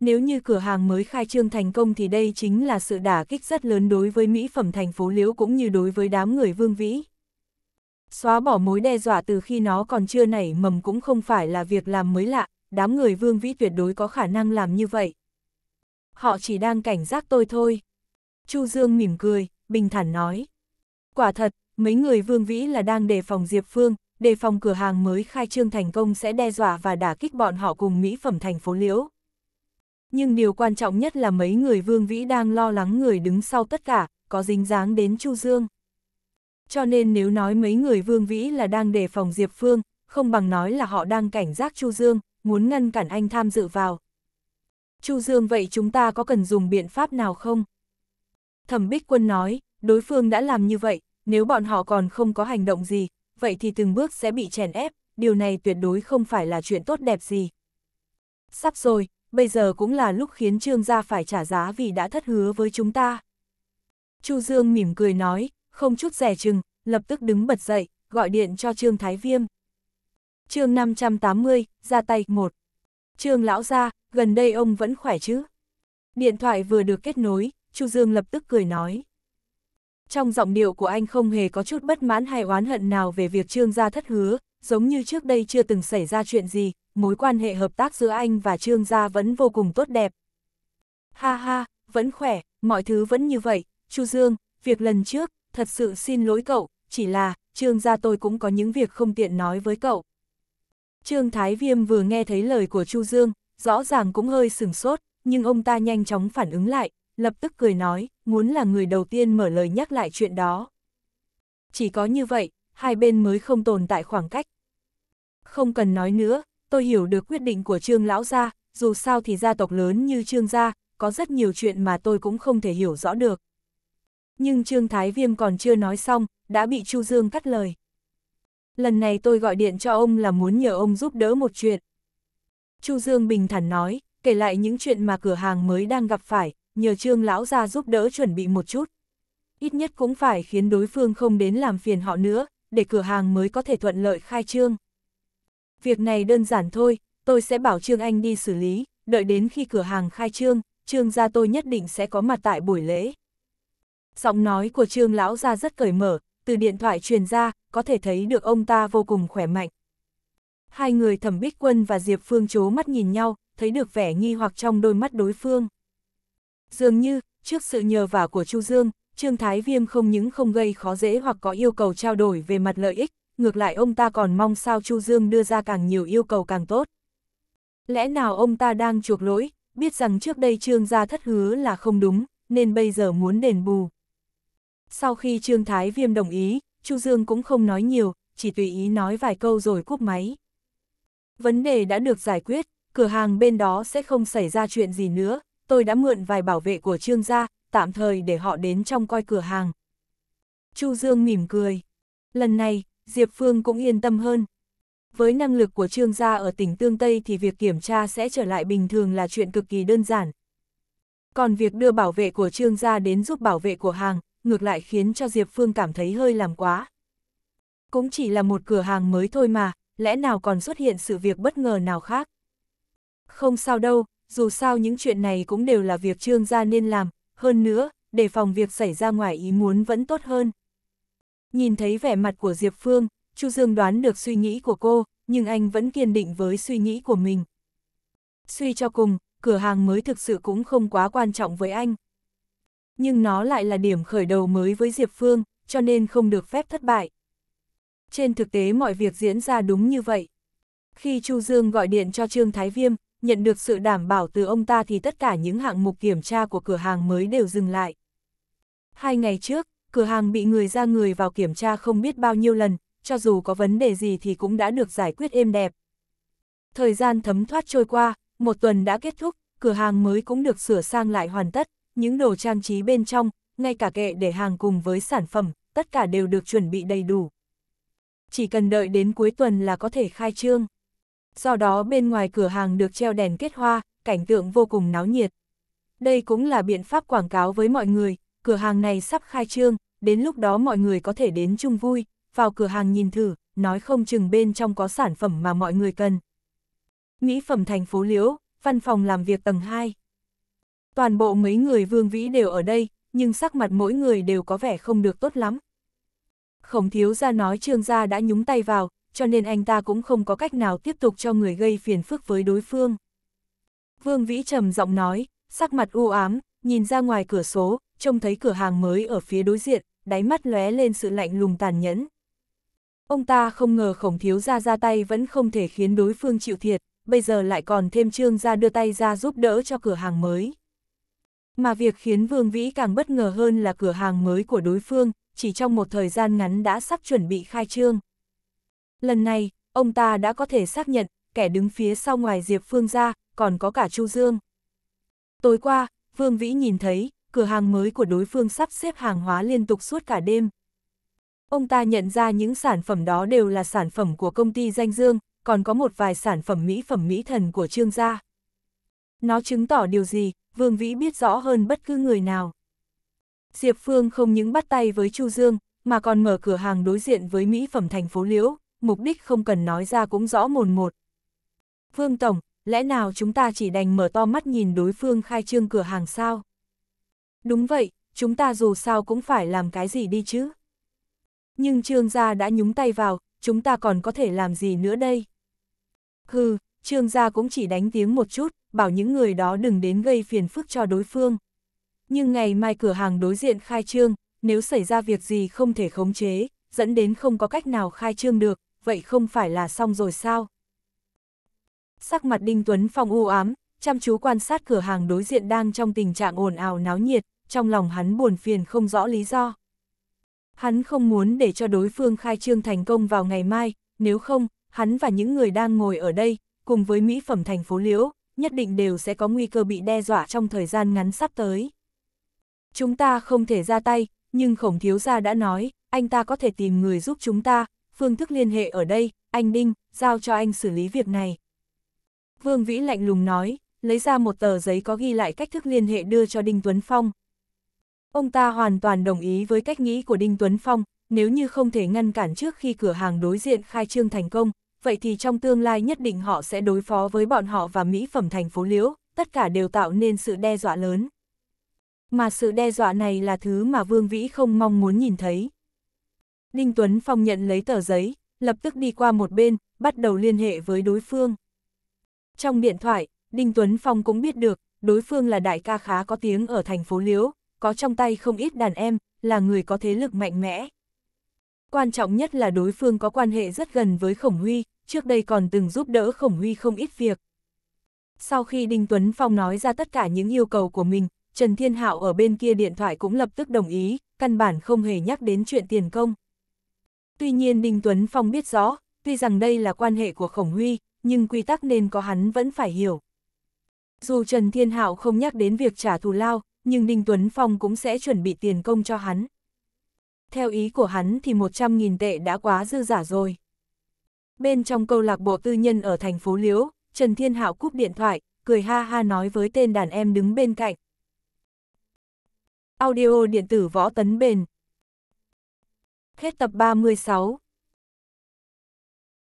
Nếu như cửa hàng mới khai trương thành công thì đây chính là sự đả kích rất lớn đối với mỹ phẩm thành phố Liễu cũng như đối với đám người vương vĩ. Xóa bỏ mối đe dọa từ khi nó còn chưa nảy mầm cũng không phải là việc làm mới lạ, đám người vương vĩ tuyệt đối có khả năng làm như vậy. Họ chỉ đang cảnh giác tôi thôi. Chu Dương mỉm cười, bình thản nói. Quả thật, mấy người vương vĩ là đang đề phòng Diệp Phương, đề phòng cửa hàng mới khai trương thành công sẽ đe dọa và đả kích bọn họ cùng mỹ phẩm thành phố Liễu. Nhưng điều quan trọng nhất là mấy người Vương Vĩ đang lo lắng người đứng sau tất cả, có dính dáng đến Chu Dương. Cho nên nếu nói mấy người Vương Vĩ là đang đề phòng Diệp Phương, không bằng nói là họ đang cảnh giác Chu Dương, muốn ngăn cản anh tham dự vào. Chu Dương vậy chúng ta có cần dùng biện pháp nào không? Thẩm Bích Quân nói, đối phương đã làm như vậy, nếu bọn họ còn không có hành động gì, vậy thì từng bước sẽ bị chèn ép, điều này tuyệt đối không phải là chuyện tốt đẹp gì. Sắp rồi, bây giờ cũng là lúc khiến Trương gia phải trả giá vì đã thất hứa với chúng ta. Chu Dương mỉm cười nói, không chút rẻ chừng, lập tức đứng bật dậy, gọi điện cho Trương Thái Viêm. chương 580, ra tay 1. Trương lão gia, gần đây ông vẫn khỏe chứ? Điện thoại vừa được kết nối, Chu Dương lập tức cười nói. Trong giọng điệu của anh không hề có chút bất mãn hay oán hận nào về việc Trương gia thất hứa, giống như trước đây chưa từng xảy ra chuyện gì, mối quan hệ hợp tác giữa anh và Trương gia vẫn vô cùng tốt đẹp. Ha ha, vẫn khỏe, mọi thứ vẫn như vậy, Chu Dương, việc lần trước, thật sự xin lỗi cậu, chỉ là, Trương gia tôi cũng có những việc không tiện nói với cậu. Trương Thái Viêm vừa nghe thấy lời của Chu Dương, rõ ràng cũng hơi sừng sốt, nhưng ông ta nhanh chóng phản ứng lại, lập tức cười nói, muốn là người đầu tiên mở lời nhắc lại chuyện đó. Chỉ có như vậy, hai bên mới không tồn tại khoảng cách. Không cần nói nữa, tôi hiểu được quyết định của Trương Lão Gia, dù sao thì gia tộc lớn như Trương Gia, có rất nhiều chuyện mà tôi cũng không thể hiểu rõ được. Nhưng Trương Thái Viêm còn chưa nói xong, đã bị Chu Dương cắt lời. Lần này tôi gọi điện cho ông là muốn nhờ ông giúp đỡ một chuyện. Chu Dương bình thản nói, kể lại những chuyện mà cửa hàng mới đang gặp phải, nhờ Trương Lão ra giúp đỡ chuẩn bị một chút. Ít nhất cũng phải khiến đối phương không đến làm phiền họ nữa, để cửa hàng mới có thể thuận lợi khai trương. Việc này đơn giản thôi, tôi sẽ bảo Trương Anh đi xử lý, đợi đến khi cửa hàng khai trương, Trương gia tôi nhất định sẽ có mặt tại buổi lễ. Giọng nói của Trương Lão ra rất cởi mở, từ điện thoại truyền ra, có thể thấy được ông ta vô cùng khỏe mạnh. Hai người thẩm bích quân và Diệp Phương chố mắt nhìn nhau, thấy được vẻ nghi hoặc trong đôi mắt đối phương. Dường như, trước sự nhờ vả của Chu Dương, Trương Thái Viêm không những không gây khó dễ hoặc có yêu cầu trao đổi về mặt lợi ích, ngược lại ông ta còn mong sao Chu Dương đưa ra càng nhiều yêu cầu càng tốt. Lẽ nào ông ta đang chuộc lỗi, biết rằng trước đây Trương gia thất hứa là không đúng, nên bây giờ muốn đền bù. Sau khi Trương Thái Viêm đồng ý, Chu Dương cũng không nói nhiều, chỉ tùy ý nói vài câu rồi cúp máy. Vấn đề đã được giải quyết, cửa hàng bên đó sẽ không xảy ra chuyện gì nữa, tôi đã mượn vài bảo vệ của Trương gia, tạm thời để họ đến trong coi cửa hàng. Chu Dương mỉm cười. Lần này, Diệp Phương cũng yên tâm hơn. Với năng lực của Trương gia ở tỉnh Tương Tây thì việc kiểm tra sẽ trở lại bình thường là chuyện cực kỳ đơn giản. Còn việc đưa bảo vệ của Trương gia đến giúp bảo vệ của hàng, ngược lại khiến cho Diệp Phương cảm thấy hơi làm quá. Cũng chỉ là một cửa hàng mới thôi mà, lẽ nào còn xuất hiện sự việc bất ngờ nào khác. Không sao đâu, dù sao những chuyện này cũng đều là việc trương gia nên làm, hơn nữa, để phòng việc xảy ra ngoài ý muốn vẫn tốt hơn. Nhìn thấy vẻ mặt của Diệp Phương, Chu Dương đoán được suy nghĩ của cô, nhưng anh vẫn kiên định với suy nghĩ của mình. Suy cho cùng, cửa hàng mới thực sự cũng không quá quan trọng với anh. Nhưng nó lại là điểm khởi đầu mới với Diệp Phương, cho nên không được phép thất bại. Trên thực tế mọi việc diễn ra đúng như vậy. Khi Chu Dương gọi điện cho Trương Thái Viêm, nhận được sự đảm bảo từ ông ta thì tất cả những hạng mục kiểm tra của cửa hàng mới đều dừng lại. Hai ngày trước, cửa hàng bị người ra người vào kiểm tra không biết bao nhiêu lần, cho dù có vấn đề gì thì cũng đã được giải quyết êm đẹp. Thời gian thấm thoát trôi qua, một tuần đã kết thúc, cửa hàng mới cũng được sửa sang lại hoàn tất, những đồ trang trí bên trong, ngay cả kệ để hàng cùng với sản phẩm, tất cả đều được chuẩn bị đầy đủ. Chỉ cần đợi đến cuối tuần là có thể khai trương. Do đó bên ngoài cửa hàng được treo đèn kết hoa, cảnh tượng vô cùng náo nhiệt. Đây cũng là biện pháp quảng cáo với mọi người, cửa hàng này sắp khai trương, đến lúc đó mọi người có thể đến chung vui, vào cửa hàng nhìn thử, nói không chừng bên trong có sản phẩm mà mọi người cần. Mỹ phẩm thành phố Liễu, văn phòng làm việc tầng 2. Toàn bộ mấy người vương vĩ đều ở đây, nhưng sắc mặt mỗi người đều có vẻ không được tốt lắm. Khổng thiếu ra nói trương gia đã nhúng tay vào, cho nên anh ta cũng không có cách nào tiếp tục cho người gây phiền phức với đối phương. Vương Vĩ trầm giọng nói, sắc mặt u ám, nhìn ra ngoài cửa số trông thấy cửa hàng mới ở phía đối diện, đáy mắt lóe lên sự lạnh lùng tàn nhẫn. Ông ta không ngờ khổng thiếu ra ra tay vẫn không thể khiến đối phương chịu thiệt, bây giờ lại còn thêm trương gia đưa tay ra giúp đỡ cho cửa hàng mới. Mà việc khiến Vương Vĩ càng bất ngờ hơn là cửa hàng mới của đối phương, chỉ trong một thời gian ngắn đã sắp chuẩn bị khai trương. Lần này, ông ta đã có thể xác nhận, kẻ đứng phía sau ngoài Diệp Phương ra, còn có cả Chu Dương. Tối qua, Vương Vĩ nhìn thấy, cửa hàng mới của đối phương sắp xếp hàng hóa liên tục suốt cả đêm. Ông ta nhận ra những sản phẩm đó đều là sản phẩm của công ty danh dương, còn có một vài sản phẩm mỹ phẩm mỹ thần của trương gia. Nó chứng tỏ điều gì, Vương Vĩ biết rõ hơn bất cứ người nào. Diệp Phương không những bắt tay với Chu Dương, mà còn mở cửa hàng đối diện với mỹ phẩm thành phố Liễu, mục đích không cần nói ra cũng rõ mồn một. Vương Tổng, lẽ nào chúng ta chỉ đành mở to mắt nhìn đối phương khai trương cửa hàng sao? Đúng vậy, chúng ta dù sao cũng phải làm cái gì đi chứ? Nhưng trương gia đã nhúng tay vào, chúng ta còn có thể làm gì nữa đây? Hừ, trương gia cũng chỉ đánh tiếng một chút, bảo những người đó đừng đến gây phiền phức cho đối phương. Nhưng ngày mai cửa hàng đối diện khai trương, nếu xảy ra việc gì không thể khống chế, dẫn đến không có cách nào khai trương được, vậy không phải là xong rồi sao? Sắc mặt Đinh Tuấn Phong u ám, chăm chú quan sát cửa hàng đối diện đang trong tình trạng ồn ào náo nhiệt, trong lòng hắn buồn phiền không rõ lý do. Hắn không muốn để cho đối phương khai trương thành công vào ngày mai, nếu không, hắn và những người đang ngồi ở đây, cùng với mỹ phẩm thành phố Liễu, nhất định đều sẽ có nguy cơ bị đe dọa trong thời gian ngắn sắp tới. Chúng ta không thể ra tay, nhưng khổng thiếu gia đã nói, anh ta có thể tìm người giúp chúng ta, phương thức liên hệ ở đây, anh Đinh, giao cho anh xử lý việc này. Vương Vĩ lạnh lùng nói, lấy ra một tờ giấy có ghi lại cách thức liên hệ đưa cho Đinh Tuấn Phong. Ông ta hoàn toàn đồng ý với cách nghĩ của Đinh Tuấn Phong, nếu như không thể ngăn cản trước khi cửa hàng đối diện khai trương thành công, vậy thì trong tương lai nhất định họ sẽ đối phó với bọn họ và mỹ phẩm thành phố Liễu, tất cả đều tạo nên sự đe dọa lớn. Mà sự đe dọa này là thứ mà Vương Vĩ không mong muốn nhìn thấy. Đinh Tuấn Phong nhận lấy tờ giấy, lập tức đi qua một bên, bắt đầu liên hệ với đối phương. Trong điện thoại, Đinh Tuấn Phong cũng biết được, đối phương là đại ca khá có tiếng ở thành phố Liễu, có trong tay không ít đàn em, là người có thế lực mạnh mẽ. Quan trọng nhất là đối phương có quan hệ rất gần với Khổng Huy, trước đây còn từng giúp đỡ Khổng Huy không ít việc. Sau khi Đinh Tuấn Phong nói ra tất cả những yêu cầu của mình, Trần Thiên Hạo ở bên kia điện thoại cũng lập tức đồng ý, căn bản không hề nhắc đến chuyện tiền công. Tuy nhiên Đinh Tuấn Phong biết rõ, tuy rằng đây là quan hệ của Khổng Huy, nhưng quy tắc nên có hắn vẫn phải hiểu. Dù Trần Thiên Hạo không nhắc đến việc trả thù lao, nhưng Đinh Tuấn Phong cũng sẽ chuẩn bị tiền công cho hắn. Theo ý của hắn thì 100.000 tệ đã quá dư giả rồi. Bên trong câu lạc bộ tư nhân ở thành phố Liễu, Trần Thiên Hạo cúp điện thoại, cười ha ha nói với tên đàn em đứng bên cạnh. Audio điện tử võ tấn bền. Hết tập 36